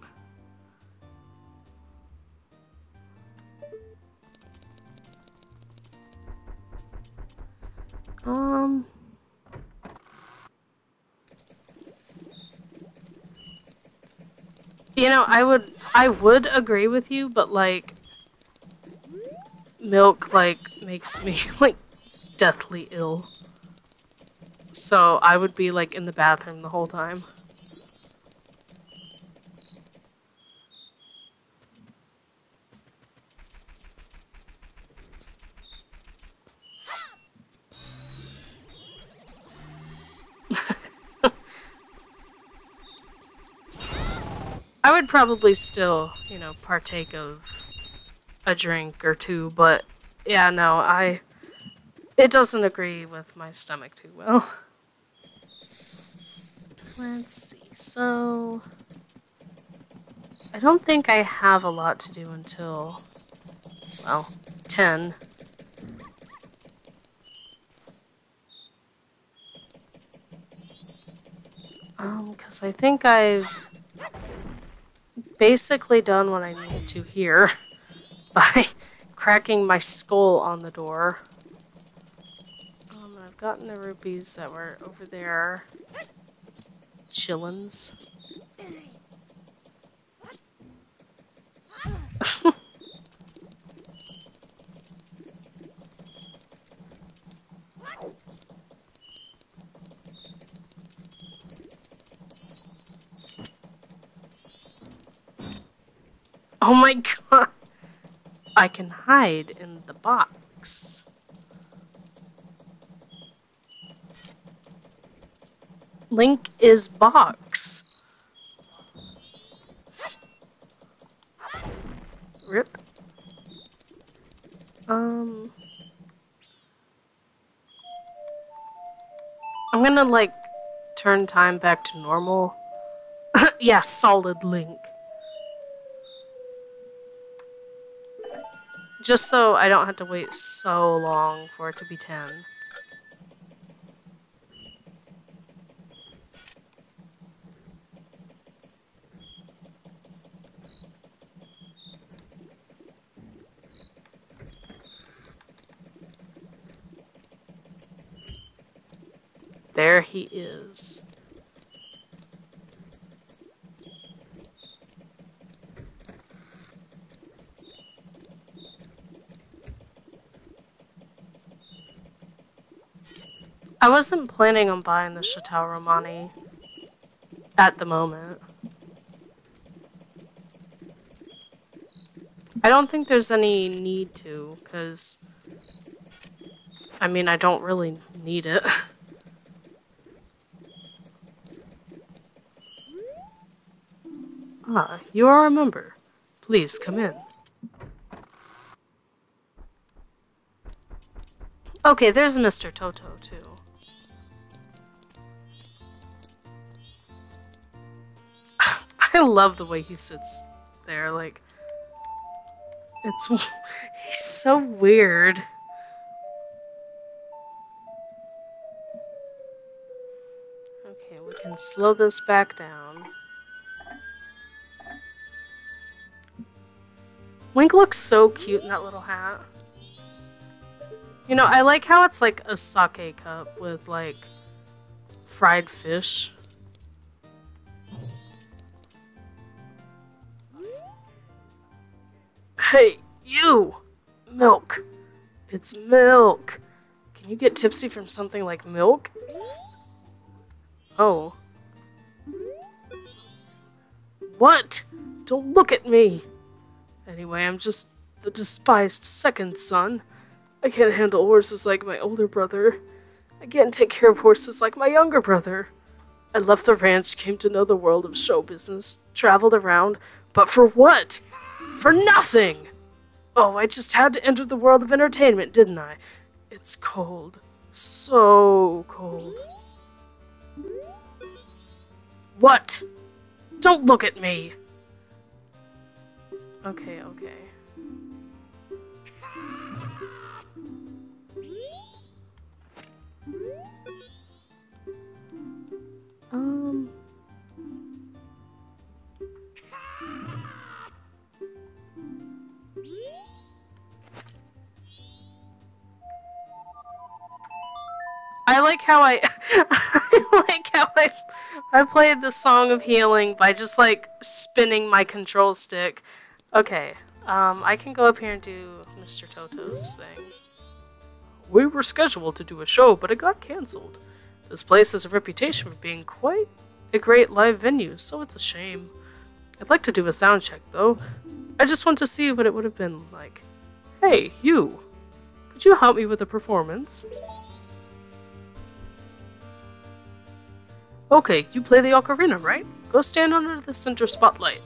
Um You know, I would I would agree with you, but like milk like makes me like deathly ill. So I would be like in the bathroom the whole time. I would probably still, you know, partake of a drink or two, but yeah, no, I. It doesn't agree with my stomach too well. Let's see, so. I don't think I have a lot to do until. Well, 10. Um, because I think I've basically done what I needed to here by cracking my skull on the door. Um, I've gotten the rupees that were over there. Chillins. Oh my god. I can hide in the box. Link is box. Rip. Um. I'm gonna like turn time back to normal. yeah, solid link. Just so I don't have to wait so long for it to be 10. There he is. I wasn't planning on buying the Chateau Romani at the moment. I don't think there's any need to, because, I mean, I don't really need it. ah, you are a member. Please come in. Okay, there's Mr. Toto, too. I love the way he sits there. Like, it's he's so weird. Okay, we can slow this back down. Link looks so cute in that little hat. You know, I like how it's like a sake cup with like fried fish. Hey, you! Milk. It's milk. Can you get tipsy from something like milk? Oh. What? Don't look at me! Anyway, I'm just the despised second son. I can't handle horses like my older brother. I can't take care of horses like my younger brother. I left the ranch, came to know the world of show business, traveled around, but for what? For nothing! Oh, I just had to enter the world of entertainment, didn't I? It's cold. So cold. What? Don't look at me! Okay, okay. I like how I I like how I I played the song of healing by just like spinning my control stick. Okay, um, I can go up here and do Mr. Toto's thing. We were scheduled to do a show, but it got cancelled. This place has a reputation for being quite a great live venue, so it's a shame. I'd like to do a sound check, though. I just want to see what it would have been like. Hey, you! Could you help me with the performance? Okay, you play the ocarina, right? Go stand under the center spotlight.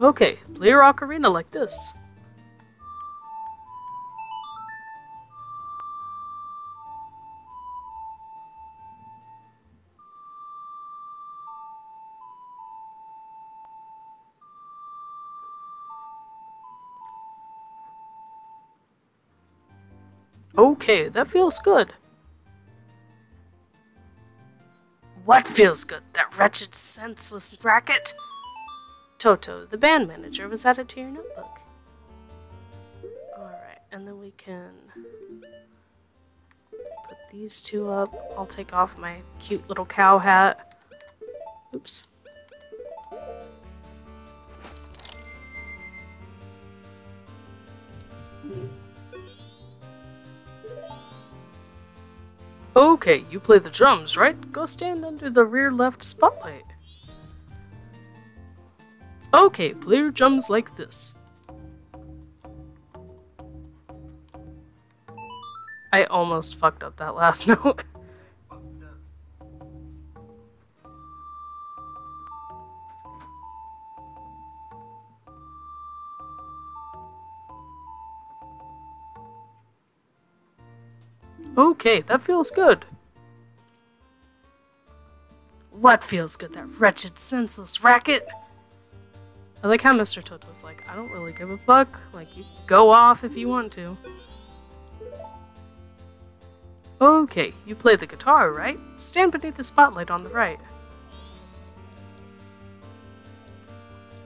Okay, play your ocarina like this. Okay, that feels good. What feels good? That wretched, senseless racket? Toto, the band manager, was added to your notebook. Alright, and then we can put these two up. I'll take off my cute little cow hat. Oops. Okay, you play the drums, right? Go stand under the rear left spotlight. Okay, play your drums like this. I almost fucked up that last note. Okay, that feels good. What feels good, that wretched, senseless racket? I like how Mr. Toto's like, I don't really give a fuck. Like, you go off if you want to. Okay, you play the guitar, right? Stand beneath the spotlight on the right.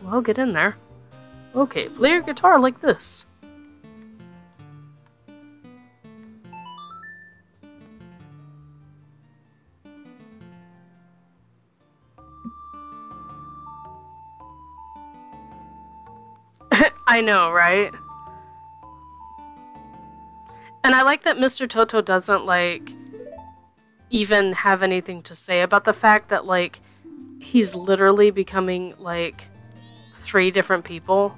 Well, get in there. Okay, play your guitar like this. I know, right? And I like that Mr. Toto doesn't like even have anything to say about the fact that like he's literally becoming like three different people.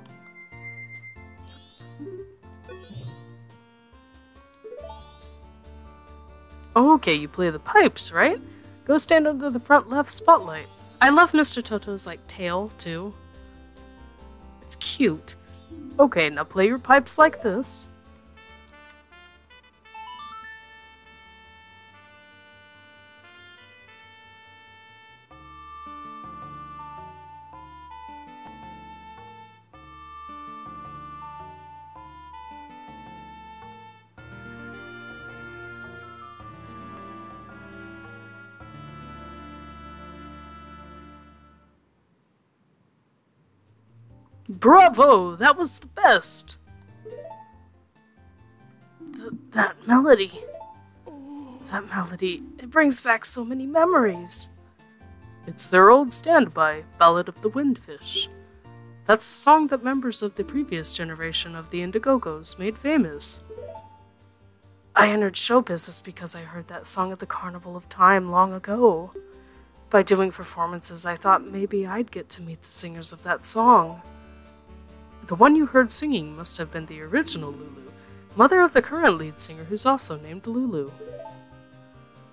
Okay, you play the pipes, right? Go stand under the front left spotlight. I love Mr. Toto's like tail too. It's cute. Okay, now play your pipes like this. Bravo! That was the best! Th that melody. that melody. It brings back so many memories. It's their old standby, Ballad of the Windfish. That's a song that members of the previous generation of the Indigo-Go's made famous. I entered show business because I heard that song at the Carnival of Time long ago. By doing performances, I thought maybe I'd get to meet the singers of that song. The one you heard singing must have been the original Lulu, mother of the current lead singer who's also named Lulu.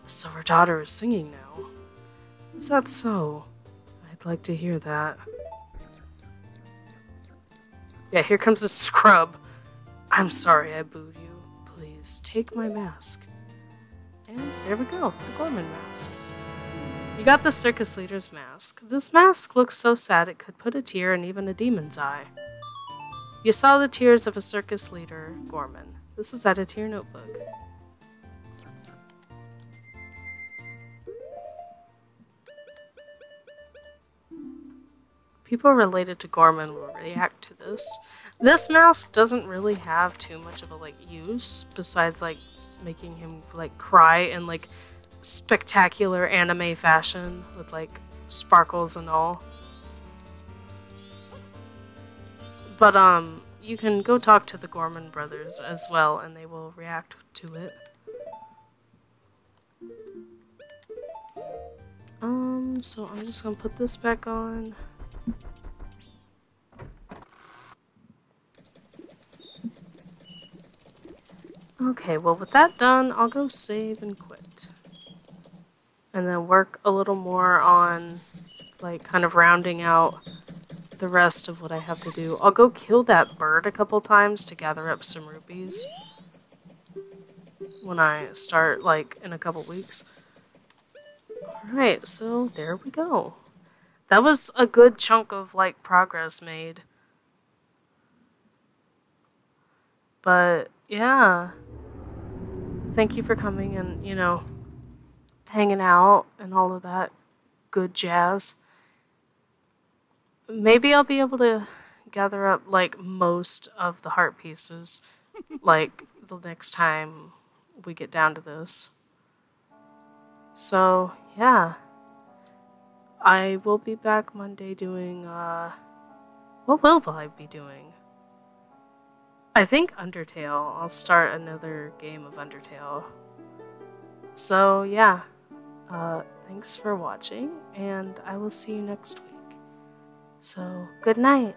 So her daughter is singing now. Is that so? I'd like to hear that. Yeah, here comes the scrub. I'm sorry I booed you. Please take my mask. And there we go, the Gorman mask. You got the circus leader's mask. This mask looks so sad it could put a tear in even a demon's eye. You saw the tears of a circus leader, Gorman. This is added to your notebook. People related to Gorman will react to this. This mask doesn't really have too much of a like use besides like making him like cry in like spectacular anime fashion with like sparkles and all. But um you can go talk to the Gorman brothers as well and they will react to it. Um so I'm just to put this back on. Okay, well with that done, I'll go save and quit. And then work a little more on, like, kind of rounding out the rest of what I have to do. I'll go kill that bird a couple times to gather up some rupees. When I start, like, in a couple weeks. Alright, so there we go. That was a good chunk of, like, progress made. But, yeah thank you for coming and, you know, hanging out and all of that good jazz. Maybe I'll be able to gather up like most of the heart pieces like the next time we get down to this. So, yeah. I will be back Monday doing uh what will I be doing? I think Undertale. I'll start another game of Undertale. So, yeah. Uh, thanks for watching, and I will see you next week. So, good night.